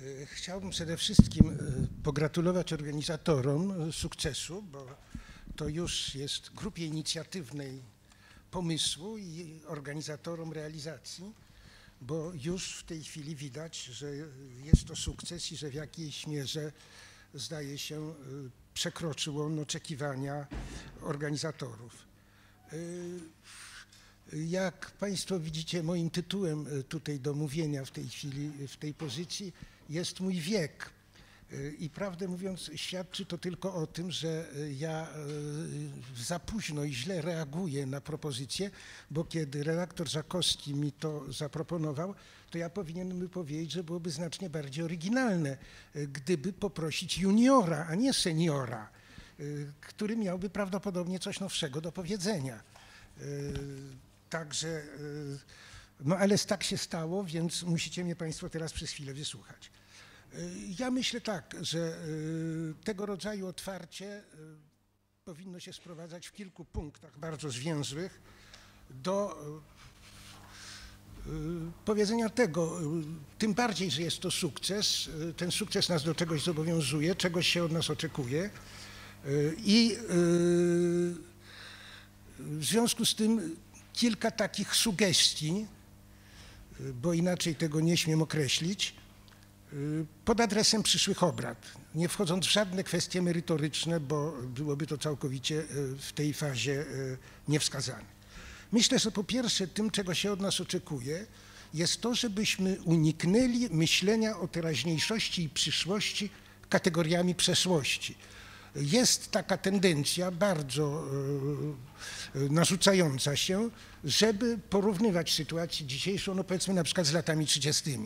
E, chciałbym przede wszystkim e, pogratulować organizatorom sukcesu, bo to już jest grupie inicjatywnej pomysłu i organizatorom realizacji, bo już w tej chwili widać, że jest to sukces i że w jakiejś mierze zdaje się przekroczył on oczekiwania organizatorów. Jak Państwo widzicie, moim tytułem tutaj do mówienia w tej chwili, w tej pozycji jest mój wiek. I prawdę mówiąc, świadczy to tylko o tym, że ja e, za późno i źle reaguję na propozycję, bo kiedy redaktor Żakowski mi to zaproponował, to ja powinienem powiedzieć, że byłoby znacznie bardziej oryginalne, gdyby poprosić juniora, a nie seniora, który miałby prawdopodobnie coś nowszego do powiedzenia. Także, no ale tak się stało, więc musicie mnie Państwo teraz przez chwilę wysłuchać. Ja myślę tak, że e, tego rodzaju otwarcie e, powinno się sprowadzać w kilku punktach bardzo zwięzłych do powiedzenia tego, tym bardziej, że jest to sukces, ten sukces nas do czegoś zobowiązuje, czegoś się od nas oczekuje i w związku z tym kilka takich sugestii, bo inaczej tego nie śmiem określić, Y, pod adresem przyszłych obrad, nie wchodząc w żadne kwestie merytoryczne, bo byłoby to całkowicie y, w tej fazie y, niewskazane. Myślę, że po pierwsze tym, czego się od nas oczekuje, jest to, żebyśmy uniknęli myślenia o teraźniejszości i przyszłości kategoriami przeszłości. Jest taka tendencja bardzo narzucająca się, żeby porównywać sytuację dzisiejszą, no powiedzmy na przykład z latami 30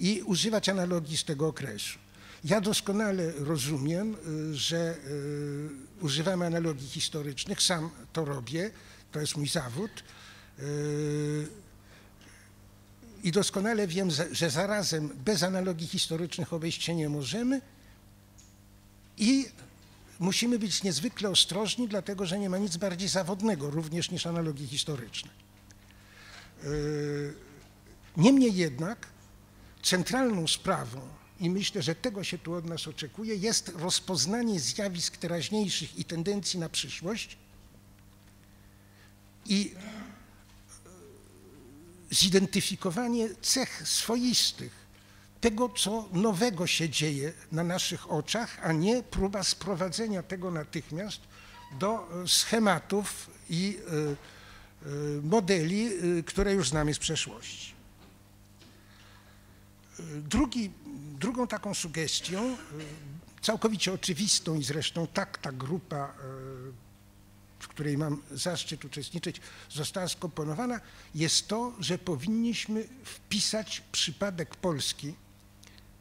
i używać analogii z tego okresu. Ja doskonale rozumiem, y, że y, używamy analogii historycznych, sam to robię, to jest mój zawód. Y, I doskonale wiem, że zarazem bez analogii historycznych obejść się nie możemy i musimy być niezwykle ostrożni, dlatego że nie ma nic bardziej zawodnego również niż analogii historyczne. Niemniej jednak centralną sprawą, i myślę, że tego się tu od nas oczekuje, jest rozpoznanie zjawisk teraźniejszych i tendencji na przyszłość i e, zidentyfikowanie cech swoistych, tego, co nowego się dzieje na naszych oczach, a nie próba sprowadzenia tego natychmiast do e, schematów i e, modeli, które już znamy z przeszłości. Drugi, drugą taką sugestią, e, całkowicie oczywistą i zresztą tak ta grupa, e, w której mam zaszczyt uczestniczyć, została skomponowana, jest to, że powinniśmy wpisać przypadek Polski,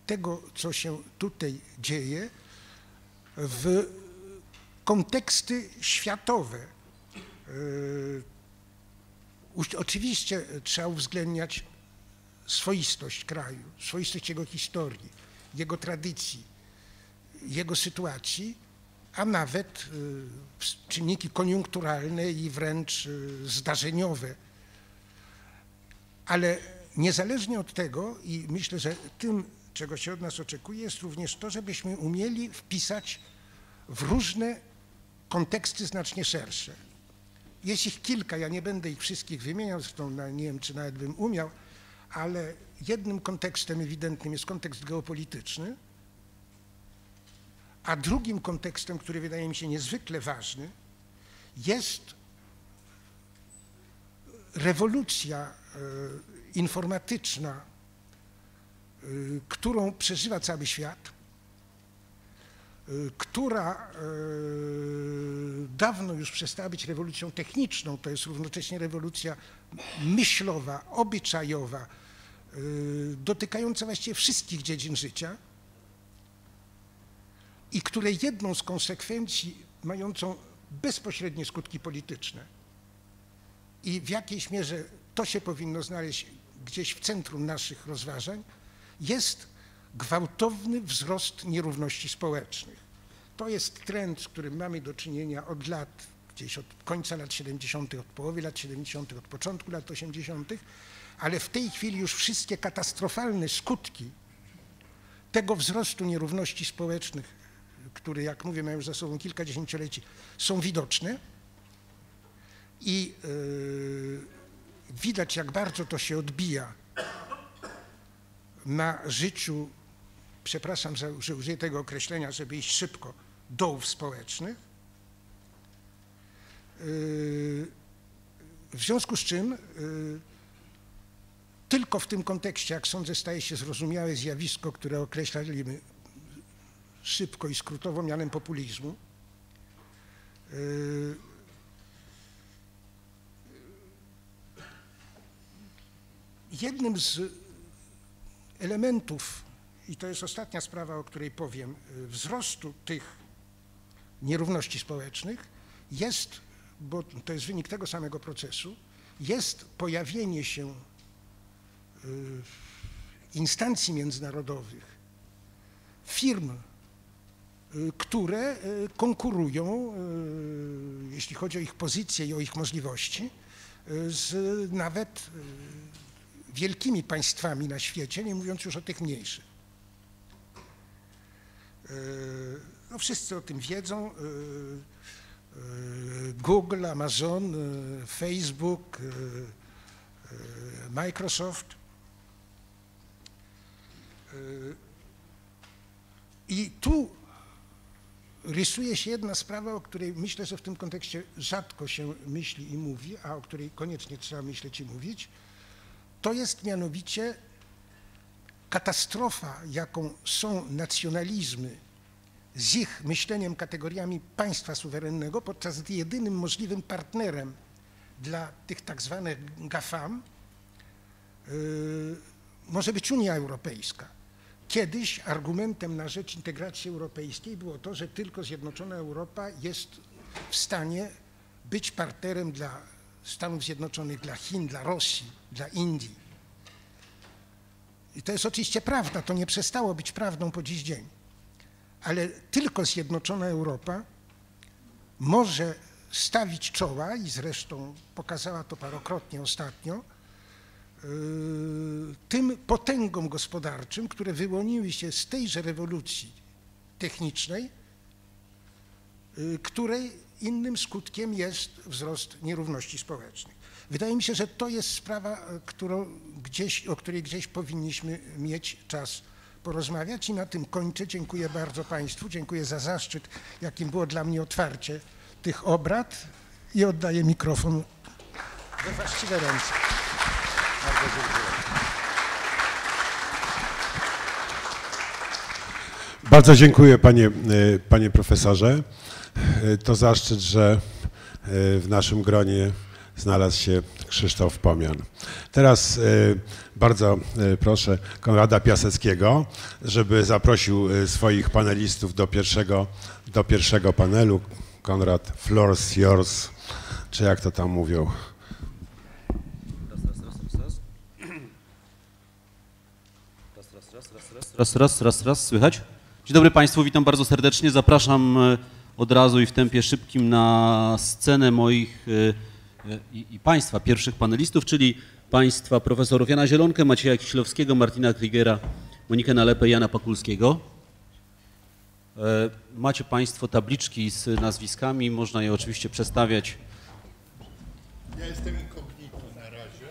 tego, co się tutaj dzieje, w konteksty światowe. E, oczywiście trzeba uwzględniać swoistość kraju, swoistość jego historii, jego tradycji, jego sytuacji, a nawet y, czynniki koniunkturalne i wręcz y, zdarzeniowe. Ale niezależnie od tego, i myślę, że tym, czego się od nas oczekuje, jest również to, żebyśmy umieli wpisać w różne konteksty znacznie szersze. Jest ich kilka, ja nie będę ich wszystkich wymieniał, zresztą nie wiem, czy nawet bym umiał, ale jednym kontekstem ewidentnym jest kontekst geopolityczny, a drugim kontekstem, który wydaje mi się niezwykle ważny, jest rewolucja e, informatyczna, e, którą przeżywa cały świat, która dawno już przestała być rewolucją techniczną, to jest równocześnie rewolucja myślowa, obyczajowa, Y, dotykające właściwie wszystkich dziedzin życia i której jedną z konsekwencji mającą bezpośrednie skutki polityczne i w jakiejś mierze to się powinno znaleźć gdzieś w centrum naszych rozważań, jest gwałtowny wzrost nierówności społecznych. To jest trend, z którym mamy do czynienia od lat, gdzieś od końca lat 70., od połowy lat 70., od początku lat 80., ale w tej chwili już wszystkie katastrofalne skutki tego wzrostu nierówności społecznych, które, jak mówię, mają za sobą kilka dziesięcioleci, są widoczne i yy, widać, jak bardzo to się odbija na życiu, przepraszam, że użyję tego określenia, żeby iść szybko, dołów społecznych. Yy, w związku z czym yy, tylko w tym kontekście, jak sądzę, staje się zrozumiałe zjawisko, które określaliśmy szybko i skrótowo mianem populizmu. Yy, jednym z elementów, i to jest ostatnia sprawa, o której powiem, wzrostu tych nierówności społecznych jest, bo to jest wynik tego samego procesu, jest pojawienie się instancji międzynarodowych, firm, które konkurują, jeśli chodzi o ich pozycję i o ich możliwości, z nawet wielkimi państwami na świecie, nie mówiąc już o tych mniejszych. No wszyscy o tym wiedzą. Google, Amazon, Facebook, Microsoft. I tu rysuje się jedna sprawa, o której myślę, że w tym kontekście rzadko się myśli i mówi, a o której koniecznie trzeba myśleć i mówić. To jest mianowicie katastrofa, jaką są nacjonalizmy z ich myśleniem kategoriami państwa suwerennego, podczas gdy jedynym możliwym partnerem dla tych tak zwanych GAFAM yy, może być Unia Europejska. Kiedyś argumentem na rzecz integracji europejskiej było to, że tylko zjednoczona Europa jest w stanie być partnerem dla Stanów Zjednoczonych, dla Chin, dla Rosji, dla Indii. I to jest oczywiście prawda, to nie przestało być prawdą po dziś dzień. Ale tylko zjednoczona Europa może stawić czoła i zresztą pokazała to parokrotnie ostatnio, yy, tym potęgom gospodarczym, które wyłoniły się z tejże rewolucji technicznej, yy, której innym skutkiem jest wzrost nierówności społecznych. Wydaje mi się, że to jest sprawa, którą gdzieś, o której gdzieś powinniśmy mieć czas porozmawiać i na tym kończę. Dziękuję bardzo Państwu, dziękuję za zaszczyt, jakim było dla mnie otwarcie tych obrad i oddaję mikrofon we właściwe ręce. Bardzo dziękuję. Bardzo dziękuję panie, e, panie profesorze. E, to zaszczyt, że e, w naszym gronie znalazł się Krzysztof Pomian. Teraz bardzo proszę Konrada Piaseckiego, żeby zaprosił swoich panelistów do pierwszego, do pierwszego panelu. Konrad, floor's yours, czy jak to tam mówią. Raz, raz, raz, raz, słychać? Dzień dobry Państwu, witam bardzo serdecznie. Zapraszam od razu i w tempie szybkim na scenę moich i, i Państwa pierwszych panelistów, czyli Państwa profesorów Jana Zielonkę, Macieja Kiślowskiego, Martina Krigera, Monikę Nalepę, Jana Pakulskiego. E, macie Państwo tabliczki z nazwiskami, można je oczywiście przestawiać. Ja jestem inkognito na razie.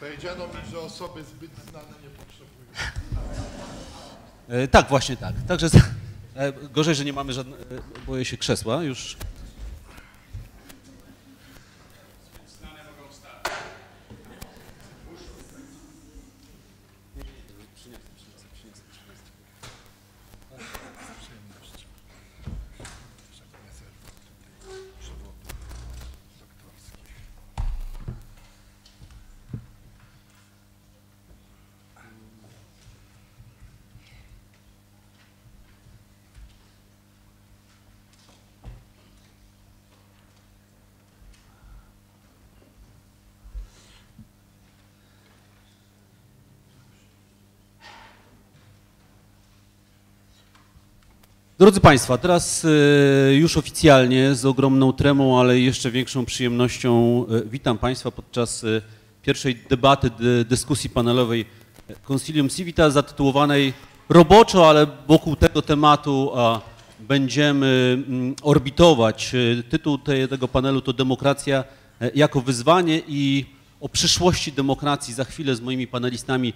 Powiedziano mi, że osoby zbyt znane nie potrzebują. E, tak, właśnie tak. Także e, gorzej, że nie mamy żadnego, boję się krzesła już. Drodzy Państwo, teraz e, już oficjalnie z ogromną tremą, ale jeszcze większą przyjemnością e, witam Państwa podczas e, pierwszej debaty, dyskusji panelowej Concilium Civita zatytułowanej roboczo, ale wokół tego tematu będziemy mm, orbitować. Tytuł te, tego panelu to Demokracja jako wyzwanie i o przyszłości demokracji za chwilę z moimi panelistami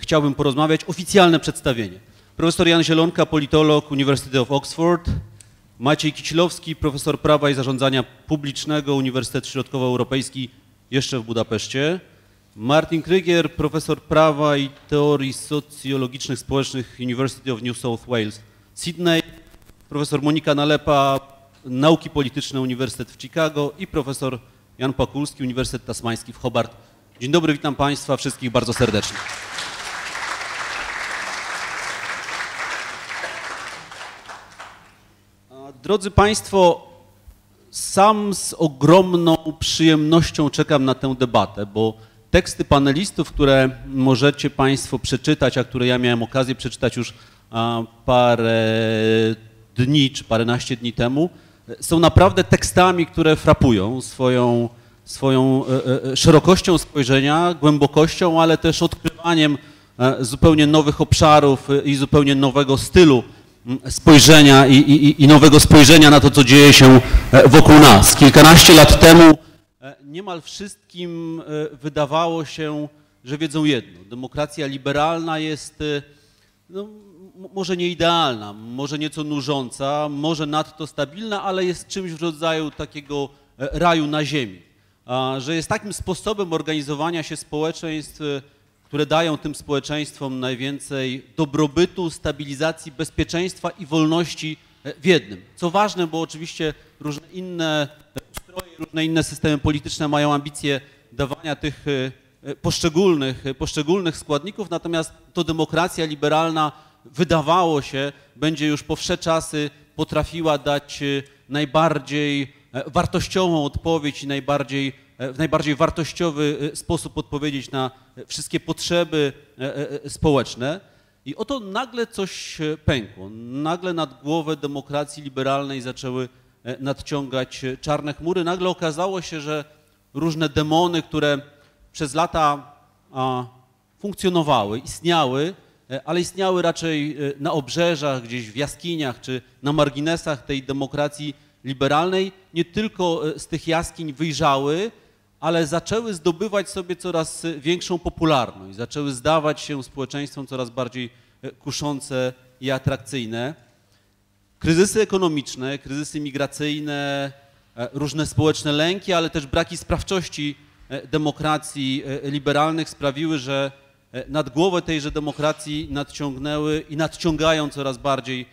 chciałbym porozmawiać. Oficjalne przedstawienie. Profesor Jan Zielonka, politolog University of Oxford, Maciej Kicilowski, profesor prawa i zarządzania publicznego, Uniwersytet Środkowoeuropejski, jeszcze w Budapeszcie. Martin Krygier, profesor prawa i teorii socjologicznych społecznych University of New South Wales, Sydney. Profesor Monika Nalepa, nauki polityczne, Uniwersytet w Chicago i profesor Jan Pakulski, Uniwersytet Tasmański w Hobart. Dzień dobry, witam Państwa wszystkich bardzo serdecznie. Drodzy Państwo, sam z ogromną przyjemnością czekam na tę debatę, bo teksty panelistów, które możecie Państwo przeczytać, a które ja miałem okazję przeczytać już parę dni czy paręnaście dni temu, są naprawdę tekstami, które frapują swoją, swoją e, e, szerokością spojrzenia, głębokością, ale też odkrywaniem e, zupełnie nowych obszarów i zupełnie nowego stylu spojrzenia i, i, i, nowego spojrzenia na to, co dzieje się wokół nas. Kilkanaście lat temu niemal wszystkim wydawało się, że wiedzą jedno. Demokracja liberalna jest no, może nie idealna, może nieco nużąca, może nadto stabilna, ale jest czymś w rodzaju takiego raju na ziemi. Że jest takim sposobem organizowania się społeczeństw, które dają tym społeczeństwom najwięcej dobrobytu, stabilizacji, bezpieczeństwa i wolności w jednym. Co ważne, bo oczywiście różne inne ustroje, różne inne systemy polityczne mają ambicje dawania tych poszczególnych, poszczególnych składników, natomiast to demokracja liberalna wydawało się będzie już po wsze czasy potrafiła dać najbardziej wartościową odpowiedź i najbardziej w najbardziej wartościowy sposób odpowiedzieć na wszystkie potrzeby społeczne. I oto nagle coś pękło. Nagle nad głowę demokracji liberalnej zaczęły nadciągać czarne chmury. Nagle okazało się, że różne demony, które przez lata funkcjonowały, istniały, ale istniały raczej na obrzeżach, gdzieś w jaskiniach czy na marginesach tej demokracji liberalnej, nie tylko z tych jaskiń wyjrzały, ale zaczęły zdobywać sobie coraz większą popularność, zaczęły zdawać się społeczeństwom coraz bardziej kuszące i atrakcyjne. Kryzysy ekonomiczne, kryzysy migracyjne, różne społeczne lęki, ale też braki sprawczości demokracji liberalnych sprawiły, że nad głowę tejże demokracji nadciągnęły i nadciągają coraz bardziej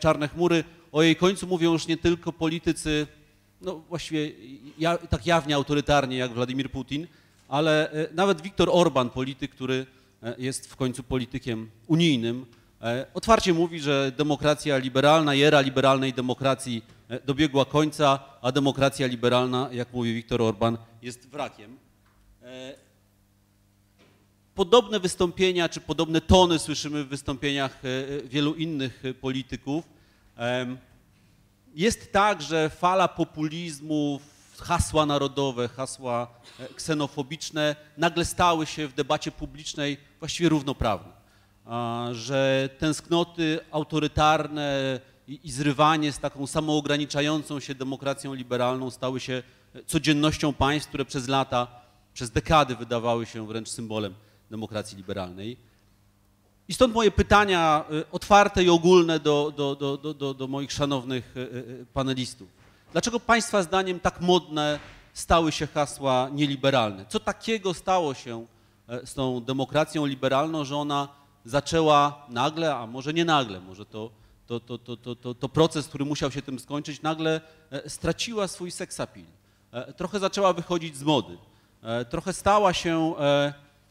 czarne chmury. O jej końcu mówią już nie tylko politycy no właściwie ja, tak jawnie autorytarnie jak Władimir Putin, ale e, nawet Viktor Orban, polityk, który e, jest w końcu politykiem unijnym, e, otwarcie mówi, że demokracja liberalna, era liberalnej demokracji dobiegła końca, a demokracja liberalna, jak mówi Viktor Orban, jest wrakiem. Podobne wystąpienia, czy podobne tony słyszymy w wystąpieniach wielu innych polityków. Jest tak, że fala populizmu, hasła narodowe, hasła ksenofobiczne nagle stały się w debacie publicznej właściwie równoprawne. Że tęsknoty autorytarne i, i zrywanie z taką samoograniczającą się demokracją liberalną stały się codziennością państw, które przez lata, przez dekady wydawały się wręcz symbolem demokracji liberalnej. I stąd moje pytania otwarte i ogólne do, do, do, do, do moich szanownych panelistów. Dlaczego Państwa zdaniem tak modne stały się hasła nieliberalne? Co takiego stało się z tą demokracją liberalną, że ona zaczęła nagle, a może nie nagle, może to, to, to, to, to, to, proces, który musiał się tym skończyć, nagle straciła swój seksapil. Trochę zaczęła wychodzić z mody. Trochę stała się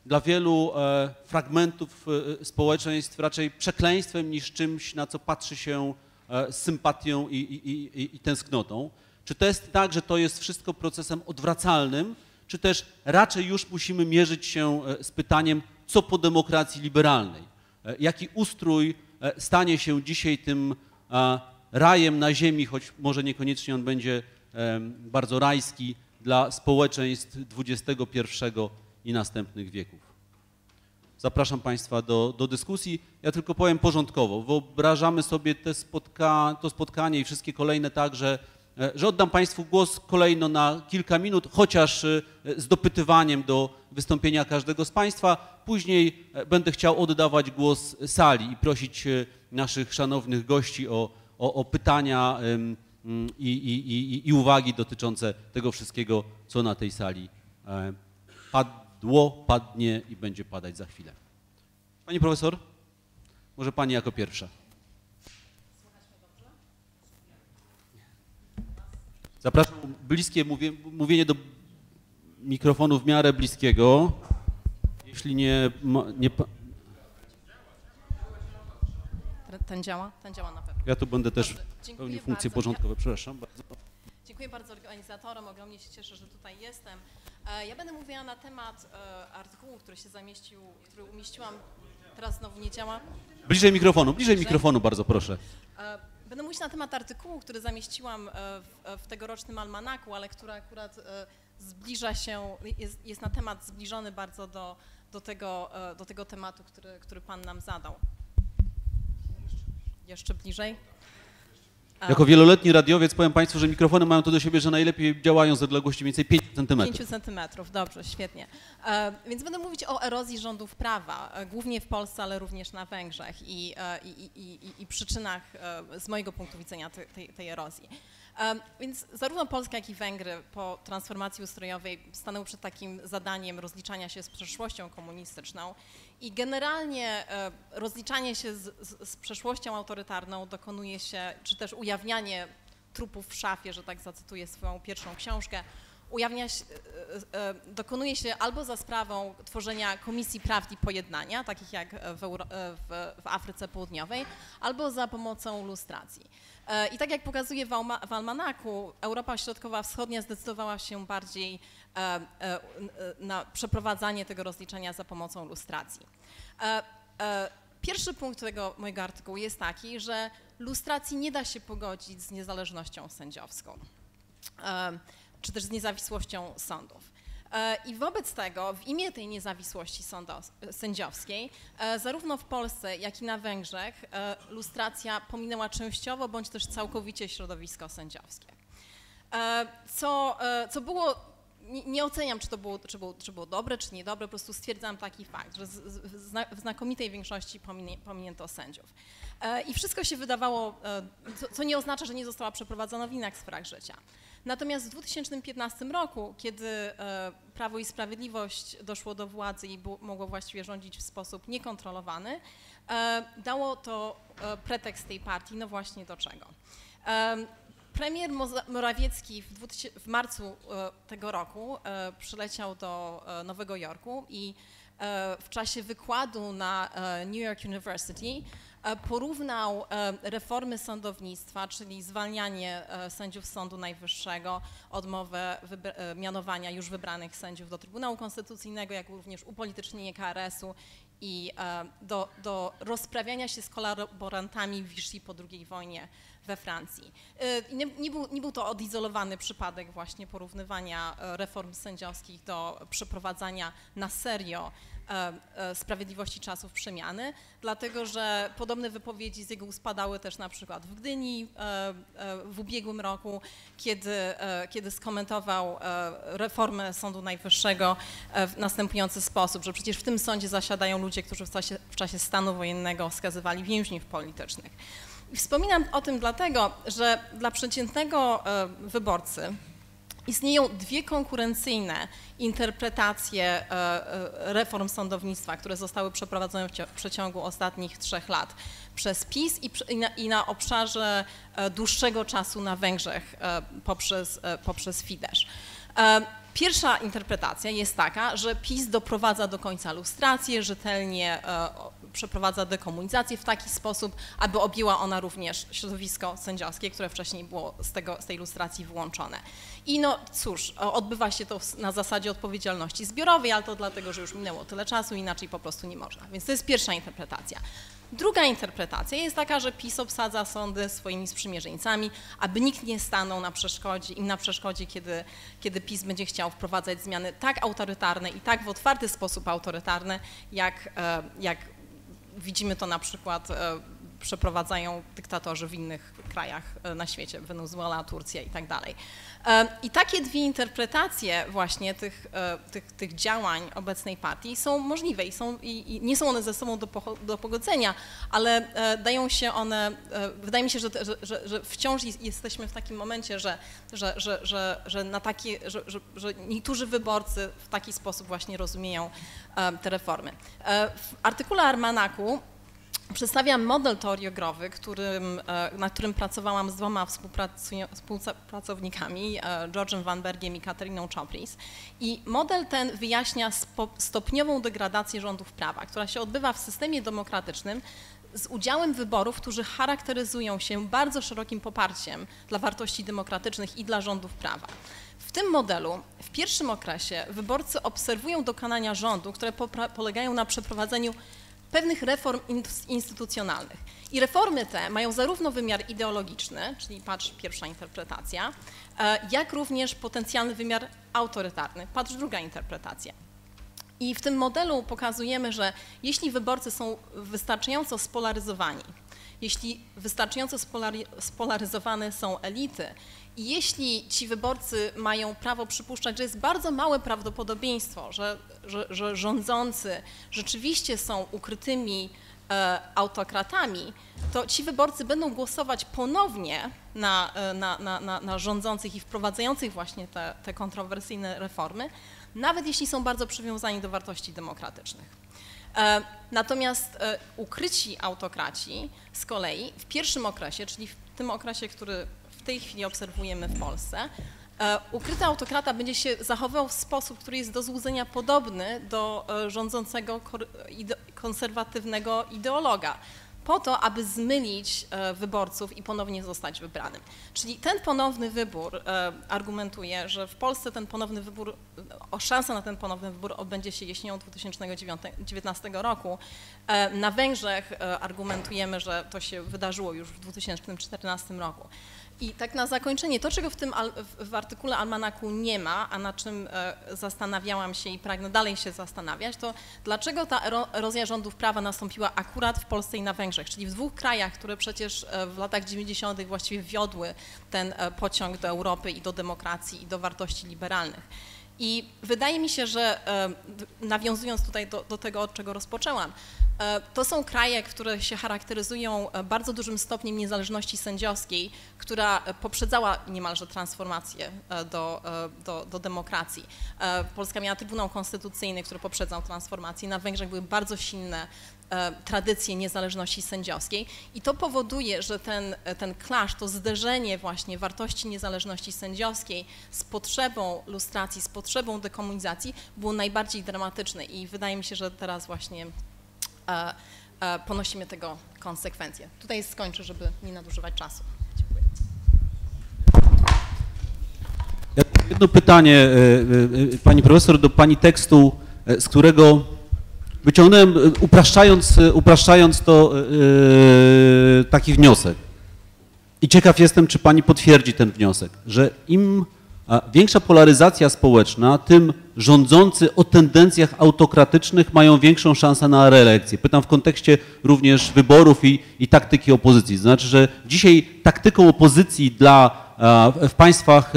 dla wielu e, fragmentów e, społeczeństw raczej przekleństwem niż czymś, na co patrzy się e, z sympatią i, i, i, i tęsknotą. Czy to jest tak, że to jest wszystko procesem odwracalnym, czy też raczej już musimy mierzyć się z pytaniem, co po demokracji liberalnej? Jaki ustrój stanie się dzisiaj tym rajem na ziemi, choć może niekoniecznie on będzie bardzo rajski dla społeczeństw XXI i następnych wieków. zapraszam Państwa do, do dyskusji. Ja tylko powiem porządkowo. Wyobrażamy sobie spotka, to spotkanie i wszystkie kolejne tak, że, e, że oddam Państwu głos kolejno na kilka minut, chociaż e, z dopytywaniem do wystąpienia każdego z Państwa. Później e, będę chciał oddawać głos sali i prosić naszych szanownych gości o, o, o pytania i, i, i, i uwagi dotyczące tego wszystkiego, co na tej sali e, padło, padnie i będzie padać za chwilę. Pani profesor, może Pani jako pierwsza. Zapraszam bliskie mówię, mówienie do mikrofonu w miarę bliskiego. Jeśli nie, nie, Ten- działa? Ten działa na pewno. ja tu będę też Dobrze, pełnił funkcje bardzo. porządkowe. Przepraszam bardzo. Dziękuję bardzo organizatorom, ogromnie się cieszę, że tutaj jestem. E, Ja będę mówiła na temat e, artykułu, który się zamieścił, który umieściłam, teraz znowu nie działa. Bliżej mikrofonu, bliżej Bliżej? mikrofonu bardzo proszę. E, Będę mówić na temat artykułu, który zamieściłam w, w tegorocznym almanaku, ale który akurat zbliża się, jest, jest na temat zbliżony bardzo do, do, tego, do tego tematu, który, który Pan nam zadał. Jeszcze bliżej? Jako wieloletni radiowiec powiem Państwu, że mikrofony mają to do siebie, że najlepiej działają z odległości mniej więcej 5 centymetrów. 5 centymetrów, dobrze, świetnie. E, więc będę mówić o erozji rządów prawa, e, głównie w Polsce, ale również na Węgrzech i, e, i, i, i, przyczynach z mojego punktu widzenia tej, tej erozji. Więc zarówno Polska, jak i Węgry po transformacji ustrojowej stanęły przed takim zadaniem rozliczania się z przeszłością komunistyczną. I generalnie e, rozliczanie się z, z, z przeszłością autorytarną dokonuje się, czy też ujawnianie trupów w szafie, że tak zacytuję swoją pierwszą książkę, ujawnia się, e, e, dokonuje się albo za sprawą tworzenia Komisji Prawd i Pojednania, takich jak w, Euro, e, w, w Afryce Południowej, albo za pomocą lustracji. E, I tak jak pokazuje w, w Almanaku, Europa Środkowa-Wschodnia zdecydowała się bardziej e, e, e, na przeprowadzanie tego rozliczenia za pomocą lustracji. E, e, Pierwszy punkt tego mojego artykułu jest taki, że lustracji nie da się pogodzić z niezależnością sędziowską e, czy też z niezawisłością sądów. E, I wobec tego, w imię tej niezawisłości sądos- sędziowskiej, e, zarówno w Polsce, jak i na Węgrzech, e, lustracja pominęła częściowo bądź też całkowicie środowisko sędziowskie. E, Co, e, co było, nie, oceniam, czy to było, czy, było, czy było dobre, czy niedobre, po prostu stwierdzam taki fakt, że w zna, w znakomitej większości pominięto sędziów. E, I wszystko się wydawało, e, co, nie oznacza, że nie została przeprowadzona w innych sferach życia. Natomiast w 2015 roku, kiedy e, Prawo i Sprawiedliwość doszło do władzy i mogło właściwie rządzić w sposób niekontrolowany, e, dało to e, pretekst tej partii, no właśnie do czego. Em, Premier Morawiecki w, 2000, w marcu tego roku przyleciał do Nowego Jorku i w czasie wykładu na New York University porównał e, reformy sądownictwa, czyli zwalnianie e, sędziów Sądu Najwyższego, odmowę e, mianowania już wybranych sędziów do Trybunału Konstytucyjnego, jak również upolitycznienie KRS-u i e, do, do rozprawiania się z kolaborantami Vichy po II wojnie we Francji. E, Nie, nie, był, nie był to odizolowany przypadek właśnie porównywania e, reform sędziowskich do przeprowadzania na serio e, e, sprawiedliwości czasów przemiany, dlatego że podobne wypowiedzi z jego ust padały też na przykład w Gdyni e, e, w ubiegłym roku, kiedy, e, kiedy skomentował e, reformę Sądu Najwyższego e, w następujący sposób, że przecież w tym sądzie zasiadają ludzie, którzy w czasie, w czasie stanu wojennego skazywali więźniów politycznych. Wspominam o tym dlatego, że dla przeciętnego e, wyborcy istnieją dwie konkurencyjne interpretacje e, e, reform sądownictwa, które zostały przeprowadzone w przeciągu ostatnich trzech lat przez PiS i, na, obszarze e, dłuższego czasu na Węgrzech poprzez, poprzez Fidesz. E, Pierwsza interpretacja jest taka, że PiS doprowadza do końca lustrację, rzetelnie e, przeprowadza dekomunizację w taki sposób, aby objęła ona również środowisko sędziowskie, które wcześniej było z, tego, z tej lustracji wyłączone. I no cóż, o- odbywa się to na zasadzie odpowiedzialności zbiorowej, ale to dlatego, że już minęło tyle czasu, inaczej po prostu nie można. Więc to jest pierwsza interpretacja. Druga interpretacja jest taka, że PiS obsadza sądy swoimi sprzymierzeńcami, aby nikt nie stanął na przeszkodzie, im na przeszkodzie, kiedy, kiedy PiS będzie chciał wprowadzać zmiany tak autorytarne i tak w otwarty sposób autorytarne, jak, e, jak widzimy to na przykład e, przeprowadzają dyktatorzy w innych krajach e, na świecie, Wenezuela, Turcja i tak dalej. E, I takie dwie interpretacje właśnie tych, e, tych, tych działań obecnej partii są możliwe i, są, i, i nie są one ze sobą do, pocho- do pogodzenia, ale dają się one, wydaje mi się, że, że, że, że wciąż jest- jesteśmy w takim momencie, że, że, że, że, że, na takie, że, że, że niektórzy wyborcy w taki sposób właśnie rozumieją te reformy. W artykule Armanaku Przedstawiam model teoriogrowy, którym, e, na którym pracowałam z dwoma współpracownikami, e, George'em Van Bergiem i Katariną Chopris. I model ten wyjaśnia stopniową degradację rządów prawa, która się odbywa w systemie demokratycznym z udziałem wyborów, którzy charakteryzują się bardzo szerokim poparciem dla wartości demokratycznych i dla rządów prawa. W tym modelu w pierwszym okresie wyborcy obserwują dokonania rządu, które polegają na przeprowadzeniu pewnych reform ins- instytucjonalnych. I reformy te mają zarówno wymiar ideologiczny, czyli patrz pierwsza interpretacja, e, jak również potencjalny wymiar autorytarny, patrz druga interpretacja. I w tym modelu pokazujemy, że jeśli wyborcy są wystarczająco spolaryzowani, jeśli wystarczająco spolary, spolaryzowane są elity jeśli ci wyborcy mają prawo przypuszczać, że jest bardzo małe prawdopodobieństwo, że, że, że rządzący rzeczywiście są ukrytymi e, autokratami, to ci wyborcy będą głosować ponownie na, e, na, na, na, rządzących i wprowadzających właśnie te, te kontrowersyjne reformy, nawet jeśli są bardzo przywiązani do wartości demokratycznych. E, Natomiast e, ukryci autokraci z kolei w pierwszym okresie, czyli w tym okresie, który tej chwili obserwujemy w Polsce, e, ukryty autokrata będzie się zachowywał w sposób, który jest do złudzenia podobny do e, rządzącego konserwatywnego ideologa po to, aby zmylić e, wyborców i ponownie zostać wybranym. Czyli ten ponowny wybór argumentuje, że w Polsce ten ponowny wybór, szansa na ten ponowny wybór odbędzie się jesienią 2019 roku. Na Węgrzech argumentujemy, że to się wydarzyło już w 2014 roku. I tak na zakończenie, to czego w tym w- artykule Almanaku nie ma, a na czym e, zastanawiałam się i pragnę dalej się zastanawiać, to dlaczego ta ero- erozja rządów prawa nastąpiła akurat w Polsce i na Węgrzech, czyli w dwóch krajach, które przecież e, w latach 90. właściwie wiodły ten e, pociąg do Europy i do demokracji i do wartości liberalnych. I wydaje mi się, że e, nawiązując tutaj do, do tego, od czego rozpoczęłam, e, to są kraje, które się charakteryzują e, bardzo dużym stopniem niezależności sędziowskiej, która poprzedzała niemalże transformację do, do, do demokracji. Polska miała Trybunał Konstytucyjny, który poprzedzał transformację. Na Węgrzech były bardzo silne e, tradycje niezależności sędziowskiej i to powoduje, że ten, e, ten clash, to zderzenie właśnie wartości niezależności sędziowskiej z potrzebą lustracji, z potrzebą dekomunizacji było najbardziej dramatyczne i wydaje mi się, że teraz właśnie e, e, ponosimy tego konsekwencje. Tutaj skończę, żeby nie nadużywać czasu. Dziękuję. Jedno pytanie, e, pani profesor, do pani tekstu, z którego wyciągnąłem, e, upraszczając, e, upraszczając to, e, taki wniosek. I ciekaw jestem, czy pani potwierdzi ten wniosek, że im większa polaryzacja społeczna, tym rządzący o tendencjach autokratycznych mają większą szansę na reelekcję. Pytam w kontekście również wyborów i, i taktyki opozycji. Znaczy, że dzisiaj taktyką opozycji dla w- państwach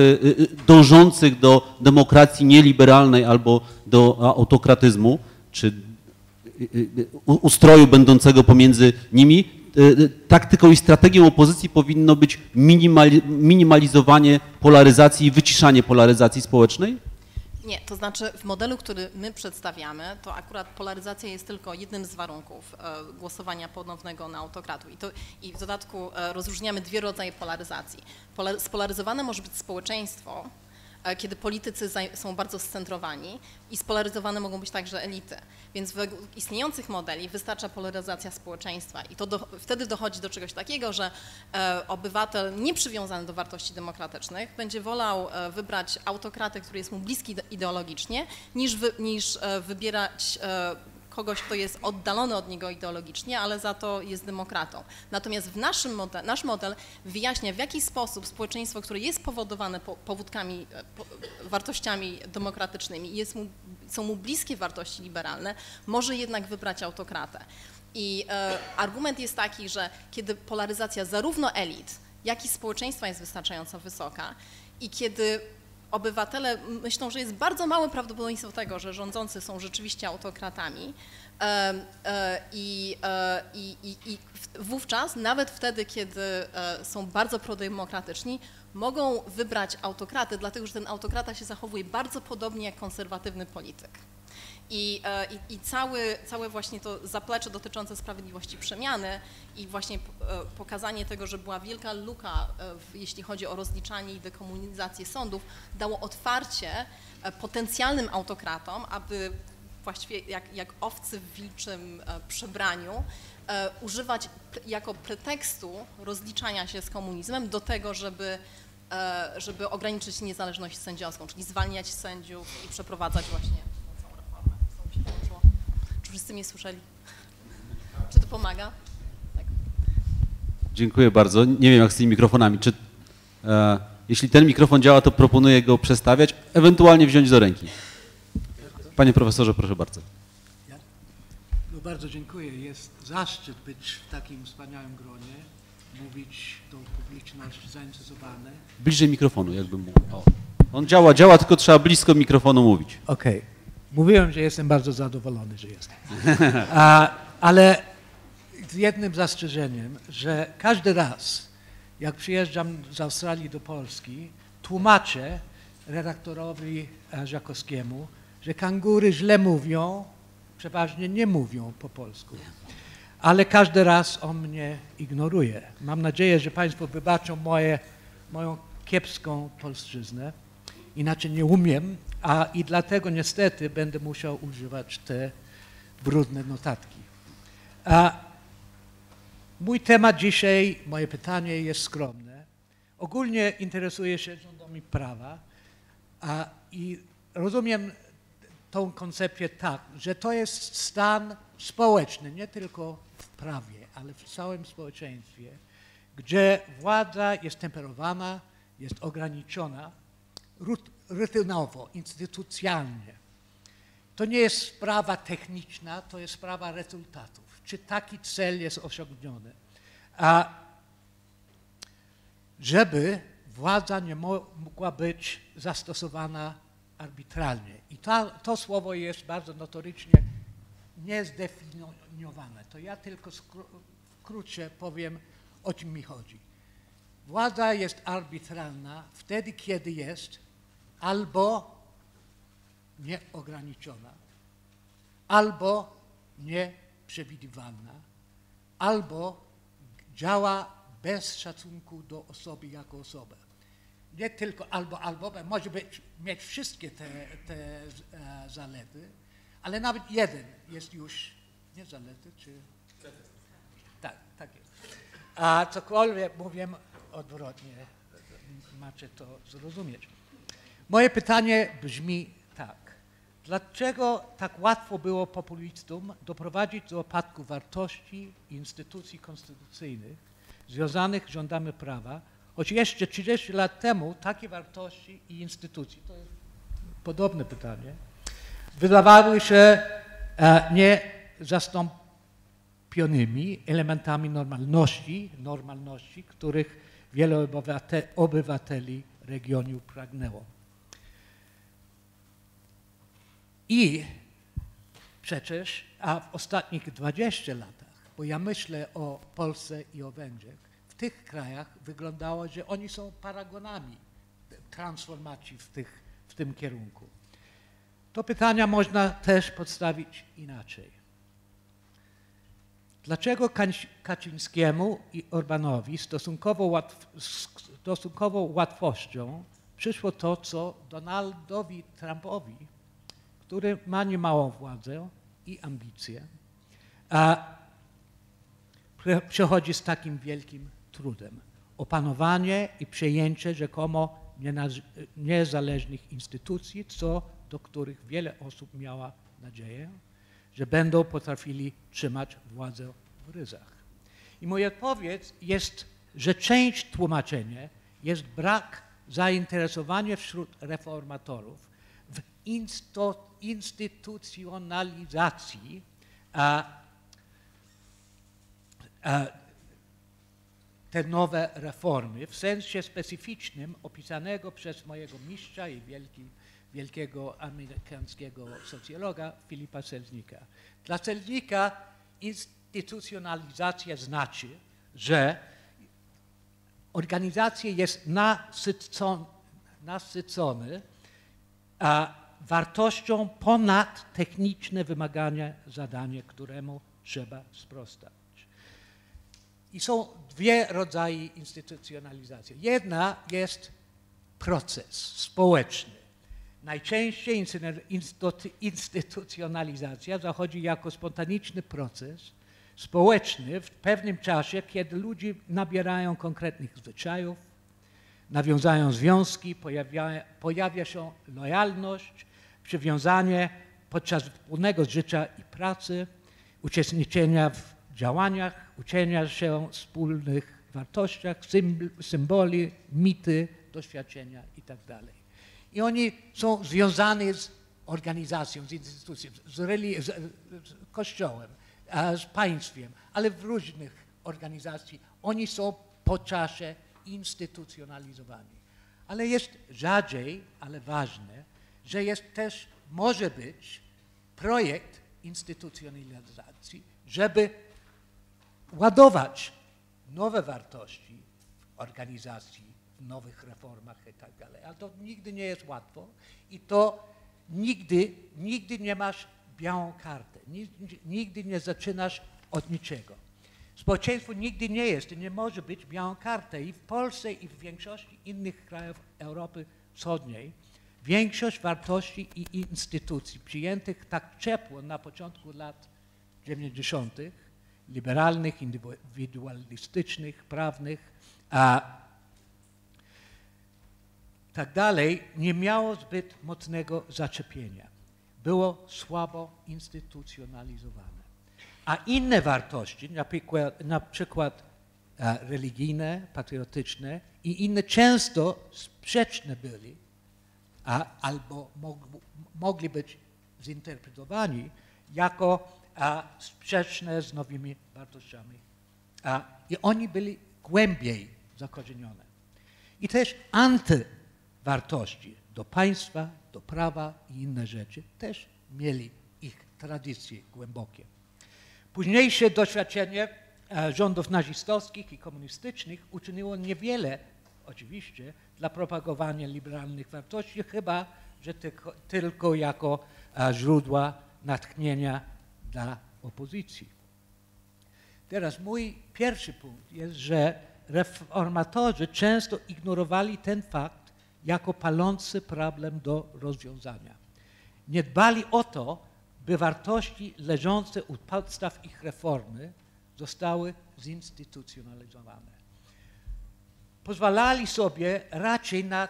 dążących do demokracji nieliberalnej albo do autokratyzmu, czy ustroju będącego pomiędzy nimi, y, y, taktyką i strategią opozycji powinno być minimali- minimalizowanie polaryzacji i wyciszanie polaryzacji społecznej? Nie, to znaczy w modelu, który my przedstawiamy, to akurat polaryzacja jest tylko jednym z warunków e, głosowania ponownego na autokratów. I, I w dodatku e, rozróżniamy dwie rodzaje polaryzacji. Pola, spolaryzowane może być społeczeństwo, kiedy politycy są bardzo scentrowani i spolaryzowane mogą być także elity. Więc według istniejących modeli wystarcza polaryzacja społeczeństwa i to do, wtedy dochodzi do czegoś takiego, że e, obywatel nieprzywiązany do wartości demokratycznych będzie wolał e, wybrać autokratę, który jest mu bliski ide- ideologicznie, niż, wy, niż e, wybierać e, kogoś, kto jest oddalony od niego ideologicznie, ale za to jest demokratą. Natomiast w naszym model, nasz model wyjaśnia, w jaki sposób społeczeństwo, które jest powodowane po, powódkami, e, wartościami demokratycznymi, jest mu, są mu bliskie wartości liberalne, może jednak wybrać autokratę. I e, argument jest taki, że kiedy polaryzacja zarówno elit, jak i społeczeństwa jest wystarczająco wysoka i kiedy obywatele myślą, że jest bardzo małe prawdopodobieństwo tego, że rządzący są rzeczywiście autokratami e, e, i, e, i, i, i w- wówczas, nawet wtedy, kiedy są bardzo prodemokratyczni, mogą wybrać autokraty, dlatego że ten autokrata się zachowuje bardzo podobnie jak konserwatywny polityk. I, e, i, i cały, całe właśnie to zaplecze dotyczące sprawiedliwości przemiany i właśnie e, pokazanie tego, że była wielka luka, e, jeśli chodzi o rozliczanie i dekomunizację sądów, dało otwarcie potencjalnym autokratom, aby właściwie jak, jak owcy w wilczym przebraniu używać jako pretekstu rozliczania się z komunizmem do tego, żeby żeby ograniczyć niezależność sędziowską, czyli zwalniać sędziów i przeprowadzać właśnie tą całą reformę. Co mi się włączyło? Czy wszyscy mnie słyszeli? Czy to pomaga? Tak. Dziękuję bardzo. Nie wiem jak z tymi mikrofonami. Czy, e, jeśli ten mikrofon działa, to proponuję go przestawiać, ewentualnie wziąć do ręki. Panie profesorze, proszę bardzo. No bardzo dziękuję. Jest zaszczyt być w takim wspaniałym gronie, mówić do publiczności zainteresowanej. Bliżej mikrofonu, jakbym mógł. O. On działa, działa, tylko trzeba blisko mikrofonu mówić. Okej. Mówiłem, że jestem bardzo zadowolony, że jestem. A, ale z jednym zastrzeżeniem, że każdy raz, jak przyjeżdżam z Australii do Polski, tłumaczę redaktorowi e, Żakowskiemu, że kangury źle mówią, przeważnie nie mówią po polsku. Ale każdy raz on mnie ignoruje. Mam nadzieję, że Państwo wybaczą moje, moją kiepską polszczyznę. Inaczej nie umiem, a i dlatego niestety będę musiał używać te brudne notatki. A mój temat dzisiaj, moje pytanie jest skromne. Ogólnie interesuję się rządami prawa a, i rozumiem tą koncepcję tak, że to jest stan społeczny, nie tylko w prawie, ale w całym społeczeństwie, gdzie władza jest temperowana, jest ograniczona rutynowo, instytucjalnie. To nie jest sprawa techniczna, to jest sprawa rezultatów. Czy taki cel jest osiągniony? A żeby władza nie mo- mogła być zastosowana arbitralnie. I to, to słowo jest bardzo notorycznie niezdefiniowane. To ja tylko wkrótce powiem, o czym mi chodzi. Władza jest arbitralna wtedy, kiedy jest albo nieograniczona, albo nieprzewidywalna, albo działa bez szacunku do osoby jako osoby. Nie tylko albo, albo, bo może być, mieć wszystkie te, te e, zalety, ale nawet jeden jest już, nie zalety, czy... Tak, tak jest. A cokolwiek mówię odwrotnie, macie to zrozumieć. Moje pytanie brzmi tak. Dlaczego tak łatwo było populistom doprowadzić do upadku wartości i instytucji konstytucyjnych związanych z rządami prawa, choć jeszcze 30 lat temu takie wartości i instytucje, to jest podobne pytanie, wydawały się e, niezastąpionymi elementami normalności, normalności, których wiele obywate, obywateli regionu pragnęło. I przecież, a w ostatnich 20 latach, bo ja myślę o Polsce i o Węgrzech, w tych krajach wyglądało, że oni są paragonami transformacji w, tych, w tym kierunku. To pytania można też podstawić inaczej. Dlaczego Kaczyńskiemu i Orbanowi stosunkowo, łatw, stosunkowo łatwością przyszło to, co Donaldowi Trumpowi, który ma niemałą władzę i ambicje, a przechodzi z takim wielkim trudem. Opanowanie i przejęcie rzekomo niezależnych instytucji, co do których wiele osób miała nadzieję, że będą potrafili trzymać władzę w ryzach. I moja odpowiedź jest, że część tłumaczenia jest brak zainteresowania wśród reformatorów w insto, instytucjonalizacji te nowe reformy w sensie specyficznym opisanego przez mojego mistrza i wielki, wielkiego amerykańskiego socjologa Filipa Selznika. Dla Selznika instytucjonalizacja znaczy, że organizacja jest nasycon, nasycony a wartością ponad techniczne wymagania zadania, któremu trzeba sprostać. I są dwie rodzaje instytucjonalizacji. Jedna jest proces społeczny. Najczęściej instytucjonalizacja zachodzi jako spontaniczny proces społeczny w pewnym czasie, kiedy ludzie nabierają konkretnych zwyczajów, nawiązają związki, pojawia, pojawia się lojalność, przywiązanie podczas wspólnego życia i pracy, uczestniczenia w działaniach, uczenia się wspólnych wartościach, symboli, mity, doświadczenia itd. Tak I oni są związani z organizacją, z instytucją, z, z, z kościołem, z państwem, ale w różnych organizacji. Oni są po czasie instytucjonalizowani. Ale jest rzadziej, ale ważne, że jest też, może być projekt instytucjonalizacji, żeby ładować nowe wartości w organizacji, w nowych reformach i tak dalej. Ale to nigdy nie jest łatwo i to nigdy, nigdy nie masz białą kartę. Nigdy nie zaczynasz od niczego. Społeczeństwo nigdy nie jest i nie może być białą kartą. I w Polsce i w większości innych krajów Europy Wschodniej większość wartości i instytucji przyjętych tak ciepło na początku lat 90., liberalnych, indywidualistycznych, prawnych, a tak dalej, nie miało zbyt mocnego zaczepienia. Było słabo instytucjonalizowane. A inne wartości, na przykład, na przykład religijne, patriotyczne i inne często sprzeczne byli, albo mog, mogli być zinterpretowani jako sprzeczne z nowymi wartościami. I oni byli głębiej zakorzenione. I też antywartości do państwa, do prawa i inne rzeczy też mieli ich tradycje głębokie. Późniejsze doświadczenie e, rządów nazistowskich i komunistycznych uczyniło niewiele, oczywiście, dla propagowania liberalnych wartości, chyba że tylko, tylko jako źródła natchnienia dla opozycji. Teraz mój pierwszy punkt jest, że reformatorzy często ignorowali ten fakt jako palący problem do rozwiązania. Nie dbali o to, by wartości leżące u podstaw ich reformy zostały zinstytucjonalizowane. Pozwalali sobie raczej na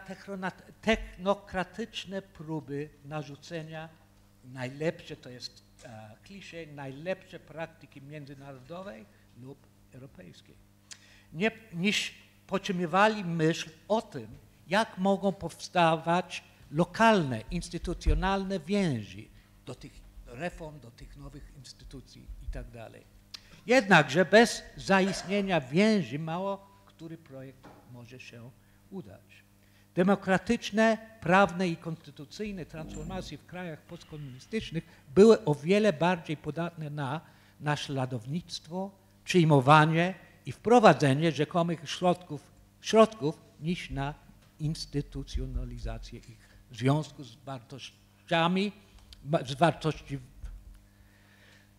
technokratyczne próby narzucenia najlepsze, to jest e, klisze, najlepsze praktyki międzynarodowej lub europejskiej, nie, niż podtrzymywali myśl o tym, jak mogą powstawać lokalne, instytucjonalne więzi do tych reform, do tych nowych instytucji itd. Tak Jednakże bez zaistnienia więzi mało który projekt może się udać. Demokratyczne, prawne i konstytucyjne transformacje w krajach postkomunistycznych były o wiele bardziej podatne na naśladownictwo, przyjmowanie i wprowadzenie rzekomych środków, środków niż na instytucjonalizację ich w związku z wartościami, z, wartości,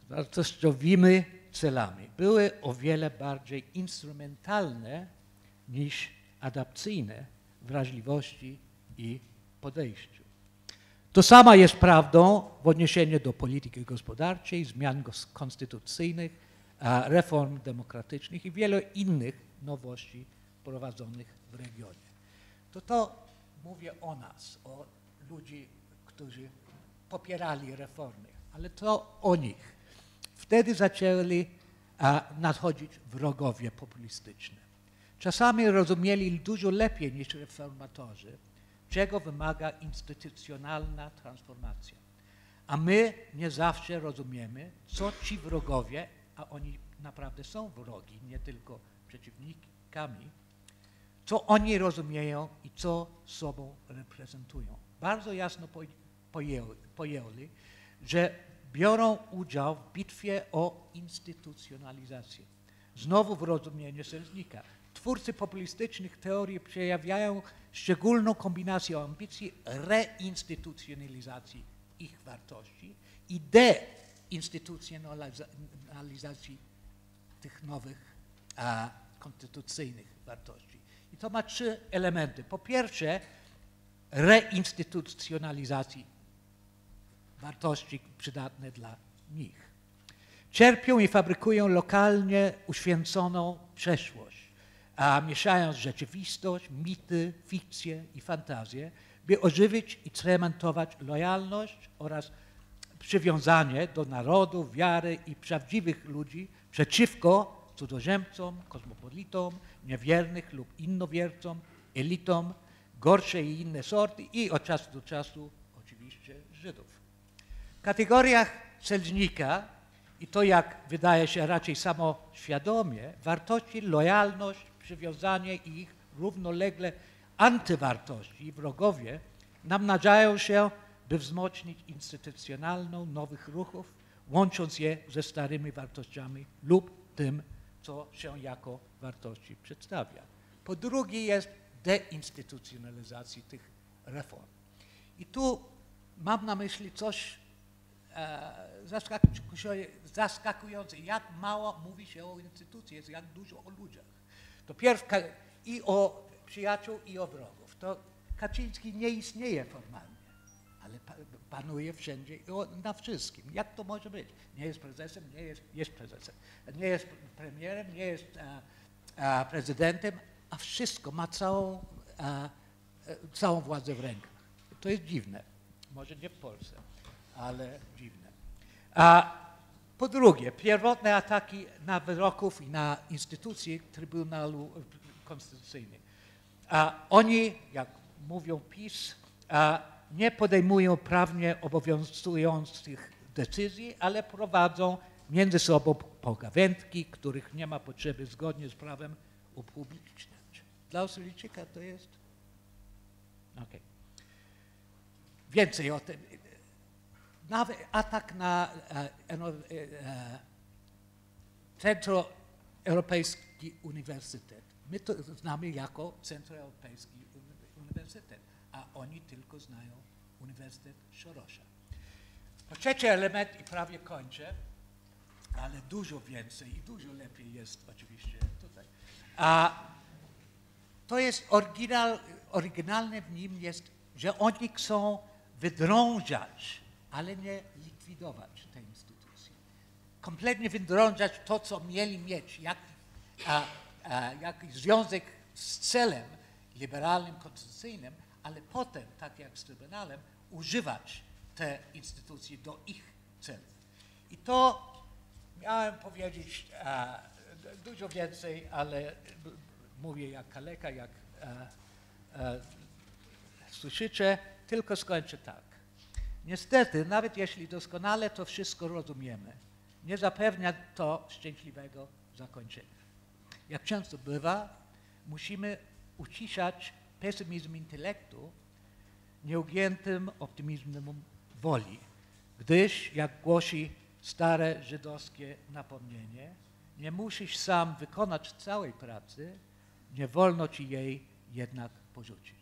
z wartościowymi celami. Były o wiele bardziej instrumentalne niż adapcyjne wrażliwości i podejściu. To samo jest prawdą w odniesieniu do polityki gospodarczej, zmian konstytucyjnych, reform demokratycznych i wielu innych nowości prowadzonych w regionie. To to mówię o nas, o ludzi, którzy popierali reformy. ale to o nich. Wtedy zaczęli nadchodzić wrogowie populistyczni. Czasami rozumieli dużo lepiej niż reformatorzy, czego wymaga instytucjonalna transformacja. A my nie zawsze rozumiemy, co ci wrogowie, a oni naprawdę są wrogi, nie tylko przeciwnikami, co oni rozumieją i co sobą reprezentują. Bardzo jasno pojęli, że biorą udział w bitwie o instytucjonalizację. Znowu w rozumieniu Selznika. Twórcy populistycznych teorii przejawiają szczególną kombinację ambicji reinstytucjonalizacji ich wartości i deinstytucjonalizacji tych nowych a, konstytucyjnych wartości. I to ma trzy elementy. Po pierwsze, reinstytucjonalizacji wartości przydatne dla nich. Czerpią i fabrykują lokalnie uświęconą przeszłość, a mieszając rzeczywistość, mity, fikcję i fantazję, by ożywić i cementować lojalność oraz przywiązanie do narodu, wiary i prawdziwych ludzi przeciwko cudzoziemcom, kosmopolitom, niewiernych lub innowiercom, elitom, gorsze i inne sorty i od czasu do czasu oczywiście Żydów. W kategoriach Selznika i to jak wydaje się raczej samoświadomie, wartości, lojalność, przywiązanie ich równolegle antywartości i wrogowie namnażają się, by wzmocnić instytucjonalną nowych ruchów, łącząc je ze starymi wartościami lub tym, co się jako wartości przedstawia. Po drugie jest deinstytucjonalizacji tych reform. I tu mam na myśli coś e, zaskakujące, jak mało mówi się o instytucjach, jak dużo o ludziach. To pierw i o przyjaciół, i o wrogów. To Kaczyński nie istnieje formalnie, ale panuje wszędzie i na wszystkim. Jak to może być? Nie jest prezesem, nie jest, jest prezesem. Nie jest premierem, nie jest a, a, prezydentem, a wszystko ma całą, a, całą władzę w rękach. To jest dziwne. Może nie w Polsce, ale dziwne. A po drugie, pierwotne ataki na wyroków i na instytucje Trybunału Konstytucyjnego. A oni, jak mówią PiS, nie podejmują prawnie obowiązujących decyzji, ale prowadzą między sobą pogawędki, których nie ma potrzeby zgodnie z prawem upubliczniać. Dla Osyliczyka to jest... Okay. Więcej o tym. Nawet atak na e, e, Centroeuropejski Uniwersytet. My to znamy jako Centroeuropejski Uniwersytet, a oni tylko znają Uniwersytet Sorosza. Po trzecie element, i prawie kończę, ale dużo więcej i dużo lepiej jest oczywiście tutaj. A to jest oryginal, oryginalne w nim jest, że oni chcą wydrążać, ale nie likwidować tej instytucji. Kompletnie wydrążać to, co mieli mieć, jak, a, a, związek z celem liberalnym, konstytucyjnym, ale potem, tak jak z Trybunałem, używać te instytucje do ich celów. I to miałem powiedzieć a, dużo więcej, ale mówię jak kaleka, jak a, a, słyszycie, tylko skończę tak. Niestety, nawet jeśli doskonale to wszystko rozumiemy, nie zapewnia to szczęśliwego zakończenia. Jak często bywa, musimy uciszać pesymizm intelektu nieugiętym optymizmem woli, gdyż, jak głosi stare żydowskie napomnienie, nie musisz sam wykonać całej pracy, nie wolno ci jej jednak porzucić.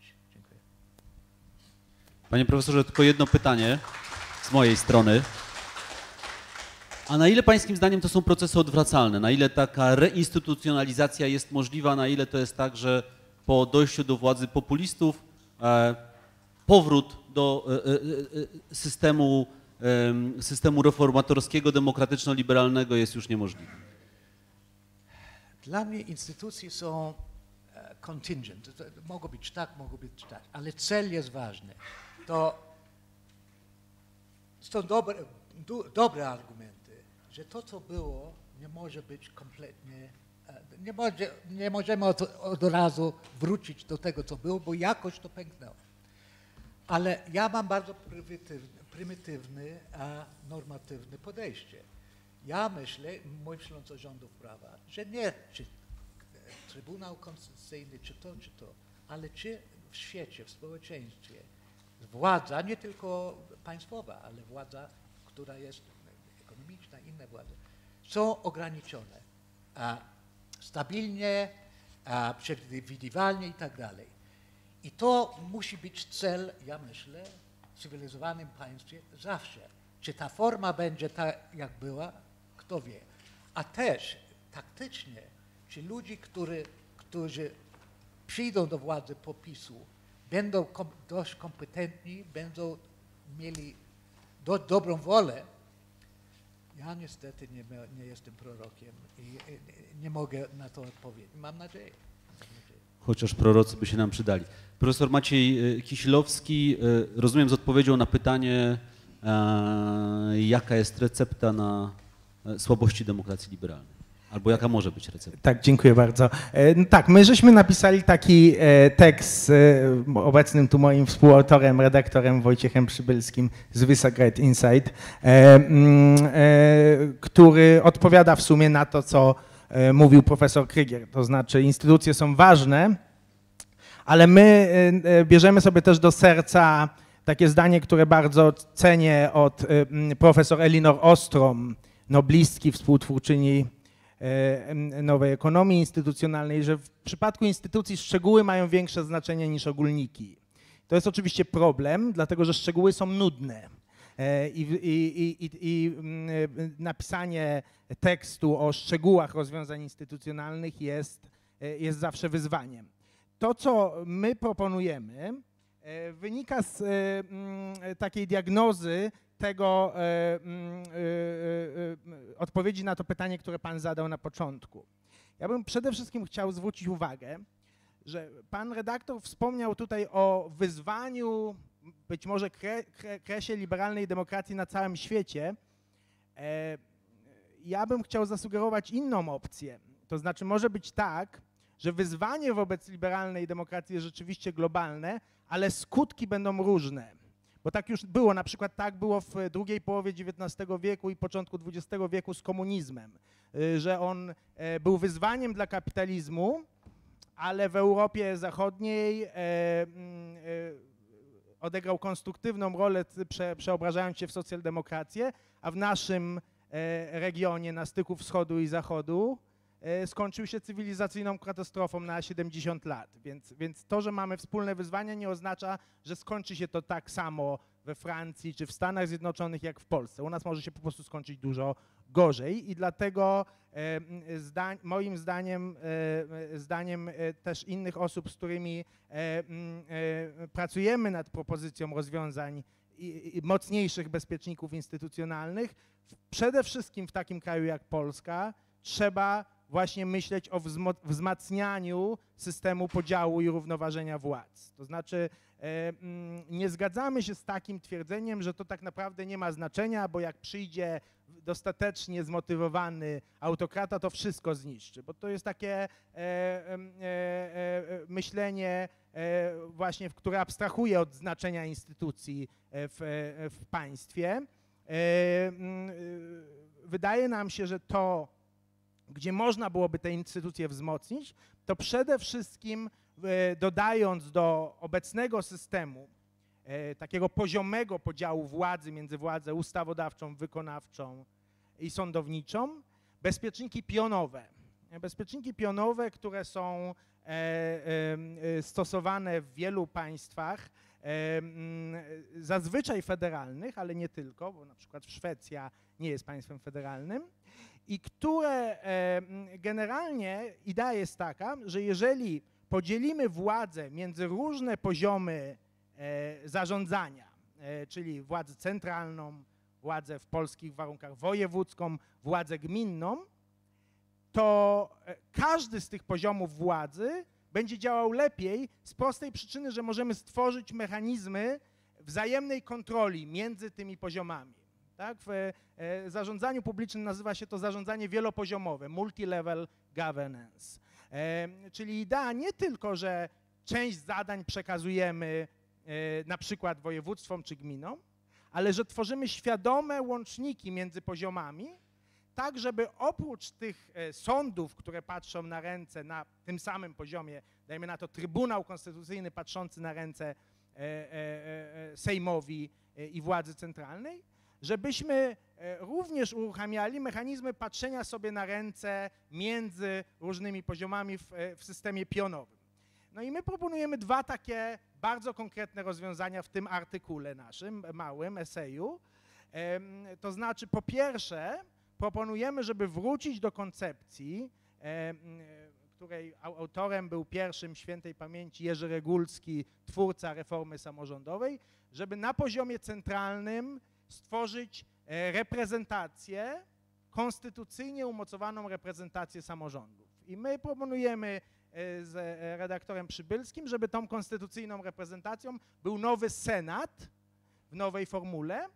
Panie profesorze, tylko jedno pytanie z mojej strony. A na ile pańskim zdaniem to są procesy odwracalne? Na ile taka reinstytucjonalizacja jest możliwa? Na ile to jest tak, że po dojściu do władzy populistów e, powrót do e, e, systemu, systemu reformatorskiego, demokratyczno-liberalnego jest już niemożliwy? Dla mnie instytucje są contingent. Mogą być tak, mogą być tak, ale cel jest ważny. To są dobre, dobre argumenty, że to, co było, nie może być kompletnie, e, nie, może, nie możemy od, od razu wrócić do tego, co było, bo jakoś to pęknęło. Ale ja mam bardzo prymitywny, prymitywny a normatywny podejście. Ja myślę, myśląc o rządów prawa, że nie czy Trybunał Konstytucyjny, czy to, czy to, ale czy w świecie, w społeczeństwie władza, nie tylko państwowa, ale władza, która jest ekonomiczna, inne władze, są ograniczone. A stabilnie, a przewidywalnie i tak dalej. I to musi być cel, ja myślę, w cywilizowanym państwie zawsze. Czy ta forma będzie tak, jak była, kto wie. A też taktycznie, czy ludzi, którzy przyjdą do władzy po PiSu, będą kom, dość kompetentni, będą mieli do, dobrą wolę, ja niestety nie, nie jestem prorokiem i nie mogę na to odpowiedzieć. Mam nadzieję. Chociaż prorocy by się nam przydali. Profesor Maciej e, Kisilowski, e, rozumiem z odpowiedzią na pytanie, e, jaka jest recepta na słabości demokracji liberalnej. Albo jaka może być recepta. Tak, dziękuję bardzo. E, no Tak, my żeśmy napisali taki e, tekst z e, obecnym tu moim współautorem, redaktorem Wojciechem Przybylskim z Wysa Great Insight, mm, który odpowiada w sumie na to, co mówił profesor Krygier. To znaczy instytucje są ważne, ale my bierzemy sobie też do serca takie zdanie, które bardzo cenię od profesor Elinor Ostrom, noblistki, współtwórczyni nowej ekonomii instytucjonalnej, że w przypadku instytucji szczegóły mają większe znaczenie niż ogólniki. To jest oczywiście problem, dlatego że szczegóły są nudne. E, I, i, i, i, mm, e, napisanie tekstu o szczegółach rozwiązań instytucjonalnych jest, e, jest zawsze wyzwaniem. To, co my proponujemy, e, wynika z e, mm, takiej diagnozy tego e, mm, e, e, odpowiedzi na to pytanie, które Pan zadał na początku. Ja bym przede wszystkim chciał zwrócić uwagę, że Pan redaktor wspomniał tutaj o wyzwaniu, być może kre, kre, kresie liberalnej demokracji na całym świecie. Ja bym chciał zasugerować inną opcję. To znaczy, może być tak, że wyzwanie wobec liberalnej demokracji jest rzeczywiście globalne, ale skutki będą różne. Bo tak już było, na przykład tak było w drugiej połowie XIX wieku i początku XX wieku z komunizmem, y, że on e, był wyzwaniem dla kapitalizmu, ale w Europie Zachodniej e, mm, e, odegrał konstruktywną rolę, przeobrażając się w socjaldemokrację, a w naszym regionie na styku wschodu i zachodu skończył się cywilizacyjną katastrofą na 70 lat. Więc, więc to, że mamy wspólne wyzwania, nie oznacza, że skończy się to tak samo we Francji czy w Stanach Zjednoczonych jak w Polsce. U nas może się po prostu skończyć dużo gorzej i dlatego e, moim zdaniem, e, e, zdaniem e, też innych osób, z którymi e, e, pracujemy nad propozycją rozwiązań i, i mocniejszych bezpieczników instytucjonalnych, przede wszystkim w takim kraju jak Polska trzeba właśnie myśleć o wzmacnianiu systemu podziału i równoważenia władz. To znaczy e, mm, nie zgadzamy się z takim twierdzeniem, że to tak naprawdę nie ma znaczenia, bo jak przyjdzie dostatecznie zmotywowany autokrata, to wszystko zniszczy. Bo to jest takie e, e, myślenie właśnie, które abstrahuje od znaczenia instytucji w, w państwie. Mm, Wydaje nam się, że to, gdzie można byłoby te instytucje wzmocnić, to przede wszystkim e, dodając do obecnego systemu e, takiego poziomego podziału władzy między władzę ustawodawczą, wykonawczą i sądowniczą, bezpieczniki pionowe. E, Bezpieczniki pionowe, które są stosowane w wielu państwach, zazwyczaj federalnych, ale nie tylko, bo na przykład Szwecja nie jest państwem federalnym, i które e, generalnie idea jest taka, że jeżeli podzielimy władzę między różne poziomy e, zarządzania, e, czyli władzę centralną, władzę w polskich warunkach wojewódzką, władzę gminną, to każdy z tych poziomów władzy będzie działał lepiej z prostej przyczyny, że możemy stworzyć mechanizmy wzajemnej kontroli między tymi poziomami. Tak? W e, zarządzaniu publicznym nazywa się to zarządzanie wielopoziomowe, multi-level governance. E, czyli idea nie tylko, że część zadań przekazujemy e, na przykład województwom czy gminom, ale że tworzymy świadome łączniki między poziomami, tak żeby oprócz tych e, sądów, które patrzą na ręce na tym samym poziomie, dajmy na to Trybunał Konstytucyjny patrzący na ręce e, e, Sejmowi i władzy centralnej, żebyśmy również uruchamiali mechanizmy patrzenia sobie na ręce między różnymi poziomami w, w systemie pionowym. No i my proponujemy dwa takie bardzo konkretne rozwiązania w tym artykule naszym, małym eseju. To znaczy, po pierwsze, proponujemy, żeby wrócić do koncepcji, której autorem był pierwszym świętej pamięci Jerzy Regulski, twórca reformy samorządowej, żeby na poziomie centralnym stworzyć e, reprezentację, konstytucyjnie umocowaną reprezentację samorządów. I my proponujemy E, z e, redaktorem Przybylskim, żeby tą konstytucyjną reprezentacją był nowy Senat w nowej formule,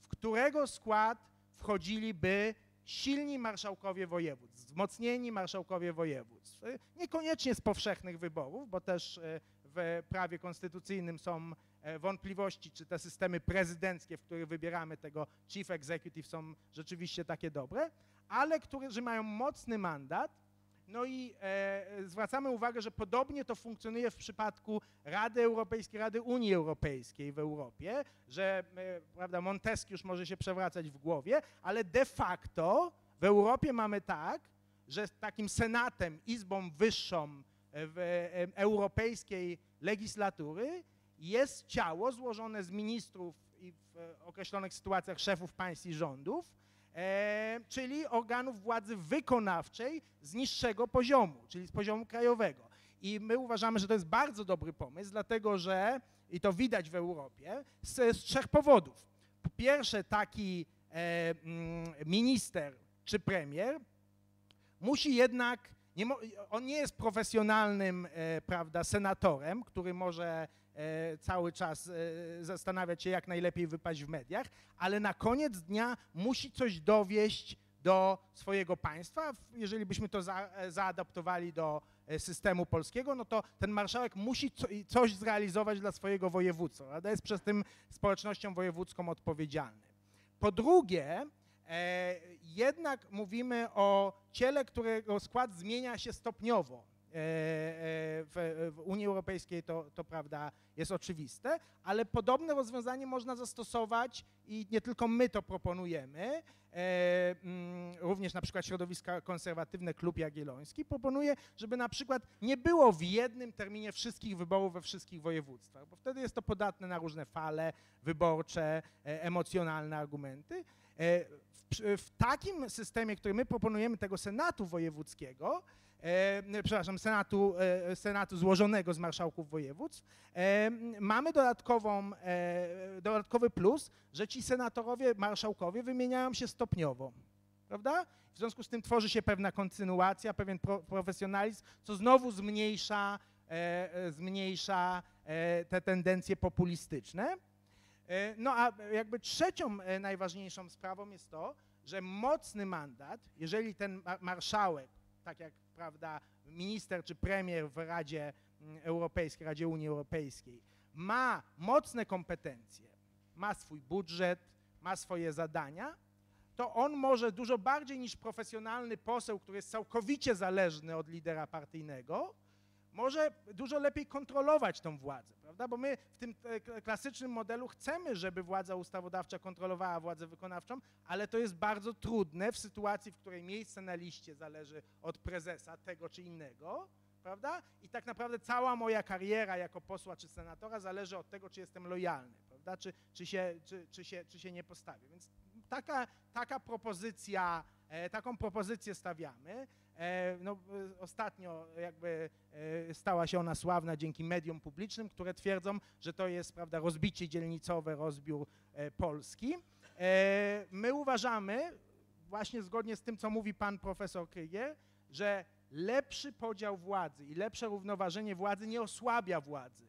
w którego skład wchodziliby silni marszałkowie województw, wzmocnieni marszałkowie województw. Niekoniecznie z powszechnych wyborów, bo też w prawie konstytucyjnym są wątpliwości, czy te systemy prezydenckie, w których wybieramy tego chief executive są rzeczywiście takie dobre, ale którzy mają mocny mandat. No i e, zwracamy uwagę, że podobnie to funkcjonuje w przypadku Rady Europejskiej, Rady Unii Europejskiej w Europie, że e, prawda, Montesquieu może się przewracać w głowie, ale de facto w Europie mamy tak, że takim senatem, izbą wyższą w e, europejskiej legislatury jest ciało złożone z ministrów i w określonych sytuacjach szefów państw i rządów, e, czyli organów władzy wykonawczej z niższego poziomu, czyli z poziomu krajowego. I my uważamy, że to jest bardzo dobry pomysł, dlatego że, i to widać w Europie, z, z trzech powodów. Po pierwsze, taki e, mm, minister czy premier musi jednak nie, on nie jest profesjonalnym e, prawda, senatorem, który może e, cały czas e, zastanawiać się, jak najlepiej wypaść w mediach, ale na koniec dnia musi coś dowieść do swojego państwa. Jeżeli byśmy to za, zaadaptowali do systemu polskiego, no to ten marszałek musi co, coś zrealizować dla swojego województwa. Prawda? Jest przez tym społecznością wojewódzką odpowiedzialny. Po drugie, E, jednak mówimy o ciele, którego skład zmienia się stopniowo. E, e, w, w Unii Europejskiej to, to prawda jest oczywiste, ale podobne rozwiązanie można zastosować i nie tylko my to proponujemy, mm, również na przykład środowiska konserwatywne, Klub Jagielloński proponuje, żeby na przykład nie było w jednym terminie wszystkich wyborów we wszystkich województwach, bo wtedy jest to podatne na różne fale wyborcze, emocjonalne argumenty. W, w takim systemie, który my proponujemy, tego Senatu Wojewódzkiego, e, przepraszam, Senatu, e, Senatu złożonego z marszałków województw, e, mamy dodatkową, dodatkowy plus, że ci senatorowie, marszałkowie wymieniają się stopniowo. Prawda? W związku z tym tworzy się pewna kontynuacja, pewien pro, profesjonalizm, co znowu zmniejsza, zmniejsza te tendencje populistyczne. No a jakby trzecią najważniejszą sprawą jest to, że mocny mandat, jeżeli ten marszałek, tak jak prawda, minister czy premier w Radzie mm, Europejskiej, Radzie Unii Europejskiej, ma mocne kompetencje, ma swój budżet, ma swoje zadania, to on może dużo bardziej niż profesjonalny poseł, który jest całkowicie zależny od lidera partyjnego, może dużo lepiej kontrolować tą władzę, prawda? Bo my w tym e, klasycznym modelu chcemy, żeby władza ustawodawcza kontrolowała władzę wykonawczą, ale to jest bardzo trudne w sytuacji, w której miejsce na liście zależy od prezesa tego czy innego, prawda? I tak naprawdę cała moja kariera jako posła czy senatora zależy od tego, czy jestem lojalny, prawda? Czy, czy, się, czy, czy, się, czy się nie postawię. Więc taka, taka propozycja, e, taką propozycję stawiamy. E, no, e, ostatnio jakby stała się ona sławna dzięki mediom publicznym, które twierdzą, że to jest prawda, rozbicie dzielnicowe, rozbiór Polski. My uważamy, właśnie zgodnie z tym, co mówi pan profesor Krygier, że lepszy podział władzy i lepsze równoważenie władzy nie osłabia władzy.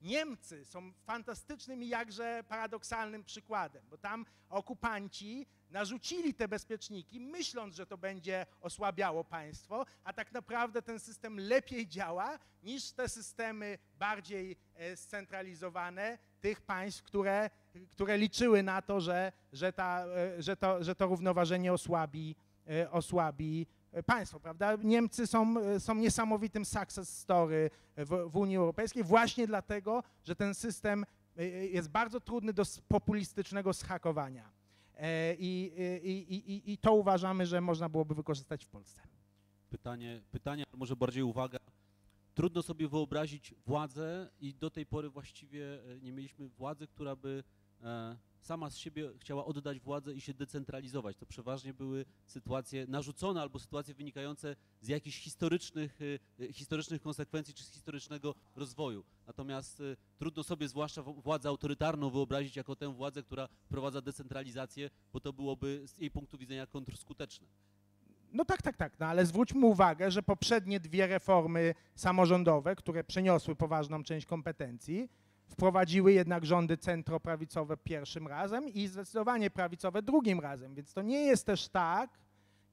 Niemcy są fantastycznym i jakże paradoksalnym przykładem, bo tam okupanci narzucili te bezpieczniki, myśląc, że to będzie osłabiało państwo, a tak naprawdę ten system lepiej działa niż te systemy bardziej e, scentralizowane tych państw, które, które liczyły na to, że, że, ta, e, że, to, że to równoważenie osłabi, e, osłabi państwo, prawda? Niemcy są, są niesamowitym success story w, w Unii Europejskiej właśnie dlatego, że ten system jest bardzo trudny do populistycznego schakowania. I, i, i, I to uważamy, że można byłoby wykorzystać w Polsce. Pytanie, pytanie, może bardziej uwaga. Trudno sobie wyobrazić władzę i do tej pory właściwie nie mieliśmy władzy, która by sama z siebie chciała oddać władzę i się decentralizować. To przeważnie były sytuacje narzucone albo sytuacje wynikające z jakichś historycznych, historycznych konsekwencji czy z historycznego rozwoju. Natomiast trudno sobie zwłaszcza władzę autorytarną wyobrazić jako tę władzę, która wprowadza decentralizację, bo to byłoby z jej punktu widzenia kontrskuteczne. No tak, tak, tak, no ale zwróćmy uwagę, że poprzednie dwie reformy samorządowe, które przeniosły poważną część kompetencji, wprowadziły jednak rządy centroprawicowe pierwszym razem i zdecydowanie prawicowe drugim razem. Więc to nie jest też tak,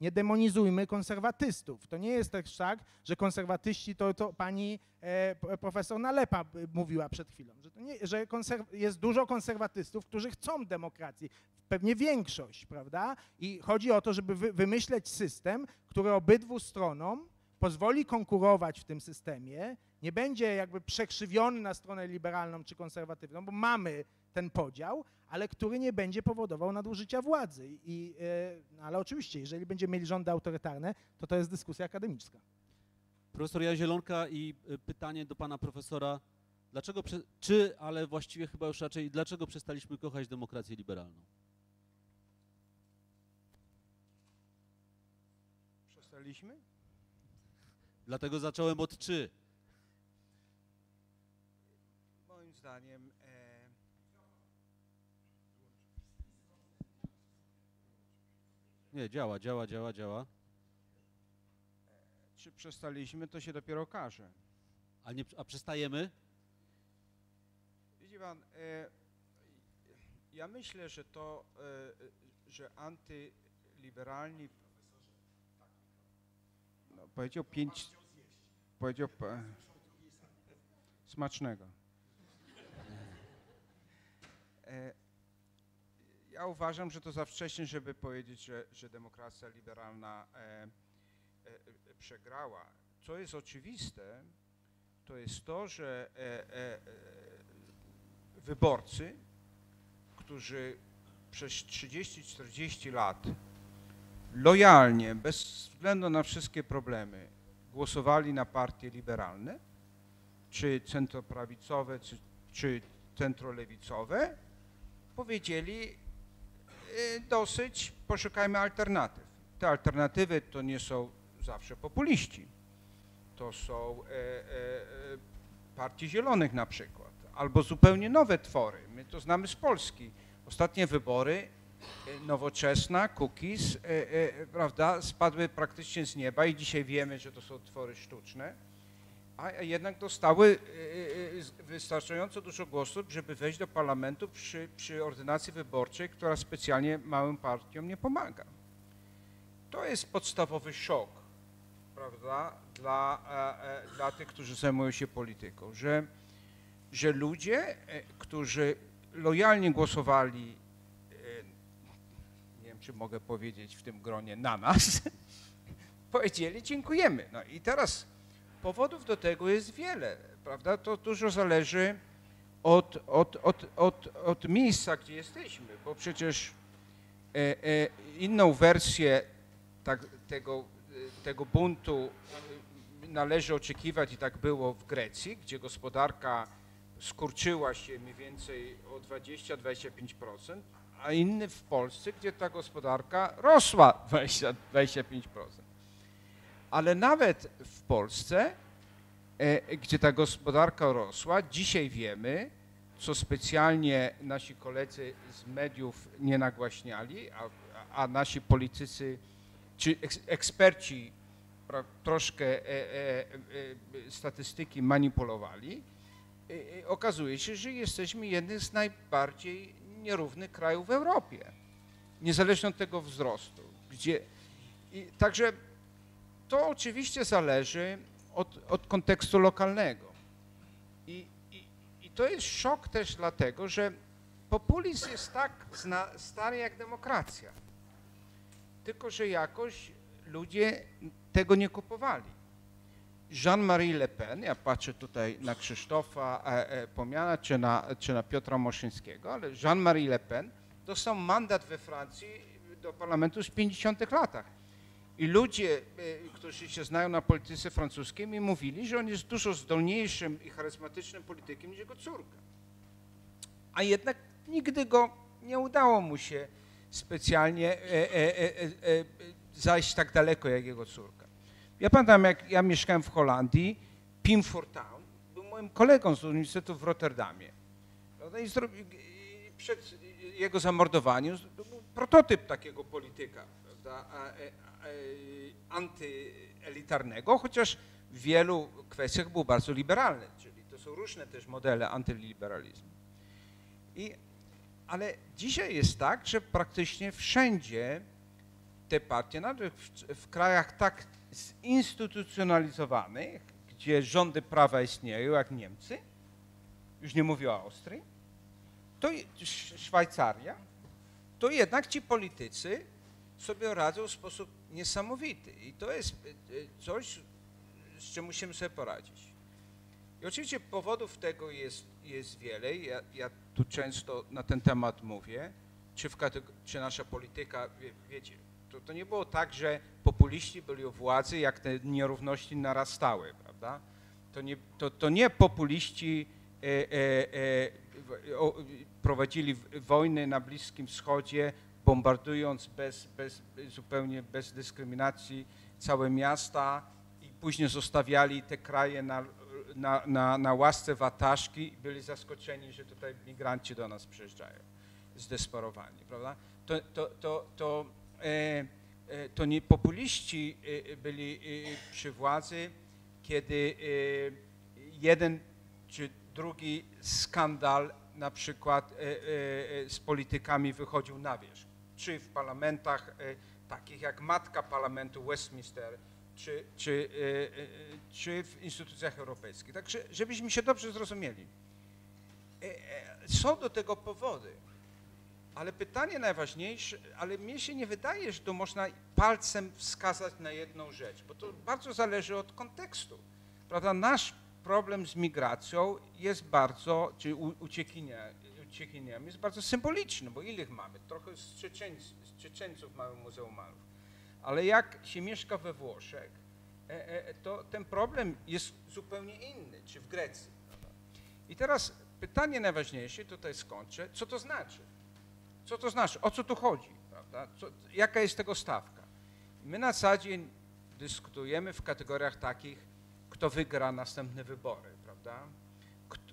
nie demonizujmy konserwatystów. To nie jest też tak, że konserwatyści, to, to pani e, profesor Nalepa mówiła przed chwilą, że, nie, że jest dużo konserwatystów, którzy chcą demokracji, pewnie większość, prawda? I chodzi o to, żeby wy, wymyśleć system, który obydwu stronom pozwoli konkurować w tym systemie, nie będzie jakby przekrzywiony na stronę liberalną czy konserwatywną, bo mamy ten podział, ale który nie będzie powodował nadużycia władzy. I, e, ale oczywiście, jeżeli będziemy mieli rządy autorytarne, to to jest dyskusja akademicka. Profesor Jan Zielonka i e, pytanie do pana profesora. Dlaczego, czy, ale właściwie chyba już raczej, dlaczego przestaliśmy kochać demokrację liberalną? Przestaliśmy? Dlatego zacząłem od czy. Moim zdaniem e... Nie, działa, działa, działa, działa. czy przestaliśmy, to się dopiero okaże. A, nie, a przestajemy? Widzi pan, e... ja myślę, że to, e... że antyliberalni no, powiedział pięć, powiedział smacznego. E, ja uważam, że to za wcześnie, żeby powiedzieć, że, że demokracja liberalna e, e, przegrała. Co jest oczywiste, to jest to, że wyborcy, którzy przez 30-40 lat lojalnie, bez względu na wszystkie problemy, głosowali na partie liberalne, czy centroprawicowe, czy, czy centrolewicowe, powiedzieli y, dosyć, poszukajmy alternatyw. Te alternatywy to nie są zawsze populiści. To są e, e, partie zielonych na przykład, albo zupełnie nowe twory. My to znamy z Polski. Ostatnie wybory nowoczesna, cookies, prawda, spadły praktycznie z nieba i dzisiaj wiemy, że to są twory sztuczne a jednak dostały y, y, wystarczająco dużo głosów, żeby wejść do parlamentu przy, przy ordynacji wyborczej, która specjalnie małym partiom nie pomaga. To jest podstawowy szok, prawda, dla, e, e, dla tych, którzy zajmują się polityką, że, że ludzie, e, którzy lojalnie głosowali, nie wiem, czy mogę powiedzieć w tym gronie, na nas, powiedzieli dziękujemy. No i teraz Powodów do tego jest wiele, prawda? To dużo zależy od, od, od, od, od miejsca, gdzie jesteśmy, bo przecież e, e, inną wersję tak, tego, tego buntu należy oczekiwać i tak było w Grecji, gdzie gospodarka skurczyła się mniej więcej o 20-25%, a inny w Polsce, gdzie ta gospodarka rosła 20-25% ale nawet w Polsce, e, gdzie ta gospodarka rosła, dzisiaj wiemy, co specjalnie nasi koledzy z mediów nie nagłaśniali, a, a nasi politycy czy eksperci troszkę e, e, statystyki manipulowali, okazuje się, że jesteśmy jednym z najbardziej nierównych krajów w Europie, niezależnie od tego wzrostu. Gdzie, także to oczywiście zależy od, od kontekstu lokalnego. I, i, I to jest szok też dlatego, że populizm jest tak zna, stary jak demokracja. Tylko, że jakoś ludzie tego nie kupowali. Jean-Marie Le Pen, ja patrzę tutaj na Krzysztofa e, e, Pomiana czy na, czy na Piotra Moszyńskiego, ale Jean-Marie Le Pen dostał mandat we Francji do parlamentu w 50 latach. I ludzie, e, którzy się znają na polityce francuskiej, mi mówili, że on jest dużo zdolniejszym i charyzmatycznym politykiem niż jego córka. A jednak nigdy go nie udało mu się specjalnie e, e, e, e, e, zajść tak daleko jak jego córka. Ja pamiętam, jak ja mieszkałem w Holandii, Pim Fortuyn był moim kolegą z Uniwersytetu w Rotterdamie. Prawda? I przed jego zamordowaniem był prototyp takiego polityka prawda? E- antyelitarnego, chociaż w wielu kwestiach był bardzo liberalny, czyli to są różne też modele antyliberalizmu. I, ale dzisiaj jest tak, że praktycznie wszędzie te partie, nawet w, w krajach tak zinstytucjonalizowanych, gdzie rządy prawa istnieją, jak Niemcy, już nie mówię o Austrii, to Szwajcaria, to jednak ci politycy sobie radzą w sposób niesamowity. I to jest e, e, coś, z czym musimy sobie poradzić. I oczywiście powodów tego jest, jest wiele. Ja, ja tu często na ten temat mówię. Czy, czy nasza polityka, wie, wiecie, to, to nie było tak, że populiści byli u władzy, jak te nierówności narastały, prawda? To nie, to, to nie populiści e, e, e, prowadzili wojny na Bliskim Wschodzie, bombardując bez, bez, zupełnie bez dyskryminacji całe miasta i później zostawiali te kraje na, na, na, na łasce wataszki i byli zaskoczeni, że tutaj migranci do nas przyjeżdżają, zdesperowani, prawda? To, to, to, to, e, e, to nie populiści e, byli e, przy władzy, kiedy e, jeden czy drugi skandal na przykład e, e, e, z politykami wychodził na wierzch. Czy w parlamentach e, takich jak matka parlamentu Westminster, czy, czy, e, e, czy w instytucjach europejskich. Także, żebyśmy się dobrze zrozumieli. Są do tego powody, ale pytanie najważniejsze, ale mnie się nie wydaje, że to można palcem wskazać na jedną rzecz, bo to bardzo zależy od kontekstu. Prawda? Nasz problem z migracją jest bardzo, czy uciekinia, uciekiniami jest bardzo symboliczny, bo ile ich mamy? Trochę z, Czeczeńc, z Czeczeńców mamy muzułmanów. Ale jak się mieszka we Włoszech, e, e, to ten problem jest zupełnie inny, czy w Grecji. I teraz pytanie najważniejsze, tutaj skończę, co to znaczy? Co to znaczy? O co tu chodzi? Co, jaka jest tego stawka? My na co dzień dyskutujemy w kategoriach takich, kto wygra następne wybory, prawda?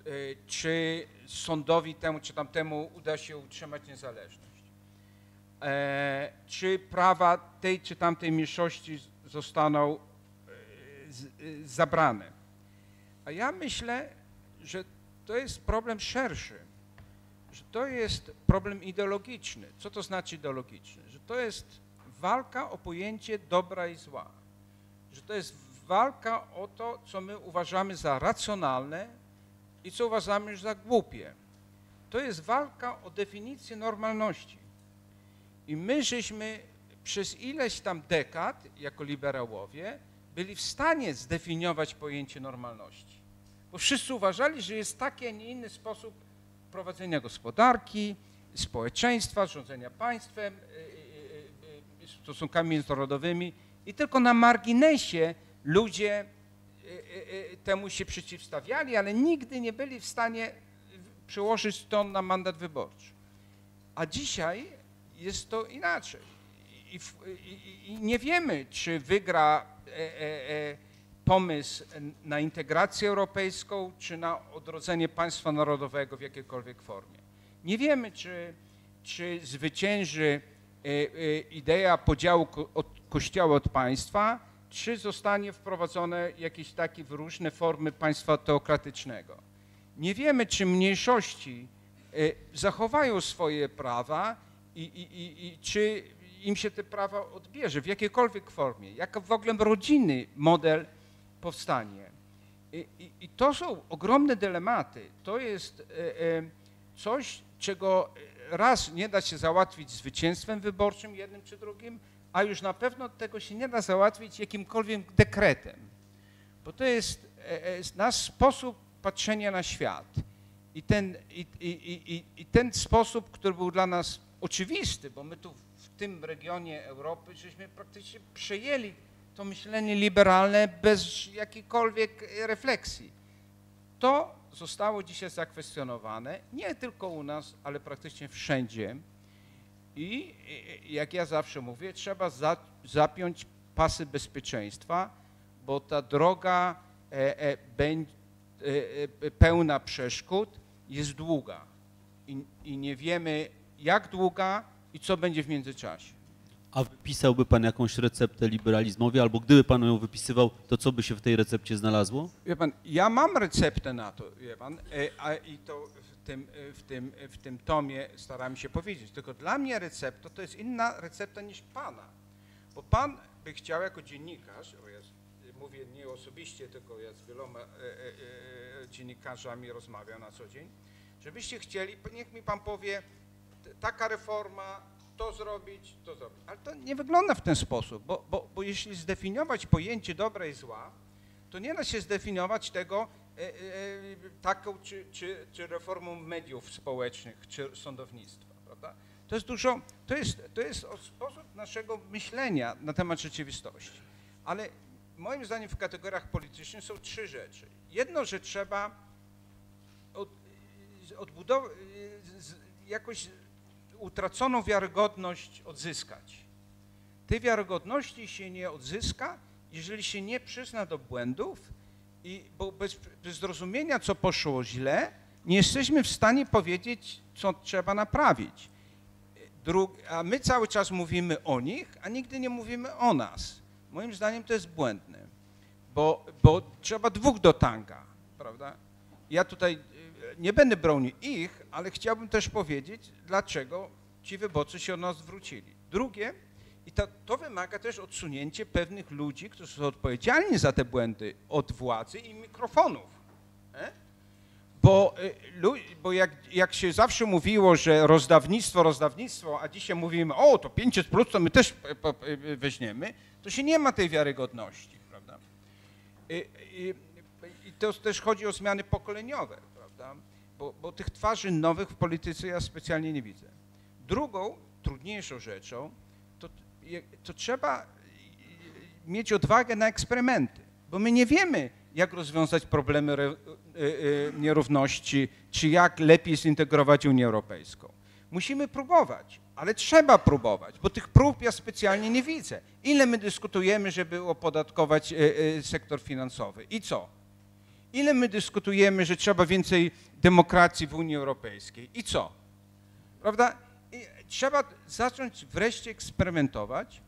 Y, Czy sądowi temu czy tamtemu uda się utrzymać niezależność? E, Czy prawa tej czy tamtej mniejszości zostaną z- y, zabrane? A ja myślę, że to jest problem szerszy że to jest problem ideologiczny. Co to znaczy ideologiczny? Że to jest walka o pojęcie dobra i zła. Że to jest walka o to, co my uważamy za racjonalne i co uważamy za głupie. To jest walka o definicję normalności. I my żeśmy przez ileś tam dekad, jako liberałowie, byli w stanie zdefiniować pojęcie normalności. Bo wszyscy uważali, że jest taki, a nie inny sposób prowadzenia gospodarki, społeczeństwa, rządzenia państwem, y, y, y, stosunkami międzynarodowymi i tylko na marginesie ludzie temu się przeciwstawiali, ale nigdy nie byli w stanie y, przełożyć to na mandat wyborczy. A dzisiaj jest to inaczej. I, i- i nie wiemy, czy wygra e, e, e, pomysł na integrację europejską, czy na odrodzenie państwa narodowego w jakiejkolwiek formie. Nie wiemy, czy, czy zwycięży e, e, idea podziału ko- od kościoła od państwa, czy zostanie wprowadzone jakieś takie różne formy państwa teokratycznego. Nie wiemy, czy mniejszości e, zachowają swoje prawa i, i, i, i czy im się te prawa odbierze w jakiejkolwiek formie, jak w ogóle rodzinny model powstanie. I, i, I, to są ogromne dylematy. To jest e, e, coś, czego raz nie da się załatwić zwycięstwem wyborczym jednym czy drugim, a już na pewno tego się nie da załatwić jakimkolwiek dekretem. Bo to jest, e, jest nasz sposób patrzenia na świat. I ten, i, i, i, ten sposób, który był dla nas oczywisty, bo my tu w tym regionie Europy żeśmy praktycznie przejęli to myślenie liberalne bez jakiejkolwiek refleksji. To zostało dzisiaj zakwestionowane, nie tylko u nas, ale praktycznie wszędzie. I jak ja zawsze mówię, trzeba za, zapiąć pasy bezpieczeństwa, bo ta droga e, e, będzie e, pełna przeszkód jest długa I, i nie wiemy jak długa i co będzie w międzyczasie. A wypisałby pan jakąś receptę liberalizmowi, albo gdyby pan ją wypisywał, to co by się w tej recepcie znalazło? Wie pan, ja mam receptę na to, wie pan, a, i to tym, w, tym, w tym tomie staram się powiedzieć. Tylko dla mnie recepta to jest inna recepta niż pana. Bo pan by chciał jako dziennikarz, bo ja mówię nie osobiście, tylko ja z wieloma e, e, e, dziennikarzami rozmawiam na co dzień, żebyście chcieli, niech mi pan powie, taka reforma, to zrobić, to zrobić. Ale to nie wygląda w ten sposób, bo, bo, bo jeśli zdefiniować pojęcie dobra i zła, to nie da się zdefiniować tego e, e, taką czy, czy, czy reformą mediów społecznych, czy sądownictwa, prawda? To jest dużo, to jest, to jest sposób naszego myślenia na temat rzeczywistości. Ale moim zdaniem w kategoriach politycznych są trzy rzeczy. Jedno, że trzeba od, odbudować, jakoś utraconą wiarygodność odzyskać. Tej wiarygodności się nie odzyska, jeżeli się nie przyzna do błędów, i, bo bez, bez zrozumienia, co poszło źle, nie jesteśmy w stanie powiedzieć, co trzeba naprawić. A my cały czas mówimy o nich, a nigdy nie mówimy o nas. Moim zdaniem to jest błędne, bo, bo trzeba dwóch do tanga, prawda? Ja tutaj nie będę bronił ich, ale chciałbym też powiedzieć, dlaczego ci wyborcy się od nas zwrócili. Drugie, i to, to wymaga też odsunięcia pewnych ludzi, którzy są odpowiedzialni za te błędy od władzy i mikrofonów. E? Bo, e, bo jak, jak, się zawsze mówiło, że rozdawnictwo, rozdawnictwo, a dzisiaj mówimy, o to 500 plus, to my też e, weźmiemy, to się nie ma tej wiarygodności, prawda? I, i, i to też chodzi o zmiany pokoleniowe prawda? Bo, bo tych twarzy nowych w polityce ja specjalnie nie widzę. Drugą, trudniejszą rzeczą, to, trzeba mieć odwagę na eksperymenty, bo my nie wiemy, jak rozwiązać problemy y, y, nierówności, czy jak lepiej zintegrować Unię Europejską. Musimy próbować, ale trzeba próbować, bo tych prób ja specjalnie nie widzę. Ile my dyskutujemy, żeby opodatkować sektor finansowy i co? Ile my dyskutujemy, że trzeba więcej demokracji w Unii Europejskiej i co? Prawda? Trzeba zacząć wreszcie eksperymentować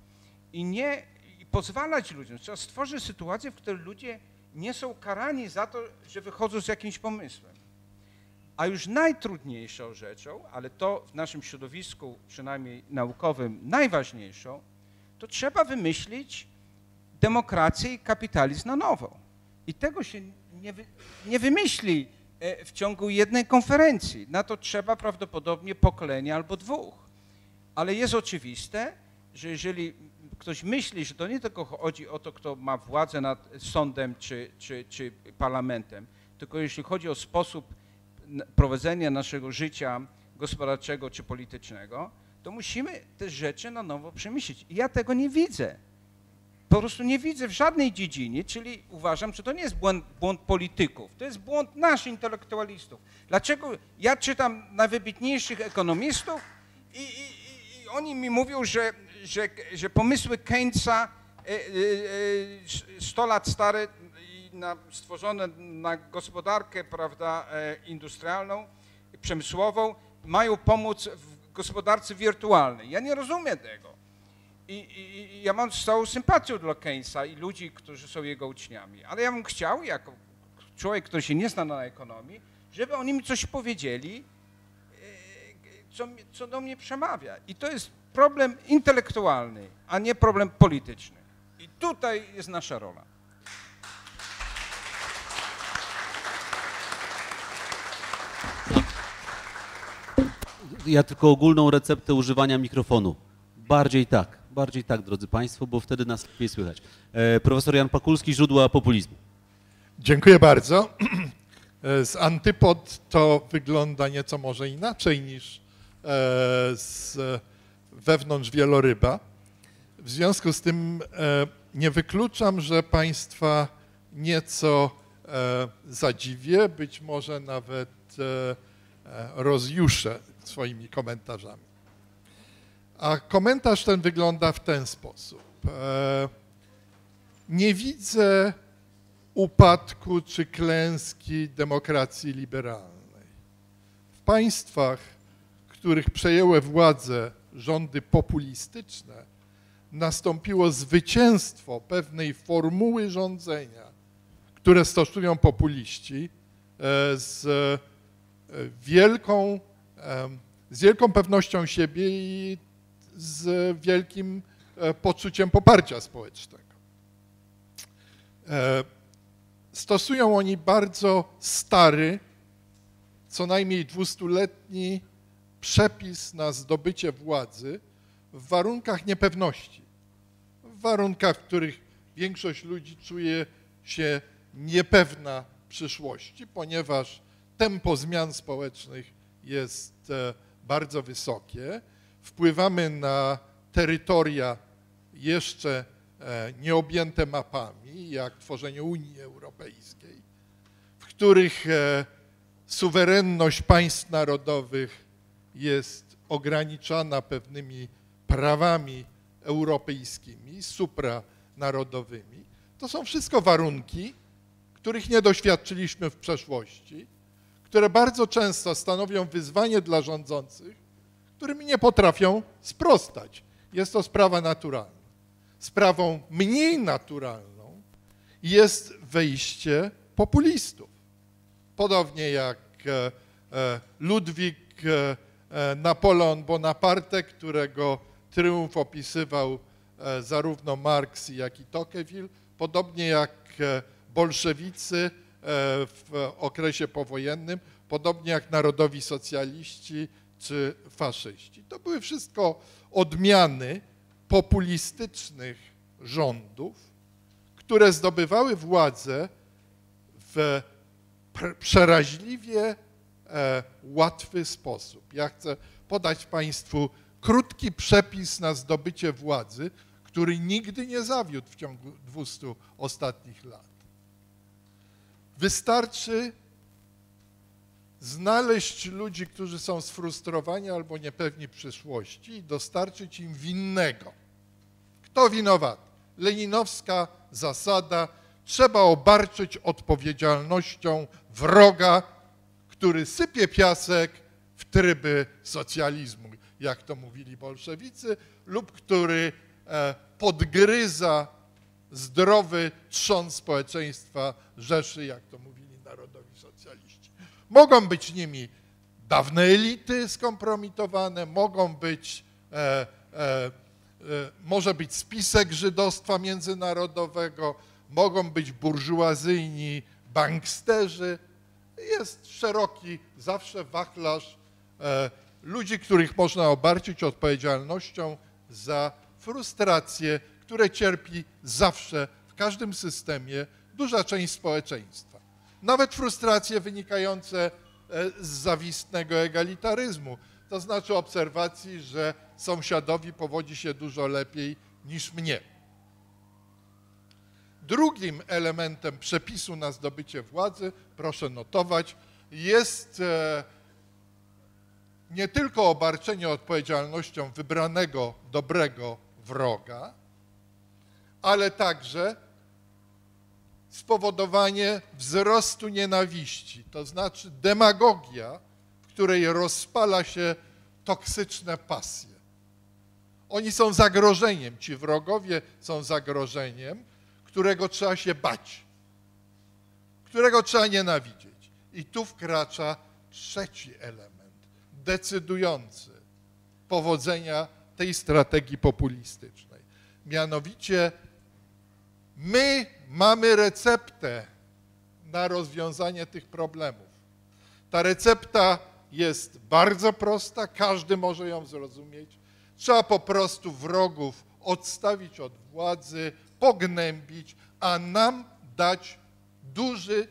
i nie i pozwalać ludziom. Trzeba stworzyć sytuację, w której ludzie nie są karani za to, że wychodzą z jakimś pomysłem. A już najtrudniejszą rzeczą, ale to w naszym środowisku, przynajmniej naukowym, najważniejszą, to trzeba wymyślić demokrację i kapitalizm na nowo. I tego się nie, wy, nie wymyśli e, w ciągu jednej konferencji. Na to trzeba prawdopodobnie pokolenia albo dwóch. Ale jest oczywiste, że jeżeli ktoś myśli, że to nie tylko chodzi o to, kto ma władzę nad sądem czy, czy, czy parlamentem, tylko jeśli chodzi o sposób prowadzenia naszego życia gospodarczego czy politycznego, to musimy te rzeczy na nowo przemyśleć. I ja tego nie widzę po prostu nie widzę w żadnej dziedzinie, czyli uważam, że to nie jest błąd, błąd polityków, to jest błąd naszych intelektualistów. Dlaczego ja czytam najwybitniejszych ekonomistów i, i, oni mi mówią, że, że, że pomysły Keynesa 100 e, e, lat stare, na, stworzone na gospodarkę prawda, e, industrialną, przemysłową, mają pomóc w gospodarce wirtualnej. Ja nie rozumiem tego. I, i, ja mam całą sympatię dla Keynesa i ludzi, którzy są jego uczniami, ale ja bym chciał, jako człowiek, który się nie zna na ekonomii, żeby oni mi coś powiedzieli, e, co, co do mnie przemawia. I to jest problem intelektualny, a nie problem polityczny. I tutaj jest nasza rola. Ja tylko ogólną receptę używania mikrofonu. Bardziej tak, bardziej tak, drodzy Państwo, bo wtedy nas lepiej słychać. E, profesor Jan Pakulski, źródła populizmu. Dziękuję bardzo. Z antypod to wygląda nieco może inaczej niż e, z wewnątrz wieloryba. W związku z tym e, nie wykluczam, że Państwa nieco e, zadziwię, być może nawet rozjuszę swoimi komentarzami. A komentarz ten wygląda w ten sposób. Nie widzę upadku czy klęski demokracji liberalnej. W państwach, których przejęły władzę rządy populistyczne, nastąpiło zwycięstwo pewnej formuły rządzenia, które stosują populiści e, z e, wielką, z wielką pewnością siebie i z wielkim e, poczuciem poparcia społecznego. Stosują oni bardzo stary, co najmniej dwustuletni przepis na zdobycie władzy w warunkach niepewności, w warunkach, w których większość ludzi czuje się niepewna przyszłości, ponieważ tempo zmian społecznych jest e, bardzo wysokie. Wpływamy na terytoria jeszcze e, nieobjęte mapami, jak tworzenie Unii Europejskiej, w których e, suwerenność państw narodowych jest ograniczana pewnymi prawami europejskimi, supranarodowymi. To są wszystko warunki, których nie doświadczyliśmy w przeszłości, które bardzo często stanowią wyzwanie dla rządzących, którym nie potrafią sprostać. Jest to sprawa naturalna. Sprawą mniej naturalną jest wejście populistów. Podobnie jak e, e, Ludwik E, Napoleon Bonaparte, którego triumf opisywał e, zarówno Marx, jak i Tocqueville, podobnie jak e, bolszewicy w okresie powojennym, podobnie jak narodowi socjaliści czy faszyści. To były wszystko odmiany populistycznych rządów, które zdobywały władzę w przeraźliwie E, łatwy sposób. Ja chcę podać Państwu krótki przepis na zdobycie władzy, który nigdy nie zawiódł w ciągu 200 ostatnich lat. Wystarczy znaleźć ludzi, którzy są sfrustrowani albo niepewni przyszłości i dostarczyć im winnego. Kto winowaty? Leninowska zasada, trzeba obarczyć odpowiedzialnością wroga który sypie piasek w tryby socjalizmu, jak to mówili bolszewicy, lub który e, podgryza zdrowy trzon społeczeństwa Rzeszy, jak to mówili narodowi socjaliści. Mogą być nimi dawne elity skompromitowane, mogą być, e, e, e, może być spisek żydostwa międzynarodowego, mogą być burżuazyjni banksterzy, jest szeroki zawsze wachlarz e, ludzi, których można obarczyć odpowiedzialnością za frustracje, które cierpi zawsze w każdym systemie duża część społeczeństwa. Nawet frustracje wynikające e, z zawistnego egalitaryzmu, to znaczy obserwacji, że sąsiadowi powodzi się dużo lepiej niż mnie. Drugim elementem przepisu na zdobycie władzy, proszę notować, jest e, nie tylko obarczenie odpowiedzialnością wybranego dobrego wroga, ale także spowodowanie wzrostu nienawiści, to znaczy demagogia, w której rozpala się toksyczne pasje. Oni są zagrożeniem, ci wrogowie są zagrożeniem, którego trzeba się bać, którego trzeba nienawidzieć. I tu wkracza trzeci element, decydujący powodzenia tej strategii populistycznej. Mianowicie my mamy receptę na rozwiązanie tych problemów. Ta recepta jest bardzo prosta, każdy może ją zrozumieć. Trzeba po prostu wrogów odstawić od władzy, pognębić, a nam dać duży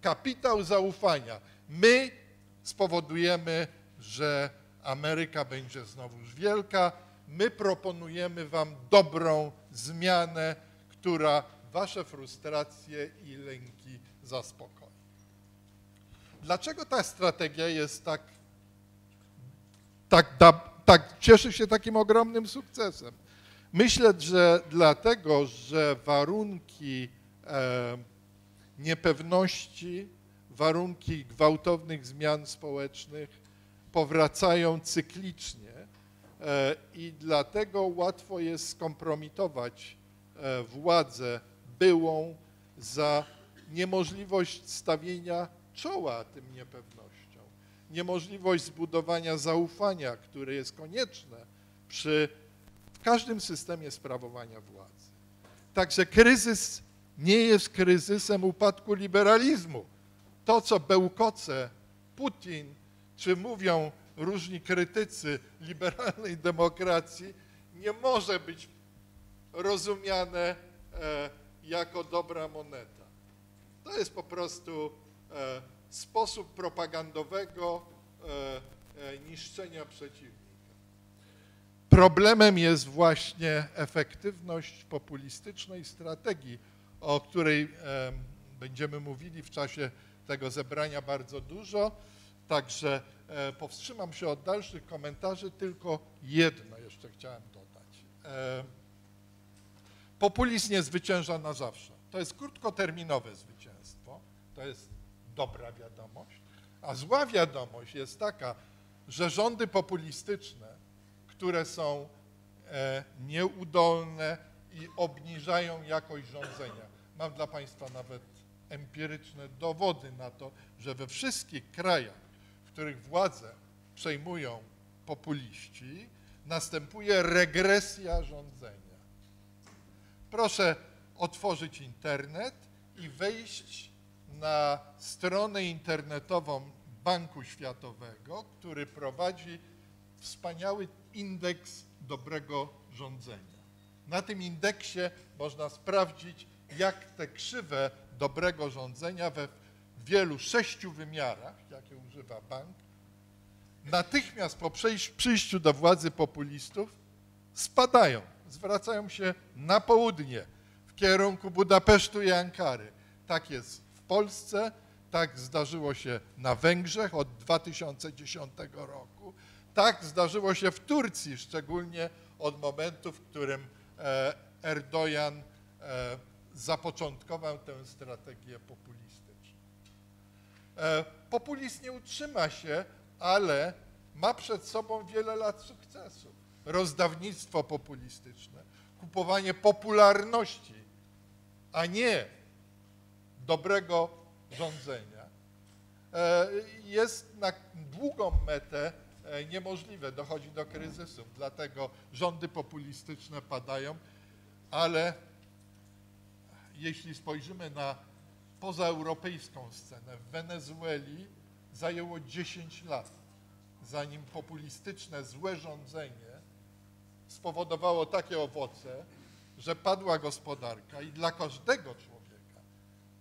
kapitał zaufania. My spowodujemy, że Ameryka będzie znowuż wielka. My proponujemy Wam dobrą zmianę, która Wasze frustracje i lęki zaspokoi. Dlaczego ta strategia jest tak, tak, tak cieszy się takim ogromnym sukcesem? Myślę, że dlatego, że warunki e, niepewności, warunki gwałtownych zmian społecznych powracają cyklicznie e, i dlatego łatwo jest skompromitować e, władzę byłą za niemożliwość stawienia czoła tym niepewnościom, niemożliwość zbudowania zaufania, które jest konieczne przy każdym systemie sprawowania władzy. Także kryzys nie jest kryzysem upadku liberalizmu. To, co bełkoce Putin, czy mówią różni krytycy liberalnej demokracji, nie może być rozumiane e, jako dobra moneta. To jest po prostu e, sposób propagandowego e, niszczenia przeciwnika. Problemem jest właśnie efektywność populistycznej strategii, o której będziemy mówili w czasie tego zebrania bardzo dużo. Także e, powstrzymam się od dalszych komentarzy, tylko jedno jeszcze chciałem dodać. E, populizm nie zwycięża na zawsze. To jest krótkoterminowe zwycięstwo, to jest dobra wiadomość, a zła wiadomość jest taka, że rządy populistyczne, które są e, nieudolne i obniżają jakość rządzenia. Mam dla Państwa nawet empiryczne dowody na to, że we wszystkich krajach, w których władzę przejmują populiści, następuje regresja rządzenia. Proszę otworzyć internet i wejść na stronę internetową Banku Światowego, który prowadzi wspaniały indeks dobrego rządzenia. Na tym indeksie można sprawdzić, jak te krzywe dobrego rządzenia we wielu sześciu wymiarach, jakie używa bank, natychmiast po przyjściu do władzy populistów spadają, zwracają się na południe, w kierunku Budapesztu i Ankary. Tak jest w Polsce, tak zdarzyło się na Węgrzech od 2010 roku, tak zdarzyło się w Turcji, szczególnie od momentu, w którym e, Erdogan e, zapoczątkował tę strategię populistyczną. E, populizm nie utrzyma się, ale ma przed sobą wiele lat sukcesów. Rozdawnictwo populistyczne, kupowanie popularności, a nie dobrego rządzenia, jest na długą metę niemożliwe. Dochodzi do kryzysów, dlatego rządy populistyczne padają, ale jeśli spojrzymy na pozaeuropejską scenę, w Wenezueli zajęło 10 lat, zanim populistyczne, złe rządzenie spowodowało takie owoce, że padła gospodarka i dla każdego człowieka,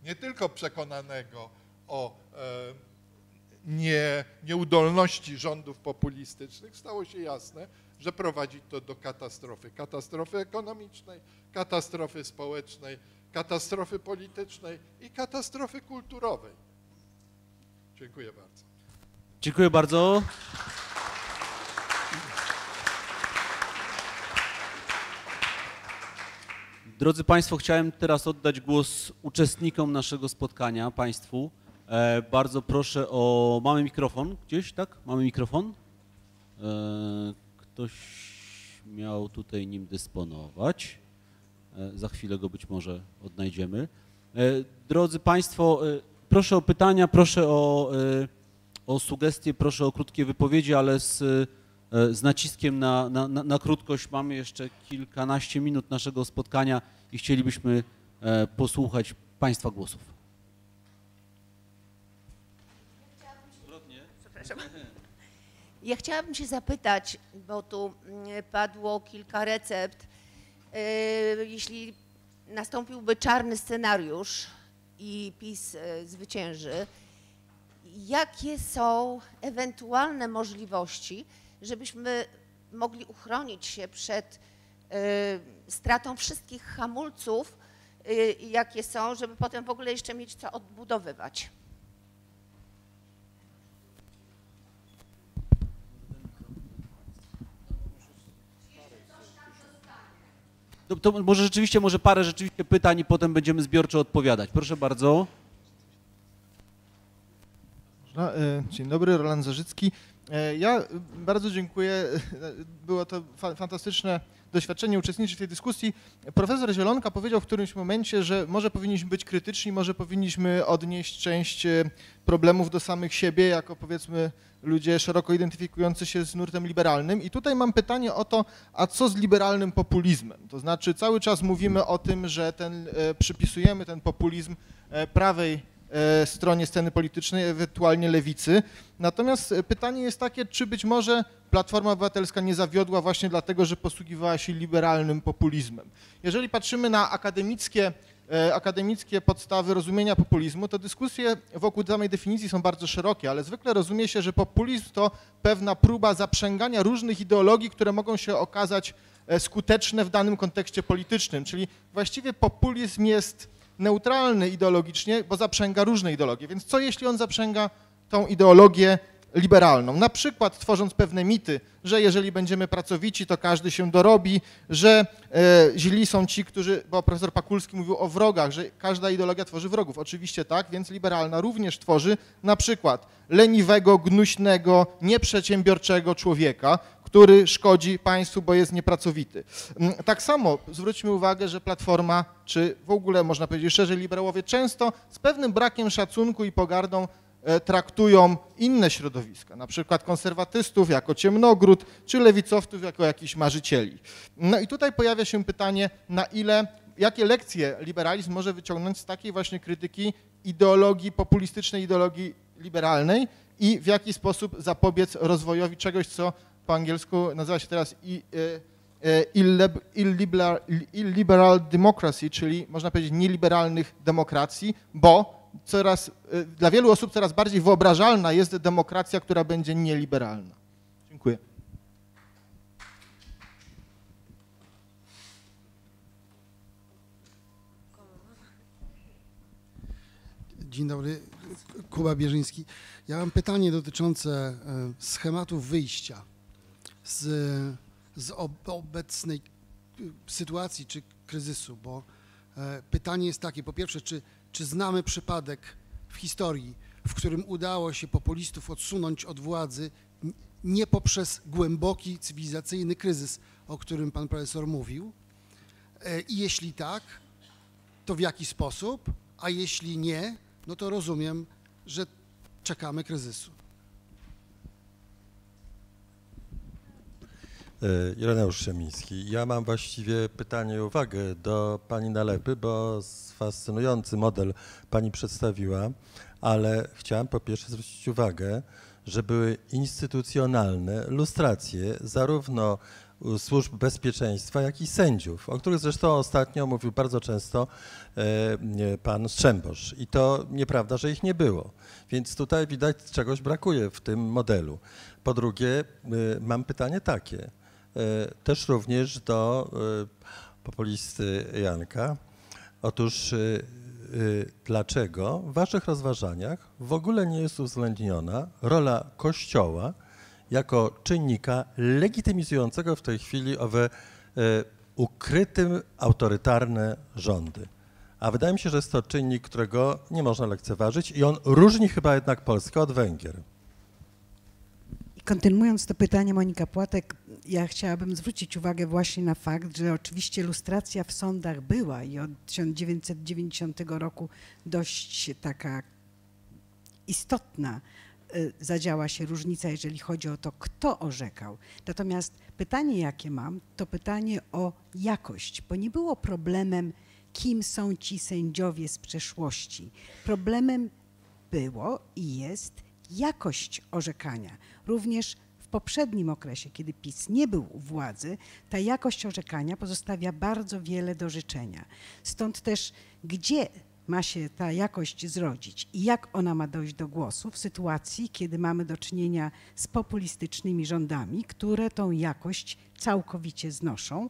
nie tylko przekonanego o e, nie, nieudolności rządów populistycznych, stało się jasne, że prowadzi to do katastrofy. Katastrofy ekonomicznej, katastrofy społecznej, katastrofy politycznej i katastrofy kulturowej. Dziękuję bardzo. Dziękuję bardzo. Drodzy Państwo, chciałem teraz oddać głos uczestnikom naszego spotkania, Państwu. E, bardzo proszę o... Mamy mikrofon gdzieś, tak? Mamy mikrofon? E, ktoś miał tutaj nim dysponować. E, za chwilę go być może odnajdziemy. E, drodzy Państwo, e, proszę o pytania, proszę o, e, o sugestie, proszę o krótkie wypowiedzi, ale z, z naciskiem na, na, na, krótkość. Mamy jeszcze kilkanaście minut naszego spotkania i chcielibyśmy posłuchać Państwa głosów. Ja chciałabym się zapytać, bo tu mm, padło kilka recept. Yy, Jeśli nastąpiłby czarny scenariusz i PiS yy, zwycięży, jakie są ewentualne możliwości, żebyśmy mogli uchronić się przed yy, stratą wszystkich hamulców, jakie są, żeby potem w ogóle jeszcze mieć co odbudowywać? To, to może rzeczywiście, może parę rzeczywiście pytań i potem będziemy zbiorczo odpowiadać. Proszę bardzo. Można? E, Dzień dobry, Roland Zarzycki. E, Ja bardzo dziękuję. e, Było to fa- fantastyczne doświadczenie uczestniczyć w tej dyskusji. Profesor Zielonka powiedział w którymś momencie, że może powinniśmy być krytyczni, może powinniśmy odnieść część e, problemów do samych siebie, jako powiedzmy ludzie szeroko identyfikujący się z nurtem liberalnym. I tutaj mam pytanie o to, a co z liberalnym populizmem? To znaczy cały czas mówimy o tym, że ten, e, przypisujemy ten populizm e, prawej stronie sceny politycznej, ewentualnie lewicy. Natomiast e, pytanie jest takie, czy być może Platforma Obywatelska nie zawiodła właśnie dlatego, że posługiwała się liberalnym populizmem. Jeżeli patrzymy na akademickie, e, akademickie podstawy rozumienia populizmu, to dyskusje wokół samej definicji są bardzo szerokie, ale zwykle rozumie się, że populizm to pewna próba zaprzęgania różnych ideologii, które mogą się okazać e, skuteczne w danym kontekście politycznym. Czyli właściwie populizm jest neutralny ideologicznie, bo zaprzęga różne ideologie. Więc co jeśli on zaprzęga tą ideologię liberalną? Na przykład tworząc pewne mity, że jeżeli będziemy pracowici, to każdy się dorobi, że e, źli są ci, którzy, bo profesor Pakulski mówił o wrogach, że każda ideologia tworzy wrogów. Oczywiście tak, więc liberalna również tworzy na przykład leniwego, gnuśnego, nieprzedsiębiorczego człowieka, który szkodzi państwu, bo jest niepracowity. Mm, Tak samo zwróćmy uwagę, że Platforma, czy w ogóle można powiedzieć szerzej liberałowie, często z pewnym brakiem szacunku i pogardą e, traktują inne środowiska, na przykład konserwatystów jako ciemnogród, czy lewicowców jako jakichś marzycieli. No i tutaj pojawia się pytanie, na ile, jakie lekcje liberalizm może wyciągnąć z takiej właśnie krytyki ideologii, populistycznej ideologii liberalnej i w jaki sposób zapobiec rozwojowi czegoś, co po angielsku nazywa się teraz e, e, illib- illiberal, illiberal democracy, czyli można powiedzieć nieliberalnych demokracji, bo coraz, e, dla wielu osób coraz bardziej wyobrażalna jest demokracja, która będzie nieliberalna. Dziękuję. Dzień dobry, Kuba Bierzyński. Ja mam pytanie dotyczące schematów wyjścia z, z ob- obecnej e, sytuacji czy kryzysu, bo e, pytanie jest takie, po pierwsze, czy, czy znamy przypadek w historii, w którym udało się populistów odsunąć od władzy nie poprzez głęboki cywilizacyjny kryzys, o którym pan profesor mówił? E, I jeśli tak, to w jaki sposób? A jeśli nie, no to rozumiem, że czekamy kryzysu. Ireneusz Siemiński. Ja mam właściwie pytanie i uwagę do pani Nalepy, bo fascynujący model pani przedstawiła, ale chciałem po pierwsze zwrócić uwagę, że były instytucjonalne lustracje zarówno służb bezpieczeństwa, jak i sędziów, o których zresztą ostatnio mówił bardzo często e, pan Strzembosz. I to nieprawda, że ich nie było. Więc tutaj widać, czegoś brakuje w tym modelu. Po drugie, y, mam pytanie takie, też również do y, populisty Janka. Otóż y, dlaczego w waszych rozważaniach w ogóle nie jest uwzględniona rola Kościoła jako czynnika legitymizującego w tej chwili owe ukrytym autorytarne rządy? A wydaje mi się, że jest to czynnik, którego nie można lekceważyć i on różni chyba jednak Polskę od Węgier. Kontynuując to pytanie Monika Płatek, ja chciałabym zwrócić uwagę właśnie na fakt, że oczywiście lustracja w sądach była i od 1990 roku dość taka istotna y, zadziała się różnica, jeżeli chodzi o to, kto orzekał. Natomiast pytanie, jakie mam, to pytanie o jakość, bo nie było problemem, kim są ci sędziowie z przeszłości. Problemem było i jest jakość orzekania. Również poprzednim okresie, kiedy PiS nie był u władzy, ta jakość orzekania pozostawia bardzo wiele do życzenia. Stąd też, gdzie ma się ta jakość zrodzić i jak ona ma dojść do głosu w sytuacji, kiedy mamy do czynienia z populistycznymi rządami, które tą jakość całkowicie znoszą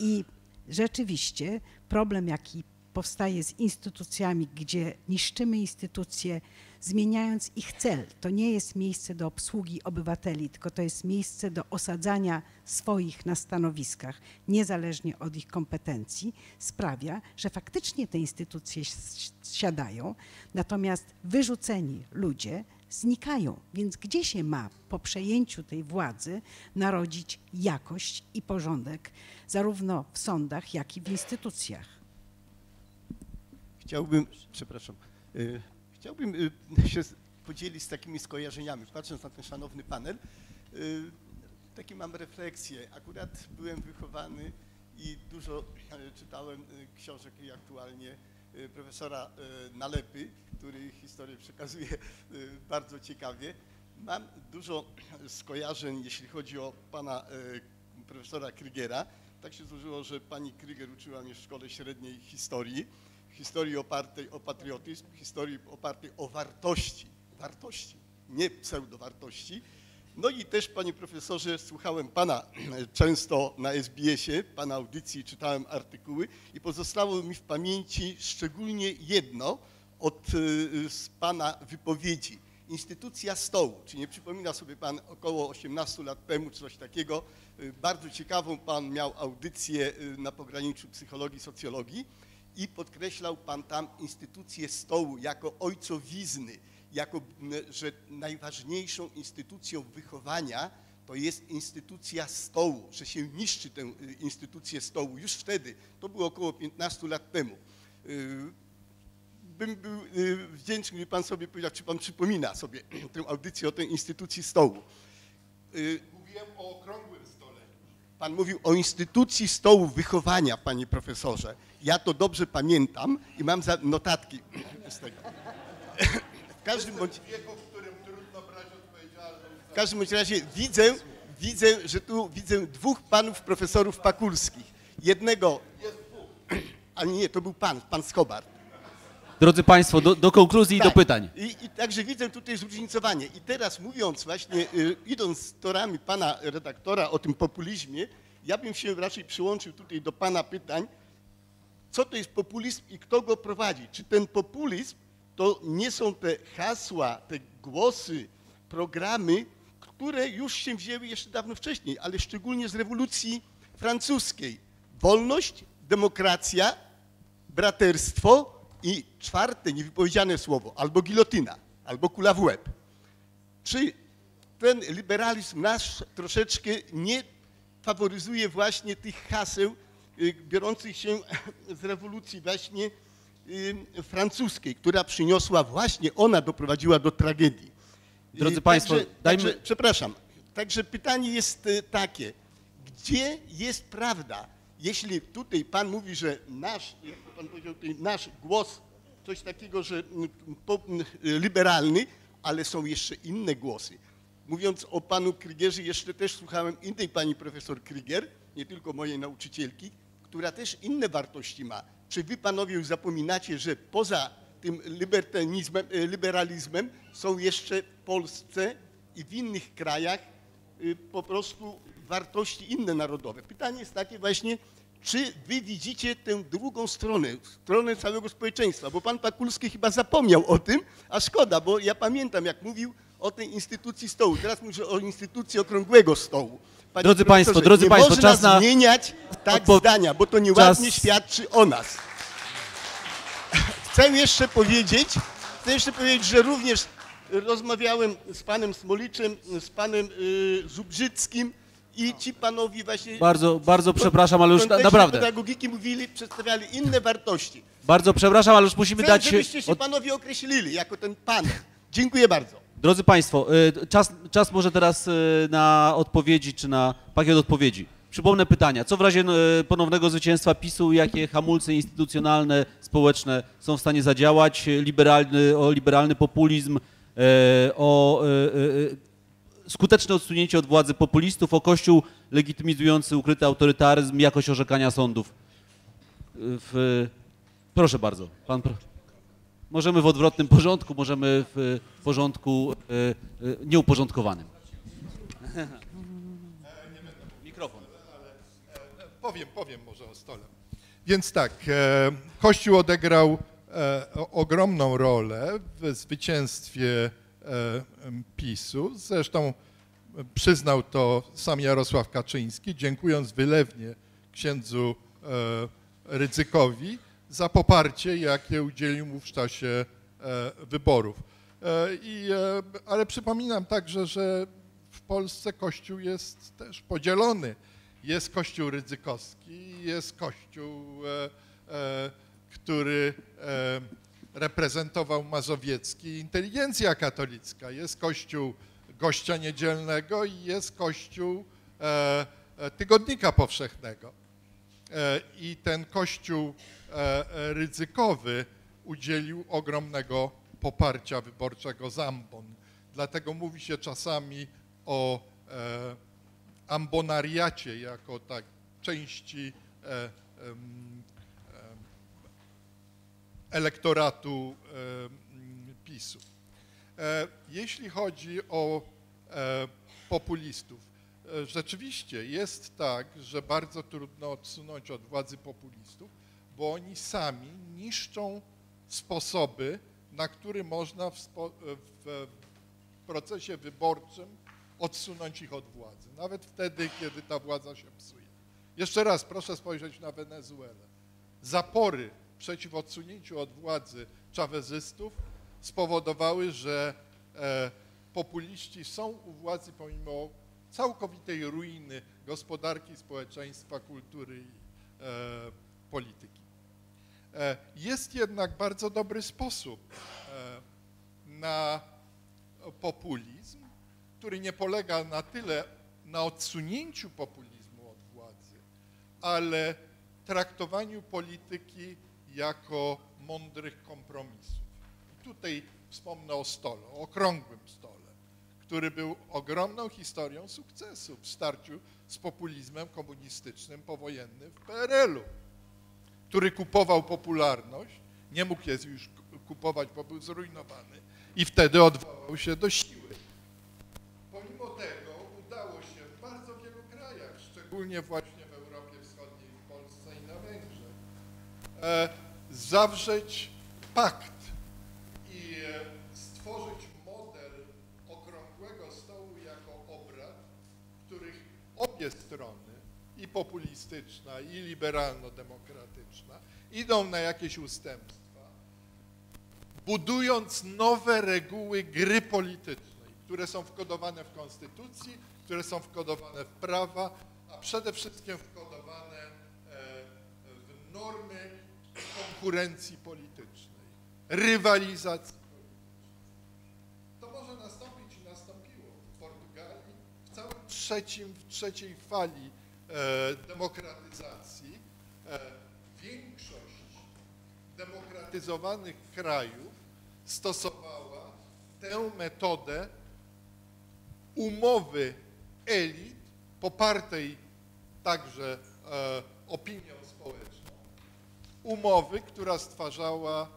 i rzeczywiście problem, jaki powstaje z instytucjami, gdzie niszczymy instytucje, zmieniając ich cel. To nie jest miejsce do obsługi obywateli, tylko to jest miejsce do osadzania swoich na stanowiskach, niezależnie od ich kompetencji, sprawia, że faktycznie te instytucje siadają, natomiast wyrzuceni ludzie znikają. Więc gdzie się ma po przejęciu tej władzy narodzić jakość i porządek, zarówno w sądach, jak i w instytucjach? Chciałbym, przepraszam, y, chciałbym y, się podzielić z takimi skojarzeniami. Patrząc na ten szanowny panel, y, takie mam refleksje. Akurat byłem wychowany i dużo y, czytałem książek i aktualnie profesora Nalepy, który historię przekazuje bardzo ciekawie. Mam dużo skojarzeń, jeśli chodzi o pana profesora Krygera. Tak się złożyło, że pani Kryger uczyła mnie w szkole średniej historii historii opartej o patriotyzm, historii opartej o wartości, wartości, nie pseudowartości. No i też, panie profesorze, słuchałem pana często na SBS-ie, pana audycji, czytałem artykuły i pozostało mi w pamięci szczególnie jedno od y, z pana wypowiedzi. Instytucja stołu. Czy nie przypomina sobie pan około 18 lat temu, coś takiego, y, bardzo ciekawą pan miał audycję y, na pograniczu psychologii, socjologii i podkreślał pan tam instytucję stołu jako ojcowizny, jako, że najważniejszą instytucją wychowania to jest instytucja stołu, że się niszczy tę y, instytucję stołu. Już wtedy, to było około 15 lat temu. Y, Bym był y, wdzięczny, gdyby pan sobie powiedział, czy pan przypomina sobie tę audycję o tej instytucji stołu. Mówiłem o okrągłym. Pan mówił o instytucji stołu wychowania, panie profesorze. Ja to dobrze pamiętam i mam za notatki z tego. W każdym bądź, W każdym bądź razie widzę, widzę, że tu widzę dwóch panów profesorów pakulskich. Jednego, a nie, to był pan, pan Skobar. Drodzy Państwo, do, do konkluzji i do Tak. pytań. I, I także widzę tutaj zróżnicowanie. I teraz mówiąc właśnie, y, idąc torami pana redaktora o tym populizmie, ja bym się raczej przyłączył tutaj do pana pytań, co to jest populizm i kto go prowadzi. Czy ten populizm to nie są te hasła, te głosy, programy, które już się wzięły jeszcze dawno wcześniej, ale szczególnie z rewolucji francuskiej. Wolność, demokracja, braterstwo i czwarte niewypowiedziane słowo, albo gilotyna, albo kula w łeb. Czy ten liberalizm nasz troszeczkę nie faworyzuje właśnie tych haseł y, biorących się z rewolucji właśnie y, francuskiej, która przyniosła właśnie, ona doprowadziła do tragedii. Y, Drodzy państwo, także, dajmy- także, przepraszam, także pytanie jest takie, gdzie jest prawda? Jeśli tutaj pan mówi, że nasz, jak pan powiedział, nasz głos, coś takiego, że mm, mm, liberalny, ale są jeszcze inne głosy. Mówiąc o panu Krygierze, jeszcze też słuchałem innej pani profesor Krygier, nie tylko mojej nauczycielki, która też inne wartości ma. Czy wy panowie już zapominacie, że poza tym e, liberalizmem są jeszcze w Polsce i w innych krajach y, po prostu wartości inne narodowe. Pytanie jest takie właśnie, czy wy widzicie tę drugą stronę, stronę całego społeczeństwa, bo pan Pakulski chyba zapomniał o tym, a szkoda, bo ja pamiętam, jak mówił o tej instytucji stołu. Teraz mówię o instytucji okrągłego stołu. Panie Drodzy państwo, drodzy nie państwo, można czas na- zmieniać tak Odpo- zdania, bo to nieładnie Czas- świadczy o nas. Chcę jeszcze powiedzieć, chcę jeszcze powiedzieć, że również rozmawiałem z panem Smoliczem, z panem y, Zubrzyckim i ci panowie właśnie... Bardzo, bardzo przepraszam, ale już na, naprawdę. pedagogiki mówili, przedstawiali inne wartości. Bardzo przepraszam, ale już musimy Chcę, dać... żebyście się panowie określili jako ten panel. Dziękuję bardzo. Drodzy Państwo, y, czas, czas może teraz y, na odpowiedzi, czy na pakiet odpowiedzi. Przypomnę pytania. Co w razie y, ponownego zwycięstwa PiSu, jakie hamulce instytucjonalne, społeczne są w stanie zadziałać? Liberalny, o liberalny populizm, o skuteczne odsunięcie od władzy populistów, o Kościół legitymizujący ukryty autorytaryzm, jakość orzekania sądów. W... Proszę bardzo, pan... Możemy w odwrotnym porządku, możemy w porządku e, e, nieuporządkowanym. Mikrofon. Powiem, powiem może o stole. Więc tak, e, Kościół odegrał ogromną rolę w zwycięstwie PiSu. Zresztą przyznał to sam Jarosław Kaczyński, dziękując wylewnie księdzu Rydzykowi za poparcie, jakie udzielił mu w czasie e, wyborów. E, I, e, ale przypominam także, że w Polsce Kościół jest też podzielony. Jest Kościół rydzykowski, jest Kościół, który reprezentował Mazowiecki, inteligencja katolicka, jest Kościół gościa niedzielnego i jest Kościół tygodnika powszechnego. I ten Kościół E, e, ryzykowy udzielił ogromnego poparcia wyborczego Zambon. Dlatego mówi się czasami o e, ambonariacie jako tak części elektoratu PiSu. Jeśli chodzi o populistów, rzeczywiście jest tak, że bardzo trudno odsunąć od władzy populistów, bo oni sami niszczą sposoby, na który można w, w, procesie wyborczym odsunąć ich od władzy, nawet wtedy, kiedy ta władza się psuje. Jeszcze raz proszę spojrzeć na Wenezuelę. Zapory przeciw odsunięciu od władzy czawezystów spowodowały, że e, populiści są u władzy pomimo całkowitej ruiny gospodarki, społeczeństwa, kultury i e, polityki. E, jest jednak bardzo dobry sposób na populizm, który nie polega na tyle na odsunięciu populizmu od władzy, ale traktowaniu polityki jako mądrych kompromisów. I tutaj wspomnę o stole, o okrągłym stole, który był ogromną historią sukcesu w starciu z populizmem komunistycznym powojennym w PRL-u który kupował popularność, nie mógł jej już kupować, bo był zrujnowany i wtedy odwołał się do siły. Pomimo tego udało się w bardzo wielu krajach, szczególnie właśnie w Europie Wschodniej, w Polsce i na Węgrzech, e, zawrzeć pakt i stworzyć model okrągłego stołu jako obrad, w których obie strony i populistyczna, i liberalno-demokratyczna, idą na jakieś ustępstwa, budując nowe reguły gry politycznej, które są wkodowane w konstytucji, które są wkodowane w prawa, a przede wszystkim wkodowane e, w normy konkurencji politycznej, rywalizacji politycznej. To może nastąpić i nastąpiło w Portugalii w całym trzecim, w trzeciej fali E, demokratyzacji e, większość demokratyzowanych krajów stosowała tę metodę umowy elit popartej także e, opinią umowy, która stwarzała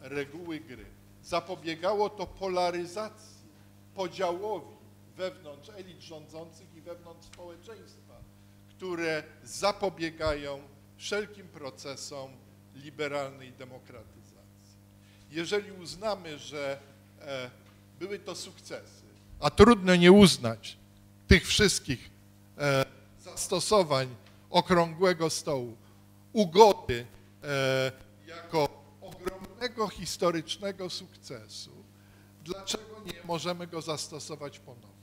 reguły gry. Zapobiegało to polaryzacji, podziałowi wewnątrz elit rządzących i wewnątrz społeczeństwa które zapobiegają wszelkim procesom liberalnej demokratyzacji. Jeżeli uznamy, że e, były to sukcesy, a trudno nie uznać tych wszystkich e, zastosowań okrągłego stołu, ugody jako ogromnego historycznego sukcesu, dlaczego nie możemy go zastosować ponownie?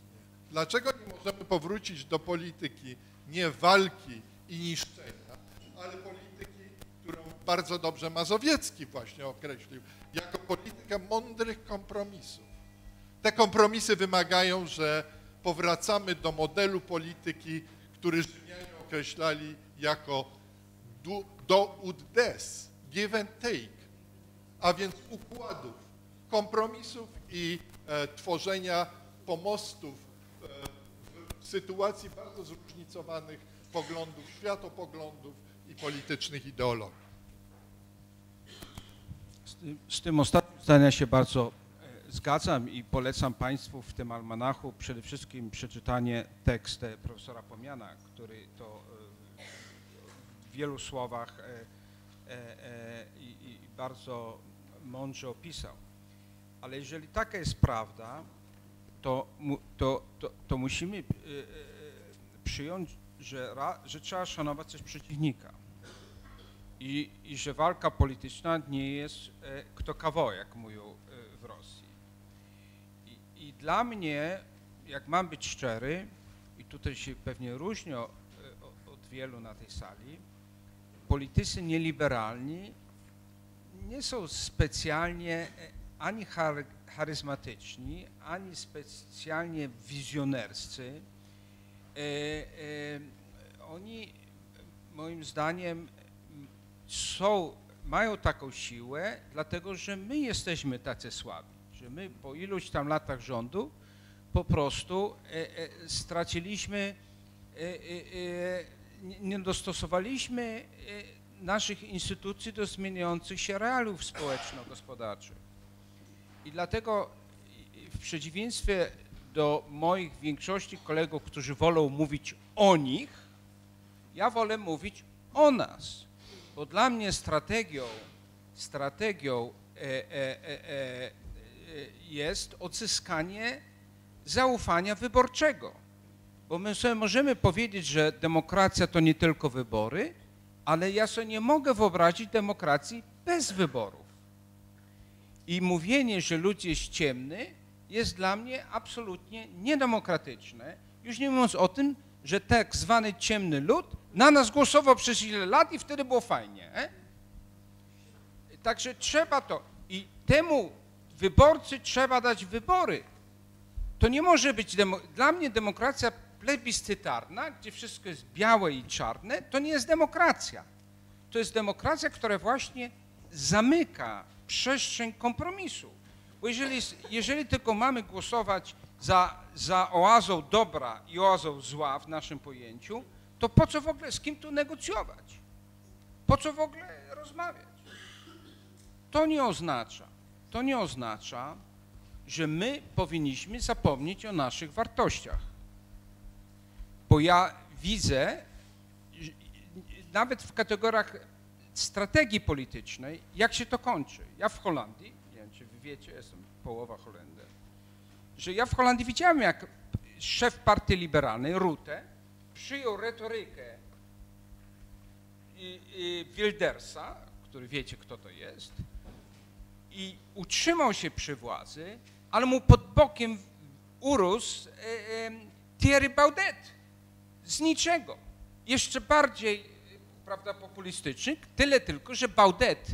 Dlaczego nie możemy powrócić do polityki nie walki i niszczenia, ale polityki, którą bardzo dobrze Mazowiecki właśnie określił, jako politykę mądrych kompromisów. Te kompromisy wymagają, że powracamy do modelu polityki, który Rzymianie określali jako do, do des, give and take, a więc układów, kompromisów i e, tworzenia pomostów e, w sytuacji bardzo zróżnicowanych poglądów, światopoglądów i politycznych ideologii. Z tym, z tym ostatnim zdania się bardzo e, zgadzam i polecam Państwu w tym almanachu przede wszystkim przeczytanie tekstu profesora Pomiana, który to e, wielu słowach e, i, i bardzo mądrze opisał. Ale jeżeli taka jest prawda, to, to, to, to musimy przyjąć, że, że trzeba szanować też przeciwnika i, i że walka polityczna nie jest e, kto kawo, jak mówią e, w Rosji. I, I, dla mnie, jak mam być szczery, i tutaj się pewnie różni od, e, od wielu na tej sali, politycy nieliberalni nie są specjalnie ani charyzmatyczni, ani specjalnie wizjonerscy. E, e, oni moim zdaniem są, mają taką siłę, dlatego że my jesteśmy tacy słabi, że my po iluś tam latach rządu po prostu e, e, straciliśmy, e, nie dostosowaliśmy naszych instytucji do zmieniających się realiów społeczno-gospodarczych. I dlatego w przeciwieństwie do moich większości kolegów, którzy wolą mówić o nich, ja wolę mówić o nas. Bo dla mnie strategią, strategią e, e, e, jest odzyskanie zaufania wyborczego. Bo my sobie możemy powiedzieć, że demokracja to nie tylko wybory, ale ja sobie nie mogę wyobrazić demokracji bez wyborów. I mówienie, że lud jest ciemny, jest dla mnie absolutnie niedemokratyczne. Już nie mówiąc o tym, że tak zwany ciemny lud na nas głosował przez ile lat i wtedy było fajnie. E? Także trzeba to. I temu wyborcy trzeba dać wybory. To nie może być, dla mnie demokracja plebiscytarna, gdzie wszystko jest białe i czarne, to nie jest demokracja. To jest demokracja, która właśnie zamyka przestrzeń kompromisu. Bo jeżeli, jeżeli tylko mamy głosować za, za oazą dobra i oazą zła w naszym pojęciu, to po co w ogóle z kim tu negocjować? Po co w ogóle rozmawiać? To nie oznacza, to nie oznacza, że my powinniśmy zapomnieć o naszych wartościach. Bo ja widzę, nawet w kategoriach strategii politycznej, jak się to kończy. Ja w Holandii, nie wiem czy wy wiecie, jestem połowa Holender, że ja w Holandii widziałem, jak szef partii liberalnej, Rutte, przyjął retorykę Wildersa, który wiecie, kto to jest, i utrzymał się przy władzy, ale mu pod bokiem urósł e, e, Thierry Baudet. Z niczego. Jeszcze bardziej prawda, populistyczny, tyle tylko, że Baudet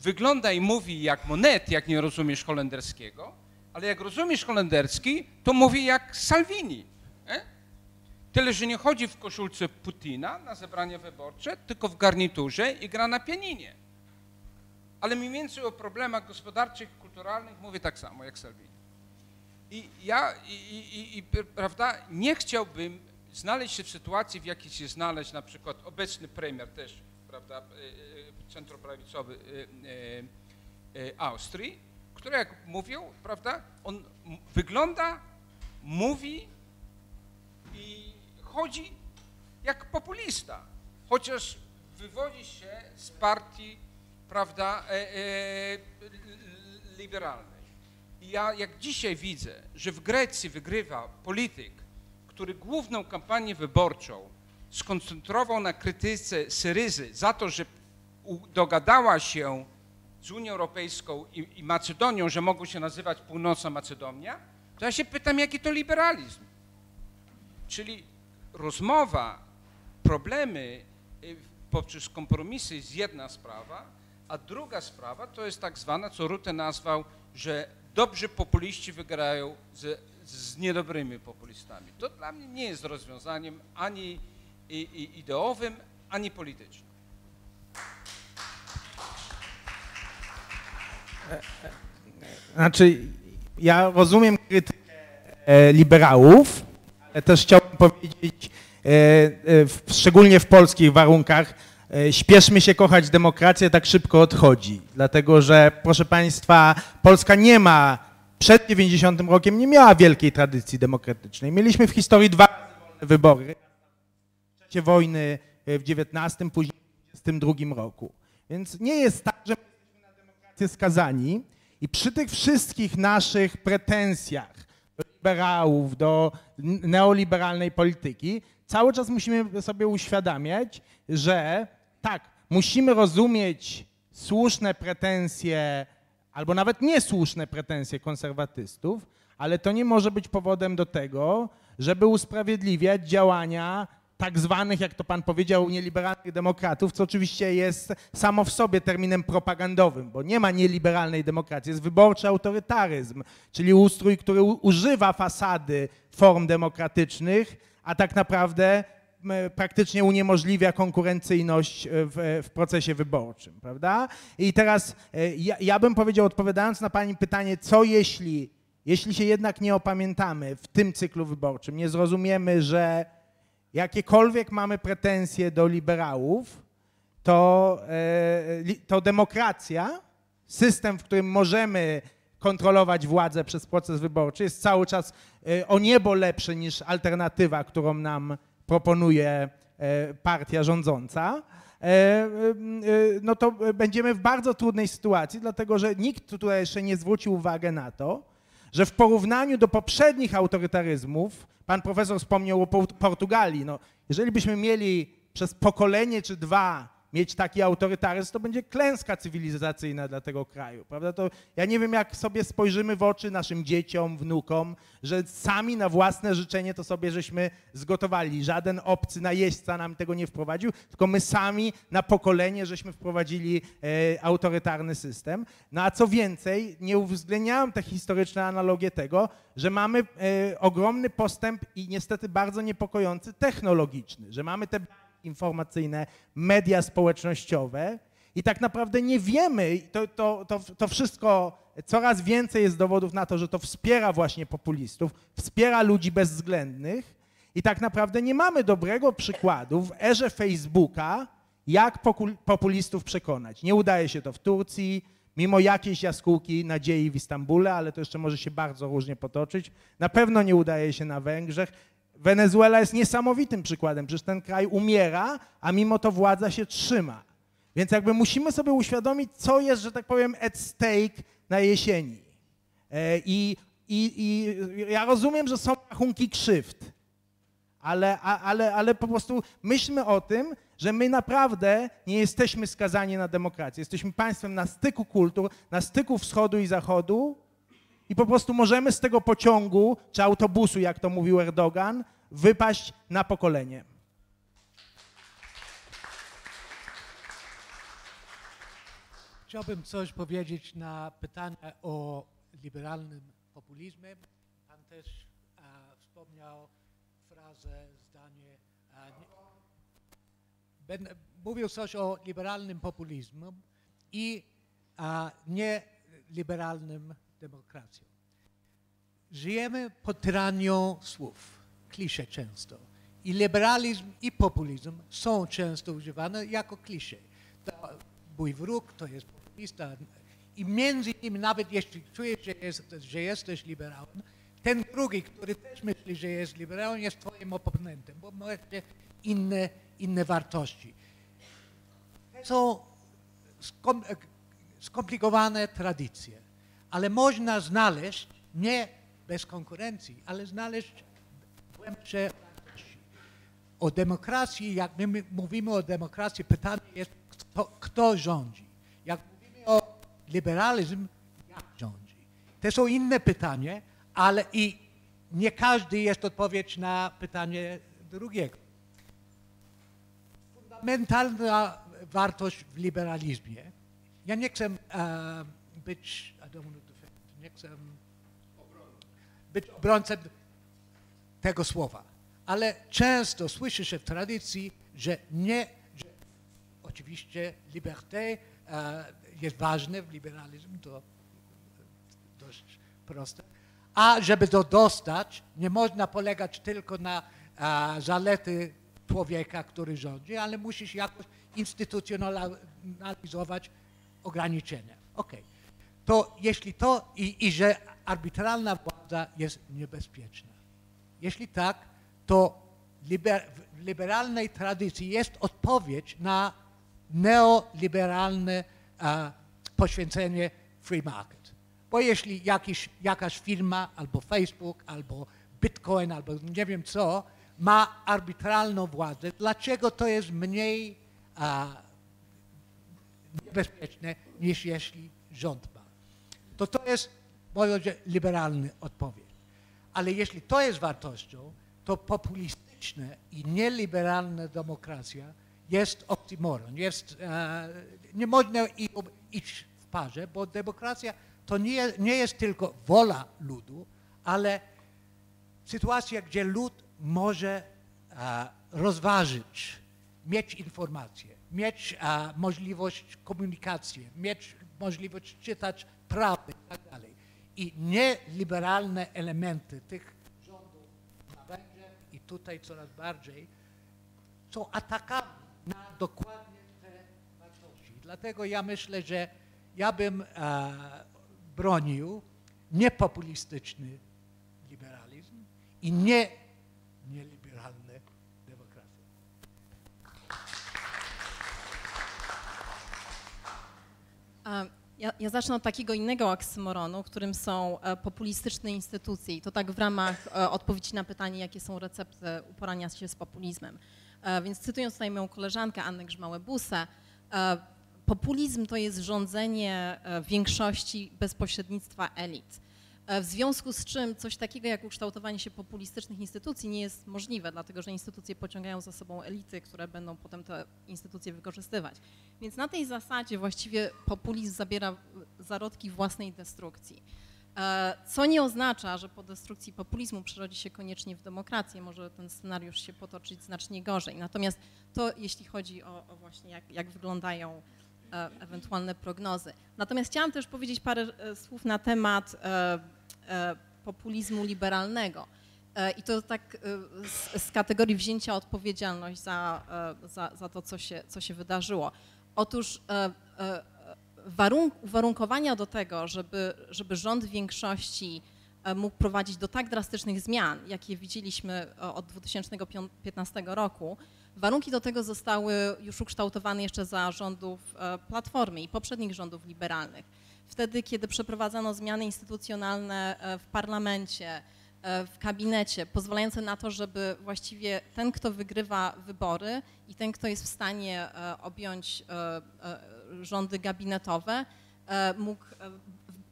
wygląda i mówi jak Monet, jak nie rozumiesz holenderskiego, ale jak rozumiesz holenderski, to mówi jak Salvini. E? Tyle, że nie chodzi w koszulce Putina na zebranie wyborcze, tylko w garniturze i gra na pianinie. Ale mniej więcej o problemach gospodarczych, kulturalnych mówi tak samo jak Salvini. I ja, i, i, i, prawda, nie chciałbym znaleźć się w sytuacji, w jakiej się znaleźć na przykład obecny premier też, prawda, e, e, centroprawicowy e, Austrii, który jak mówił, prawda, on wygląda, mówi i chodzi jak populista, chociaż wywodzi się z partii, prawda, liberalnej. I ja jak dzisiaj widzę, że w Grecji wygrywa polityk, który główną kampanię wyborczą skoncentrował na krytyce Syryzy za to, że dogadała się z Unią Europejską i, i Macedonią, że mogą się nazywać Północna Macedonia, to ja się pytam, jaki to liberalizm. Czyli rozmowa, problemy y, poprzez kompromisy jest jedna sprawa, a druga sprawa to jest tak zwana, co Rutte nazwał, że dobrzy populiści wygrają z, z niedobrymi populistami. To dla mnie nie jest rozwiązaniem ani ideowym, ani politycznym. Znaczy, ja rozumiem krytykę e, liberałów, ale też chciałbym powiedzieć, e, e, szczególnie w polskich warunkach, śpieszmy się kochać demokrację, tak szybko odchodzi. Dlatego, że proszę Państwa, Polska nie ma, przed 90 rokiem nie miała wielkiej tradycji demokratycznej. Mieliśmy w historii dwa wolne wybory. W czasie wojny e, w 19, później w 22 roku. Więc nie jest tak, że my jesteśmy na demokrację skazani. I przy tych wszystkich naszych pretensjach do liberałów, do neoliberalnej polityki, cały czas musimy sobie uświadamiać, że tak, musimy rozumieć słuszne pretensje, albo nawet niesłuszne pretensje konserwatystów, ale to nie może być powodem do tego, żeby usprawiedliwiać działania tak zwanych, jak to pan powiedział, nieliberalnych demokratów, co oczywiście jest samo w sobie terminem propagandowym, bo nie ma nieliberalnej demokracji, jest wyborczy autorytaryzm, czyli ustrój, który używa fasady form demokratycznych, a tak naprawdę praktycznie uniemożliwia konkurencyjność e, w, w procesie wyborczym, prawda? I teraz e, ja, ja bym powiedział, odpowiadając na pani pytanie, co jeśli, jeśli się jednak nie opamiętamy w tym cyklu wyborczym, nie zrozumiemy, że jakiekolwiek mamy pretensje do liberałów, to, e, to demokracja, system, w którym możemy kontrolować władzę przez proces wyborczy, jest cały czas e, o niebo lepszy niż alternatywa, którą nam proponuje e, partia rządząca. e, e, No to będziemy w bardzo trudnej sytuacji, dlatego że nikt tutaj jeszcze nie zwrócił uwagi na to, że w porównaniu do poprzednich autorytaryzmów, pan profesor wspomniał o Port- Portugalii, no, jeżeli byśmy mieli przez pokolenie czy dwa mieć taki autorytaryzm, to będzie klęska cywilizacyjna dla tego kraju, prawda? To ja nie wiem, jak sobie spojrzymy w oczy naszym dzieciom, wnukom, że sami na własne życzenie to sobie żeśmy zgotowali. Żaden obcy najeźdźca nam tego nie wprowadził, tylko my sami na pokolenie żeśmy wprowadzili e, autorytarny system. No a co więcej, nie uwzględniałem te historyczne analogie tego, że mamy e, ogromny postęp i niestety bardzo niepokojący technologiczny, że mamy te informacyjne, media społecznościowe i tak naprawdę nie wiemy, to, to, to, to wszystko, coraz więcej jest dowodów na to, że to wspiera właśnie populistów, wspiera ludzi bezwzględnych i tak naprawdę nie mamy dobrego przykładu w erze Facebooka, jak populistów przekonać. Nie udaje się to w Turcji, mimo jakiejś jaskółki nadziei w Istambule, ale to jeszcze może się bardzo różnie potoczyć. Na pewno nie udaje się na Węgrzech. Wenezuela jest niesamowitym przykładem, przecież ten kraj umiera, a mimo to władza się trzyma. Więc jakby musimy sobie uświadomić, co jest, że tak powiem, at stake na jesieni. E, I, i, i ja rozumiem, że są rachunki krzywd, ale, ale, ale po prostu myślmy o tym, że my naprawdę nie jesteśmy skazani na demokrację. Jesteśmy państwem na styku kultur, na styku wschodu i zachodu i po prostu możemy z tego pociągu, czy autobusu, jak to mówił Erdogan, wypaść na pokolenie. Chciałbym coś powiedzieć na pytanie o liberalnym populizmie. Pan też a, wspomniał frazę, zdanie. A, nie, ben, mówił coś o liberalnym populizmie i a, nieliberalnym demokracją. Żyjemy pod tyranią słów, klisze często. I liberalizm i populizm są często używane jako klisze. Mój wróg to jest populista. I między nimi, nawet jeśli czujesz, że, jest, że jesteś liberałem, ten drugi, który też myśli, że jest liberałem, jest twoim oponentem, bo ma jeszcze inne, inne wartości. Są skom, skomplikowane tradycje, ale można znaleźć, nie bez konkurencji, ale znaleźć głębsze. O demokracji, jak my my mówimy o demokracji, pytanie jest, kto, kto rządzi. Jak mówimy o liberalizm, jak rządzi. To są inne pytania, ale i nie każdy jest odpowiedź na pytanie drugiego. Fundamentalna wartość w liberalizmie. Ja nie chcę e, być, I don't nie chcę być obrońcą tego słowa, ale często słyszy się w tradycji, że nie, że oczywiście liberté jest ważne w liberalizmie, to dość proste, a żeby to dostać, nie można polegać tylko na zalety człowieka, który rządzi, ale musisz jakoś instytucjonalizować ograniczenia. Ok. To jeśli to i, i że arbitralna władza jest niebezpieczna. Jeśli tak, to liber, w liberalnej tradycji jest odpowiedź na neoliberalne a, poświęcenie free market. Bo jeśli jakiś, jakaś firma, albo Facebook, albo Bitcoin, albo nie wiem co, ma arbitralną władzę, dlaczego to jest mniej a, niebezpieczne niż jeśli rząd? To to jest, moja liberalna odpowiedź. Ale jeśli to jest wartością, to populistyczna i nieliberalna demokracja jest oksymoron. Jest, e, nie można iść w parze, bo demokracja to nie, nie jest tylko wola ludu, ale sytuacja, gdzie lud może e, rozważyć, mieć informacje, mieć e, możliwość komunikacji, mieć możliwość czytać prawdę i tak dalej. I nieliberalne elementy tych rządów na Węgrzech i tutaj coraz bardziej są atakami na dokładnie te wartości. Dlatego ja myślę, że ja bym e, bronił niepopulistyczny liberalizm i nie nieliberalne demokracje. Ja, ja, zacznę od takiego innego oksymoronu, którym są e, populistyczne instytucje i to tak w ramach e, odpowiedzi na pytanie, jakie są recepty uporania się z populizmem. E, więc cytując tutaj moją koleżankę Annę Grzmałę-Busę, populizm to jest rządzenie większości bezpośrednictwa elit. W związku z czym coś takiego jak ukształtowanie się populistycznych instytucji nie jest możliwe, dlatego że instytucje pociągają za sobą elity, które będą potem te instytucje wykorzystywać. Więc na tej zasadzie właściwie populizm zabiera zarodki własnej destrukcji. E, co nie oznacza, że po destrukcji populizmu przerodzi się koniecznie w demokrację. Może ten scenariusz się potoczyć znacznie gorzej. Natomiast to, jeśli chodzi o, o właśnie jak, jak wyglądają e, ewentualne prognozy. Natomiast chciałam też powiedzieć parę e, słów na temat populizmu liberalnego. I to tak z, kategorii wzięcia odpowiedzialność za, za, za to, co się, co się wydarzyło. Otóż warunk, uwarunkowania do tego, żeby, żeby rząd większości e, mógł prowadzić do tak drastycznych zmian, jakie widzieliśmy e, od 2015 roku, warunki do tego zostały już ukształtowane jeszcze za rządów e, Platformy i poprzednich rządów liberalnych. Wtedy, kiedy przeprowadzano zmiany instytucjonalne w parlamencie, w kabinecie, pozwalające na to, żeby właściwie ten, kto wygrywa wybory i ten, kto jest w stanie objąć rządy gabinetowe e, mógł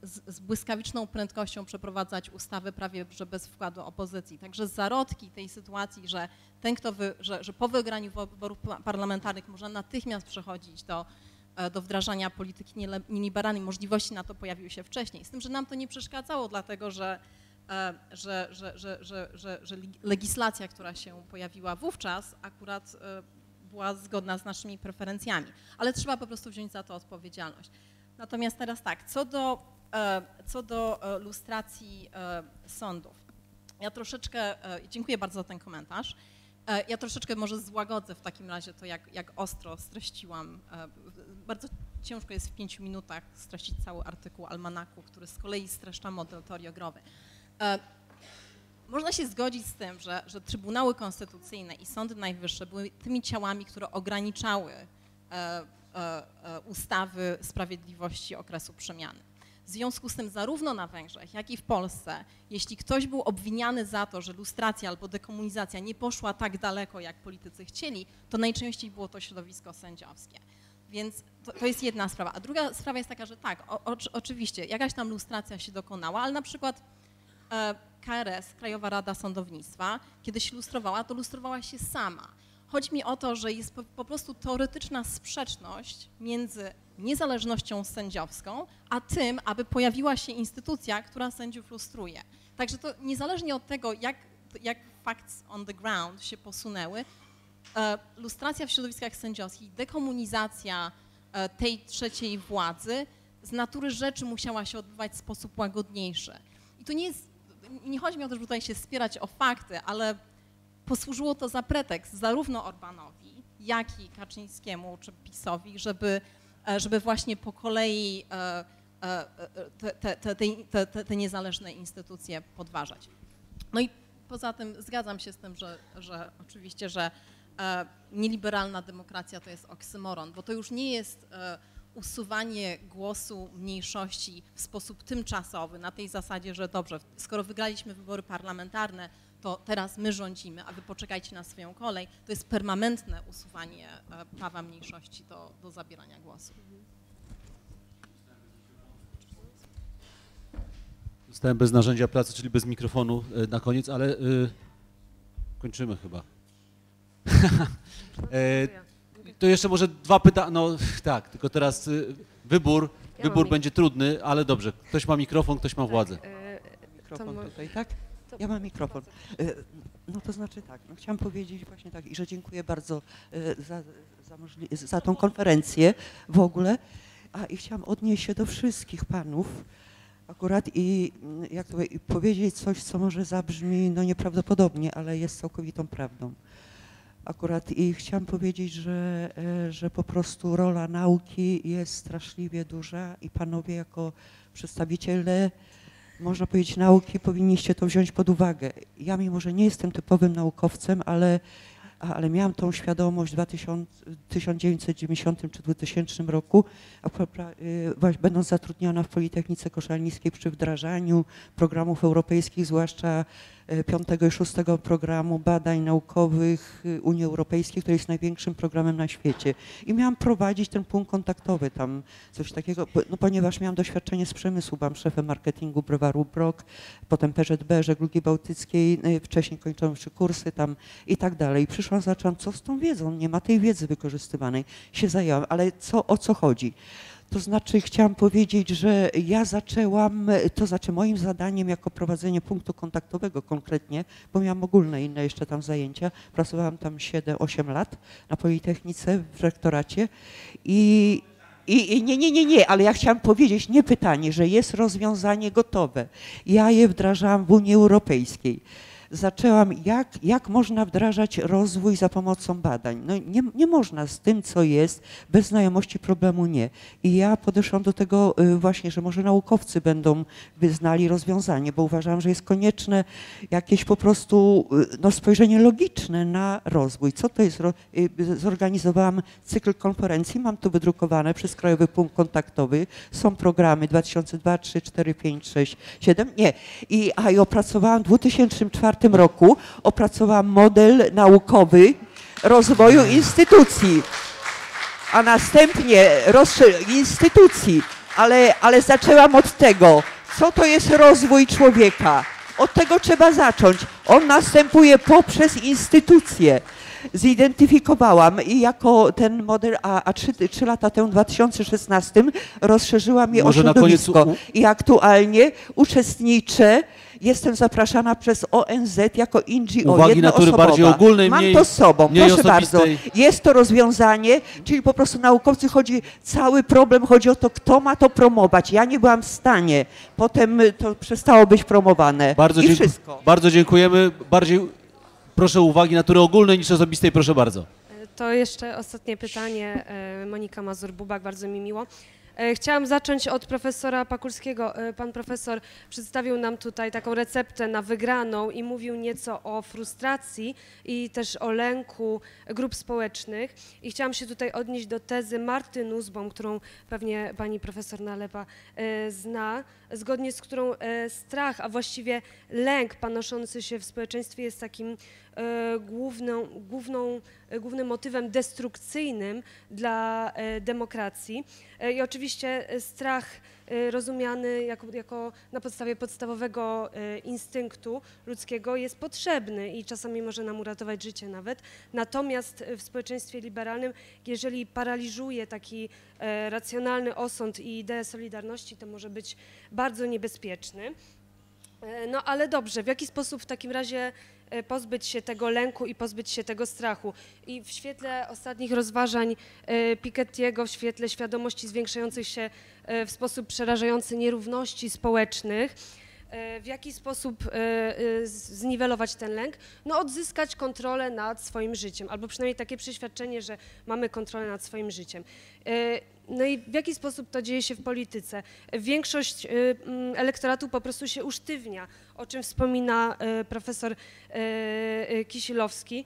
e, z, błyskawiczną prędkością przeprowadzać ustawy prawie że bez wkładu opozycji. Także zarodki tej sytuacji, że ten, kto wy, że, że po wygraniu wyborów parlamentarnych można natychmiast przechodzić do, e, do wdrażania polityki nieliberalnej, możliwości na to pojawiły się wcześniej. Z tym, że nam to nie przeszkadzało, dlatego że, że, że, że, że, że, że legislacja, która się pojawiła wówczas, akurat była zgodna z naszymi preferencjami, ale trzeba po prostu wziąć za to odpowiedzialność. Natomiast teraz tak, co do, e, co do e, lustracji e, sądów. Ja troszeczkę, dziękuję bardzo za ten komentarz. Ja troszeczkę może złagodzę w takim razie to, jak, jak ostro streściłam. Bardzo ciężko jest w pięciu minutach streścić cały artykuł Almanaku, który z kolei streszcza model teorii ogrowy. Można się zgodzić z tym, że, że Trybunały Konstytucyjne i Sądy Najwyższe były tymi ciałami, które ograniczały e, e, e, ustawy sprawiedliwości okresu przemiany. W związku z tym zarówno na Węgrzech, jak i w Polsce, jeśli ktoś był obwiniany za to, że lustracja albo dekomunizacja nie poszła tak daleko, jak politycy chcieli, to najczęściej było to środowisko sędziowskie. Więc to, to jest jedna sprawa. A druga sprawa jest taka, że tak, o, o, oczywiście jakaś tam lustracja się dokonała, ale na przykład e, KRS, Krajowa Rada Sądownictwa, kiedy lustrowała, to lustrowała się sama. Chodzi mi o to, że jest po, po prostu teoretyczna sprzeczność między niezależnością sędziowską, a tym, aby pojawiła się instytucja, która sędziów lustruje. Także to niezależnie od tego, jak, jak facts on the ground się posunęły, e, lustracja w środowiskach sędziowskich, dekomunizacja e, tej trzeciej władzy z natury rzeczy musiała się odbywać w sposób łagodniejszy. I to nie jest, nie chodzi mi o to, żeby tutaj się spierać o fakty, ale posłużyło to za pretekst zarówno Orbanowi, jak i Kaczyńskiemu czy PiSowi, żeby, e, żeby właśnie po kolei e, e, te, te, te, te, niezależne instytucje podważać. No i poza tym zgadzam się z tym, że, że oczywiście, że nieliberalna demokracja to jest oksymoron, bo to już nie jest usuwanie głosu mniejszości w sposób tymczasowy, na tej zasadzie, że dobrze, skoro wygraliśmy wybory parlamentarne, to teraz my rządzimy, a wy poczekajcie na swoją kolej, to jest permanentne usuwanie e, prawa mniejszości do, do zabierania głosu. Zostałem bez narzędzia pracy, czyli bez mikrofonu e, na koniec, ale y, kończymy chyba. e, to jeszcze może dwa pytania, no tak, tylko teraz y, wybór, ja wybór będzie trudny, ale dobrze, ktoś ma mikrofon, ktoś ma władzę. Tak, mikrofon tutaj, tak? Ja mam mikrofon. E, no to znaczy tak, no chciałam powiedzieć właśnie tak, i że dziękuję bardzo e, za, za, za tą konferencję w ogóle, a i chciałam odnieść się do wszystkich panów akurat i mm, jak to i powiedzieć coś, co może zabrzmi no nieprawdopodobnie, ale jest całkowitą prawdą. Akurat i chciałam powiedzieć, że, e, że po prostu rola nauki jest straszliwie duża i panowie jako przedstawiciele można powiedzieć, nauki, powinniście to wziąć pod uwagę. Ja mimo, że nie jestem typowym naukowcem, ale, ale miałam tą świadomość w 1990 czy 2000 roku, y, będąc zatrudniona w Politechnice Koszalniskiej przy wdrażaniu programów europejskich, zwłaszcza piątego i szóstego programu badań naukowych y, Unii Europejskiej, który jest największym programem na świecie. I miałam prowadzić ten punkt kontaktowy tam, coś takiego, no, ponieważ miałam doświadczenie z przemysłu, byłam szefem marketingu browaru Brok, potem PZB, żeglugi bałtyckiej, y, wcześniej kończyłam jeszcze kursy tam i tak dalej. I przyszłam, zaczęłam, co z tą wiedzą? Nie ma tej wiedzy wykorzystywanej. Się zajęłam, ale co, o co chodzi? To znaczy chciałam powiedzieć, że ja zaczęłam, to znaczy moim zadaniem jako prowadzenie punktu kontaktowego konkretnie, bo miałam ogólne inne jeszcze tam zajęcia, pracowałam tam 7-8 lat na Politechnice w rektoracie i, i, nie, nie, nie, nie, ale ja chciałam powiedzieć, nie pytanie, że jest rozwiązanie gotowe. Ja je wdrażałam w Unii Europejskiej zaczęłam, jak, jak można wdrażać rozwój za pomocą badań. No nie, nie można z tym, co jest, bez znajomości problemu nie. I ja podeszłam do tego y, właśnie, że może naukowcy będą wyznali rozwiązanie, bo uważam, że jest konieczne jakieś po prostu y, no, spojrzenie logiczne na rozwój. Co to jest? Y, zorganizowałam cykl konferencji, mam to wydrukowane przez Krajowy Punkt Kontaktowy. Są programy 2002, 3, 4, 5, 6, 7. Nie. I, a i opracowałam w 2004 roku opracowałam model naukowy rozwoju instytucji, a następnie instytucji, ale, ale zaczęłam od tego, co to jest rozwój człowieka. Od tego trzeba zacząć. On następuje poprzez instytucje zidentyfikowałam i jako ten model, a, a trzy, trzy lata temu, w 2016, rozszerzyłam je Może o środowisko. Koniec... I aktualnie uczestniczę Jestem zapraszana przez ONZ jako NGO, Uwagi natury bardziej ogólnej, Mam mniej, to z sobą, proszę bardzo. Jest to rozwiązanie, czyli po prostu naukowcy chodzi, cały problem chodzi o to, kto ma to promować. Ja nie byłam w stanie. Potem to przestało być promowane. Bardzo I wszystko. Bardzo dziękujemy. Bardziej proszę uwagi natury ogólnej niż osobistej, proszę bardzo. To jeszcze ostatnie pytanie. E, Monika Mazur-Bubak, bardzo mi miło. E, chciałam zacząć od profesora Pakulskiego. E, pan profesor przedstawił nam tutaj taką receptę na wygraną i mówił nieco o frustracji i też o lęku grup społecznych. I chciałam się tutaj odnieść do tezy Marty Nussbaum, którą pewnie pani profesor Nalepa zna, zgodnie z którą strach, a właściwie lęk panoszący się w społeczeństwie jest takim główną, główną, głównym motywem destrukcyjnym dla demokracji. I oczywiście e, strach e, rozumiany jako, jako na podstawie podstawowego e, instynktu ludzkiego jest potrzebny i czasami może nam uratować życie nawet. Natomiast e, w społeczeństwie liberalnym, jeżeli paraliżuje taki racjonalny osąd i ideę solidarności, to może być bardzo niebezpieczny. No ale dobrze, w jaki sposób w takim razie pozbyć się tego lęku i pozbyć się tego strachu? I w świetle ostatnich rozważań e, Piketty'ego, w świetle świadomości zwiększających się e, w sposób przerażający nierówności społecznych, w jaki sposób e, e, zniwelować ten lęk? No odzyskać kontrolę nad swoim życiem, albo przynajmniej takie przeświadczenie, że mamy kontrolę nad swoim życiem. E, No i w jaki sposób to dzieje się w polityce? Większość elektoratu po prostu się usztywnia, o czym wspomina profesor Kisilowski.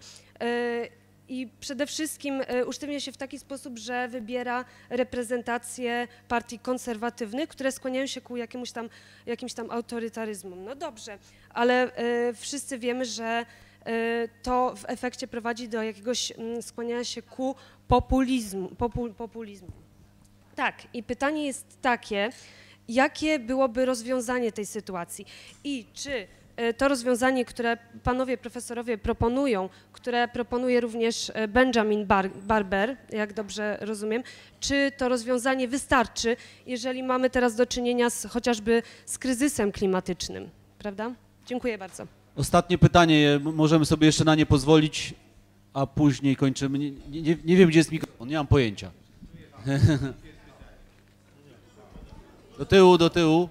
I przede wszystkim e, usztywnia się w taki sposób, że wybiera reprezentację partii konserwatywnych, które skłaniają się ku jakiemuś tam, jakimś tam autorytaryzmom. No dobrze, ale e, wszyscy wiemy, że e, to w efekcie prowadzi do jakiegoś mm, skłaniania się ku populizmu. Popul, populizmu. Tak, i pytanie jest takie, jakie byłoby rozwiązanie tej sytuacji i czy to rozwiązanie, które panowie profesorowie proponują, które proponuje również e, Benjamin Bar Barber, jak dobrze rozumiem, czy to rozwiązanie wystarczy, jeżeli mamy teraz do czynienia z, chociażby z kryzysem klimatycznym, prawda? Dziękuję bardzo. Ostatnie pytanie, m- możemy sobie jeszcze na nie pozwolić, a później kończymy. Nie, nie- nie wiem, gdzie jest mikrofon, nie mam pojęcia. Do tyłu, do tyłu.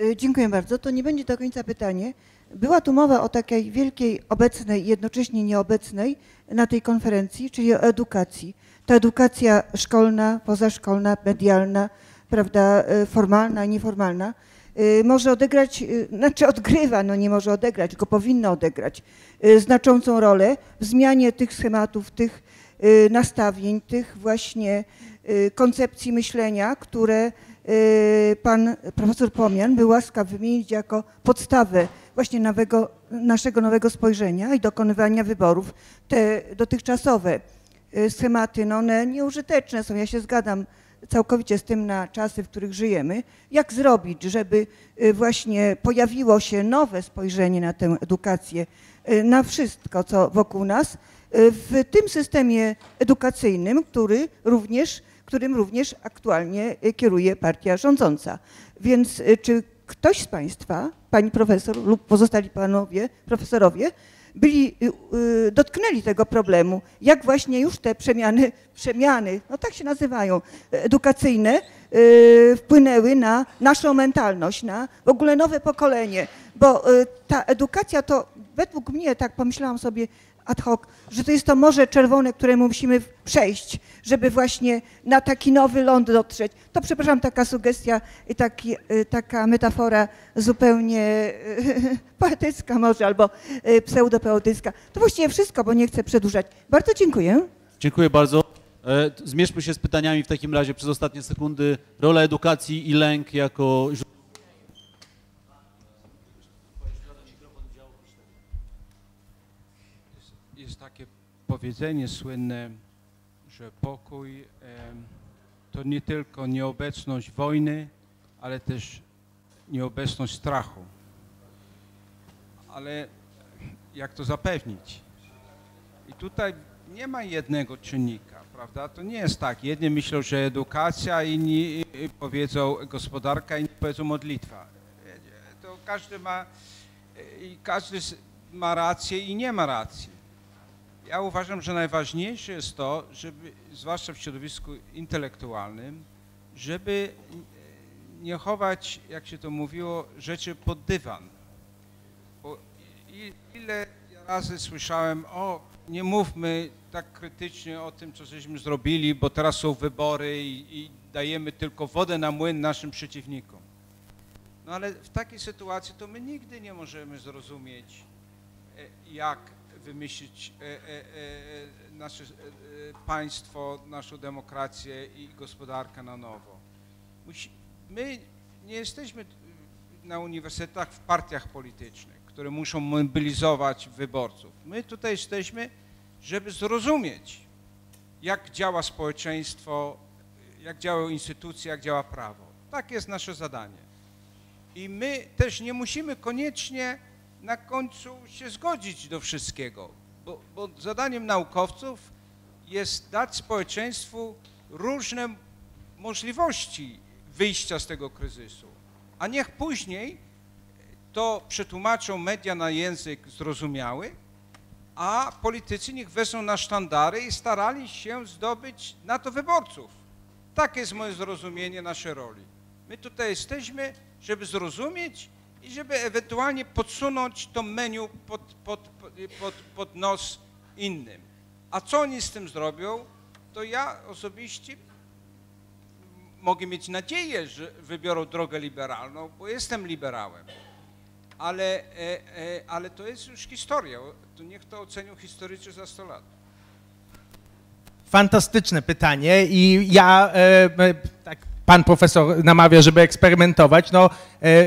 Y, Dziękuję bardzo. To nie będzie do końca pytanie. Była tu mowa o takiej wielkiej obecnej jednocześnie nieobecnej na tej konferencji, czyli o edukacji. Ta edukacja szkolna, pozaszkolna, medialna, prawda, y, formalna nieformalna, y, może odegrać, znaczy odgrywa, no nie może odegrać, tylko powinna odegrać znaczącą rolę w zmianie tych schematów, tych nastawień, tych właśnie koncepcji myślenia, które pan profesor Pomian był łaskaw wymienić jako podstawę właśnie nowego, naszego nowego spojrzenia i dokonywania wyborów. Te dotychczasowe y, schematy, no one nieużyteczne są, ja się zgadzam całkowicie z tym na czasy, w których żyjemy. Jak zrobić, żeby y, właśnie pojawiło się nowe spojrzenie na tę edukację, y, na wszystko, co wokół nas, y, w tym systemie edukacyjnym, który również, którym również aktualnie y, kieruje partia rządząca. Więc y, czy ktoś z Państwa, Pani Profesor lub pozostali Panowie Profesorowie, byli, y, dotknęli tego problemu, jak właśnie już te przemiany, przemiany, no tak się nazywają, edukacyjne, wpłynęły na naszą mentalność, na w ogóle nowe pokolenie, bo ta edukacja to według mnie, tak pomyślałam sobie ad hoc, że to jest to morze czerwone, któremu musimy przejść, żeby właśnie na taki nowy ląd dotrzeć. To przepraszam, taka sugestia i taki, y, taka metafora zupełnie y, poetycka może, albo y, pseudopoetycka. To właściwie wszystko, bo nie chcę przedłużać. Bardzo dziękuję. Dziękuję bardzo. E, Zmierzmy się z pytaniami w takim razie przez ostatnie sekundy. Rola edukacji i lęk jako źródło Jest takie powiedzenie słynne, że pokój to nie tylko nieobecność wojny, ale też nieobecność strachu. Ale jak to zapewnić? I tutaj nie ma jednego czynnika, prawda? To nie jest tak. Jedni myślą, że edukacja, inni y, powiedzą gospodarka, inni powiedzą modlitwa. To każdy ma, y, każdy ma rację i nie ma racji. Ja uważam, że najważniejsze jest to, żeby, zwłaszcza w środowisku intelektualnym, żeby nie chować, jak się to mówiło, rzeczy pod dywan. Bo ile razy słyszałem, o, nie mówmy tak krytycznie o tym, co żeśmy zrobili, bo teraz są wybory i, i dajemy tylko wodę na młyn naszym przeciwnikom. No ale w takiej sytuacji to my nigdy nie możemy zrozumieć, e, jak wymyślić e, e, e, nasze państwo, naszą demokrację i gospodarkę na nowo. My nie jesteśmy na uniwersytetach w partiach politycznych, które muszą mobilizować wyborców. My tutaj jesteśmy, żeby zrozumieć, jak działa społeczeństwo, jak działają instytucje, jak działa prawo. Tak jest nasze zadanie. I my też nie musimy koniecznie na końcu się zgodzić do wszystkiego, bo, bo zadaniem naukowców jest dać społeczeństwu różne możliwości wyjścia z tego kryzysu, a niech później to przetłumaczą media na język zrozumiały, a politycy niech wezmą na sztandary i starali się zdobyć na to wyborców. Takie jest moje zrozumienie naszej roli. My tutaj jesteśmy, żeby zrozumieć i żeby ewentualnie podsunąć to menu pod, pod, pod, pod nos innym. A co oni z tym zrobią, to ja osobiście mogę mieć nadzieję, że wybiorą drogę liberalną, bo jestem liberałem. Ale, e, e, ale to jest już historia. To niech to ocenią historycy za 100 lat. Fantastyczne pytanie i ja e, e, tak pan profesor namawia, żeby eksperymentować. No, e,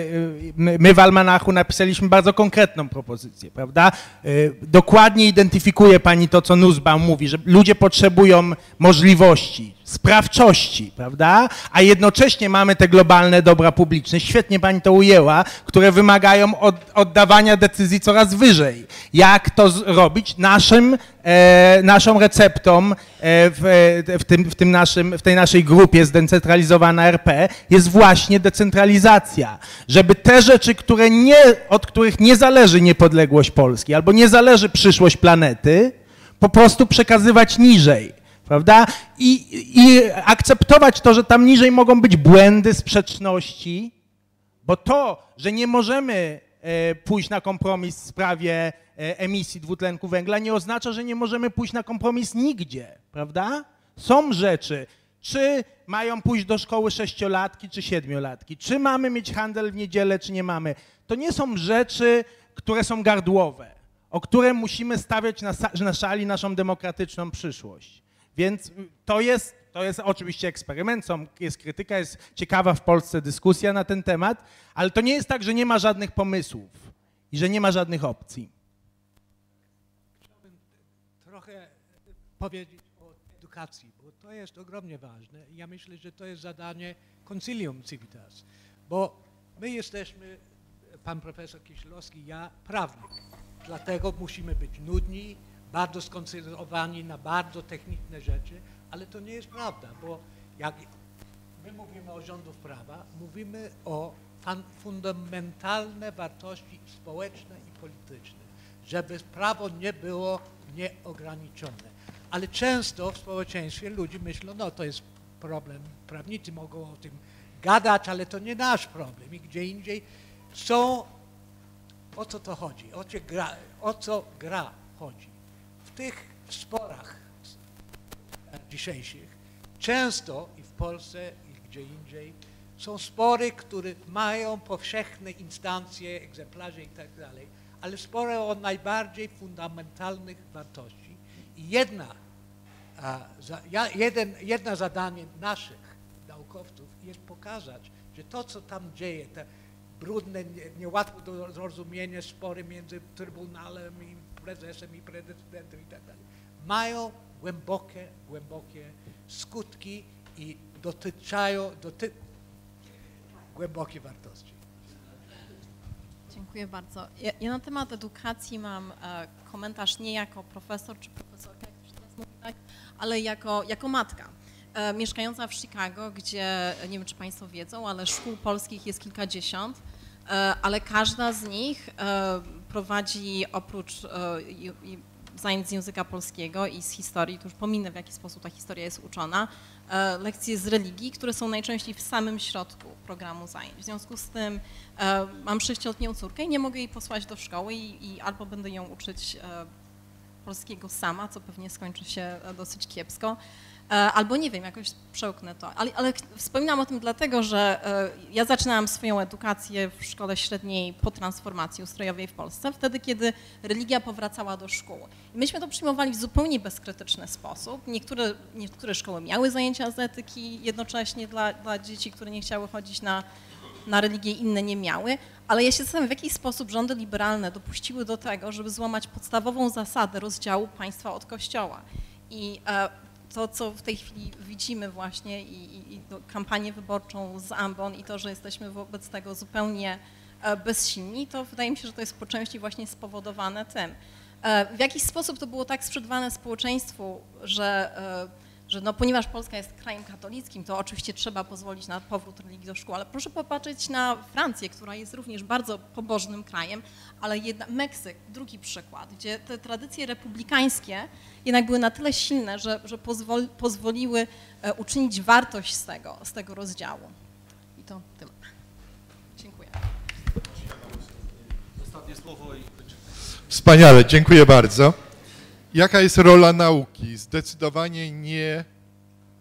my w Almanachu napisaliśmy bardzo konkretną propozycję, prawda? E, dokładnie identyfikuje pani to, co Nussbaum mówi, że ludzie potrzebują możliwości, sprawczości, prawda? A jednocześnie mamy te globalne dobra publiczne, świetnie pani to ujęła, które wymagają od, oddawania decyzji coraz wyżej. Jak to zrobić? Naszym, e, naszą receptą e, w, w, tym, w, tym naszym, w tej naszej grupie zdecentralizowana RP jest właśnie decentralizacja. Żeby te rzeczy, które nie, od których nie zależy niepodległość Polski albo nie zależy przyszłość planety, po prostu przekazywać niżej prawda? I, I akceptować to, że tam niżej mogą być błędy, sprzeczności, bo to, że nie możemy e, pójść na kompromis w sprawie e, emisji dwutlenku węgla, nie oznacza, że nie możemy pójść na kompromis nigdzie, prawda? Są rzeczy, czy mają pójść do szkoły sześciolatki czy siedmiolatki, czy mamy mieć handel w niedzielę, czy nie mamy. To nie są rzeczy, które są gardłowe, o które musimy stawiać na, na szali naszą demokratyczną przyszłość. Więc to jest, to jest oczywiście eksperyment, są, jest krytyka, jest ciekawa w Polsce dyskusja na ten temat, ale to nie jest tak, że nie ma żadnych pomysłów i że nie ma żadnych opcji. Chciałbym trochę powiedzieć o edukacji, bo to jest ogromnie ważne. Ja myślę, że to jest zadanie Concilium Civitas, bo my jesteśmy, pan profesor Kieślowski, ja prawnik, dlatego musimy być nudni, bardzo skoncentrowani na bardzo techniczne rzeczy, ale to nie jest prawda, bo jak my mówimy o rządów prawa, mówimy o fundamentalne wartości społeczne i polityczne, żeby prawo nie było nieograniczone. Ale często w społeczeństwie ludzie myślą, no to jest problem, prawnicy mogą o tym gadać, ale to nie nasz problem. I gdzie indziej są, o co to chodzi, o gra, o co gra chodzi tych sporach dzisiejszych często i w Polsce, i gdzie indziej są spory, które mają powszechne instancje, egzemplarze i tak ale spory o najbardziej fundamentalnych wartości. I jedna, jeden, jedna zadanie naszych naukowców jest pokazać, że to, co tam dzieje, te brudne, niełatwo do zrozumienia spory między Trybunałem i prezesem i prezydentem i tak dalej, mają głębokie, głębokie skutki i dotyczają doty głębokie wartości. Dziękuję bardzo. Ja, ja, na temat edukacji mam e, komentarz nie jako profesor czy profesorka, jak się teraz mówi, tak, ale jako, jako matka. E, mieszkająca w Chicago, gdzie nie wiem, czy Państwo wiedzą, ale szkół polskich jest kilkadziesiąt, e, ale każda z nich e, prowadzi oprócz e, zajęć z języka polskiego i z historii, to już pominę w jaki sposób ta historia jest uczona, e, lekcje z religii, które są najczęściej w samym środku programu zajęć. W związku z tym e, mam sześcioletnią córkę i nie mogę jej posłać do szkoły i, i albo będę ją uczyć polskiego sama, co pewnie skończy się dosyć kiepsko, albo nie wiem, jakoś przełknę to. Ale, ale wspominam o tym dlatego, że e, ja zaczynałam swoją edukację w szkole średniej po transformacji ustrojowej w Polsce, wtedy, kiedy religia powracała do szkół. I myśmy to przyjmowali w zupełnie bezkrytyczny sposób. Niektóre, niektóre szkoły miały zajęcia z etyki jednocześnie dla, dla dzieci, które nie chciały chodzić na, na religię, inne nie miały. Ale ja się zastanawiam, w jaki sposób rządy liberalne dopuściły do tego, żeby złamać podstawową zasadę rozdziału państwa od kościoła. I e, to, co w tej chwili widzimy właśnie i, i, i to kampanię wyborczą z Ambon i to, że jesteśmy wobec tego zupełnie e, bezsilni, to wydaje mi się, że to jest po części właśnie spowodowane tym. E, W jakiś sposób to było tak sprzedawane społeczeństwu, że, e, że no, ponieważ Polska jest krajem katolickim, to oczywiście trzeba pozwolić na powrót religii do szkół, ale proszę popatrzeć na Francję, która jest również bardzo pobożnym krajem, ale jedna, Meksyk, drugi przykład, gdzie te tradycje republikańskie jednak były na tyle silne, że, że pozwol, pozwoliły e, uczynić wartość z tego, z tego rozdziału. I to tyle. Dziękuję. Ostatnie słowo i Wspaniale, dziękuję bardzo. Jaka jest rola nauki? Zdecydowanie nie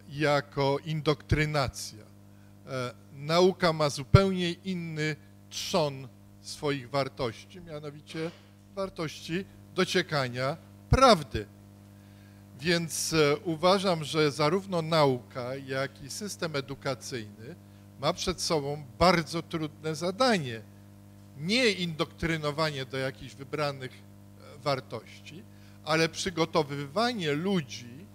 jako indoktrynacja. E, nauka ma zupełnie inny trzon swoich wartości, mianowicie wartości dociekania prawdy. Więc e, uważam, że zarówno nauka, jak i system edukacyjny ma przed sobą bardzo trudne zadanie. Nie indoktrynowanie do jakichś wybranych e, wartości, ale przygotowywanie ludzi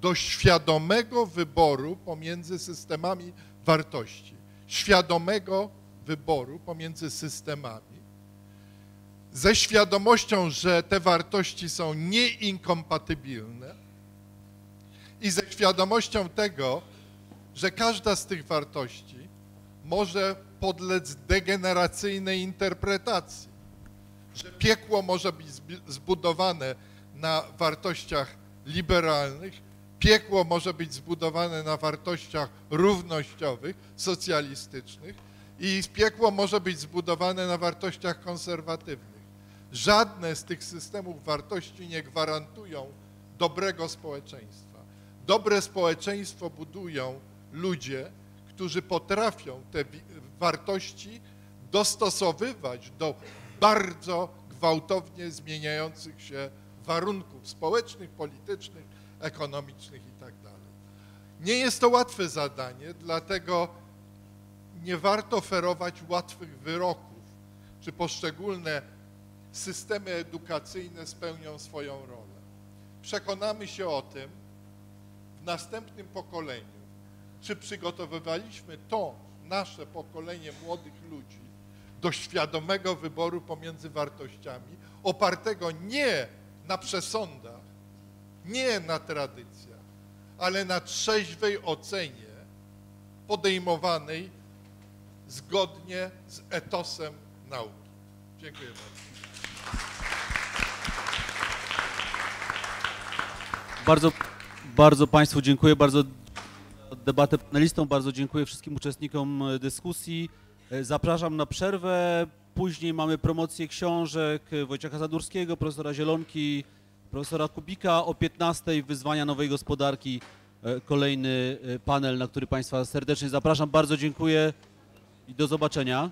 do świadomego wyboru pomiędzy systemami wartości. Świadomego wyboru pomiędzy systemami. Ze świadomością, że te wartości są nieinkompatybilne i ze świadomością tego, że każda z tych wartości może podlec degeneracyjnej interpretacji, że piekło może być zbudowane na wartościach liberalnych, piekło może być zbudowane na wartościach równościowych, socjalistycznych i piekło może być zbudowane na wartościach konserwatywnych. Żadne z tych systemów wartości nie gwarantują dobrego społeczeństwa. Dobre społeczeństwo budują ludzie, którzy potrafią te wartości dostosowywać do bardzo gwałtownie zmieniających się warunków społecznych, politycznych, ekonomicznych itd. Nie jest to łatwe zadanie, dlatego nie warto oferować łatwych wyroków, czy poszczególne systemy edukacyjne spełnią swoją rolę. Przekonamy się o tym w następnym pokoleniu, czy przygotowywaliśmy to nasze pokolenie młodych ludzi do świadomego wyboru pomiędzy wartościami, opartego nie na przesądach, nie na tradycjach, ale na trzeźwej ocenie podejmowanej zgodnie z etosem nauki. Dziękuję bardzo. Bardzo, bardzo Państwu dziękuję, bardzo debatę panelistom, bardzo dziękuję wszystkim uczestnikom dyskusji. Zapraszam na przerwę. Później mamy promocję książek Wojciecha Zadurskiego, profesora Zielonki, profesora Kubika. O 15 wyzwania nowej gospodarki. E, Kolejny e, panel, na który Państwa serdecznie zapraszam. Bardzo dziękuję i do zobaczenia.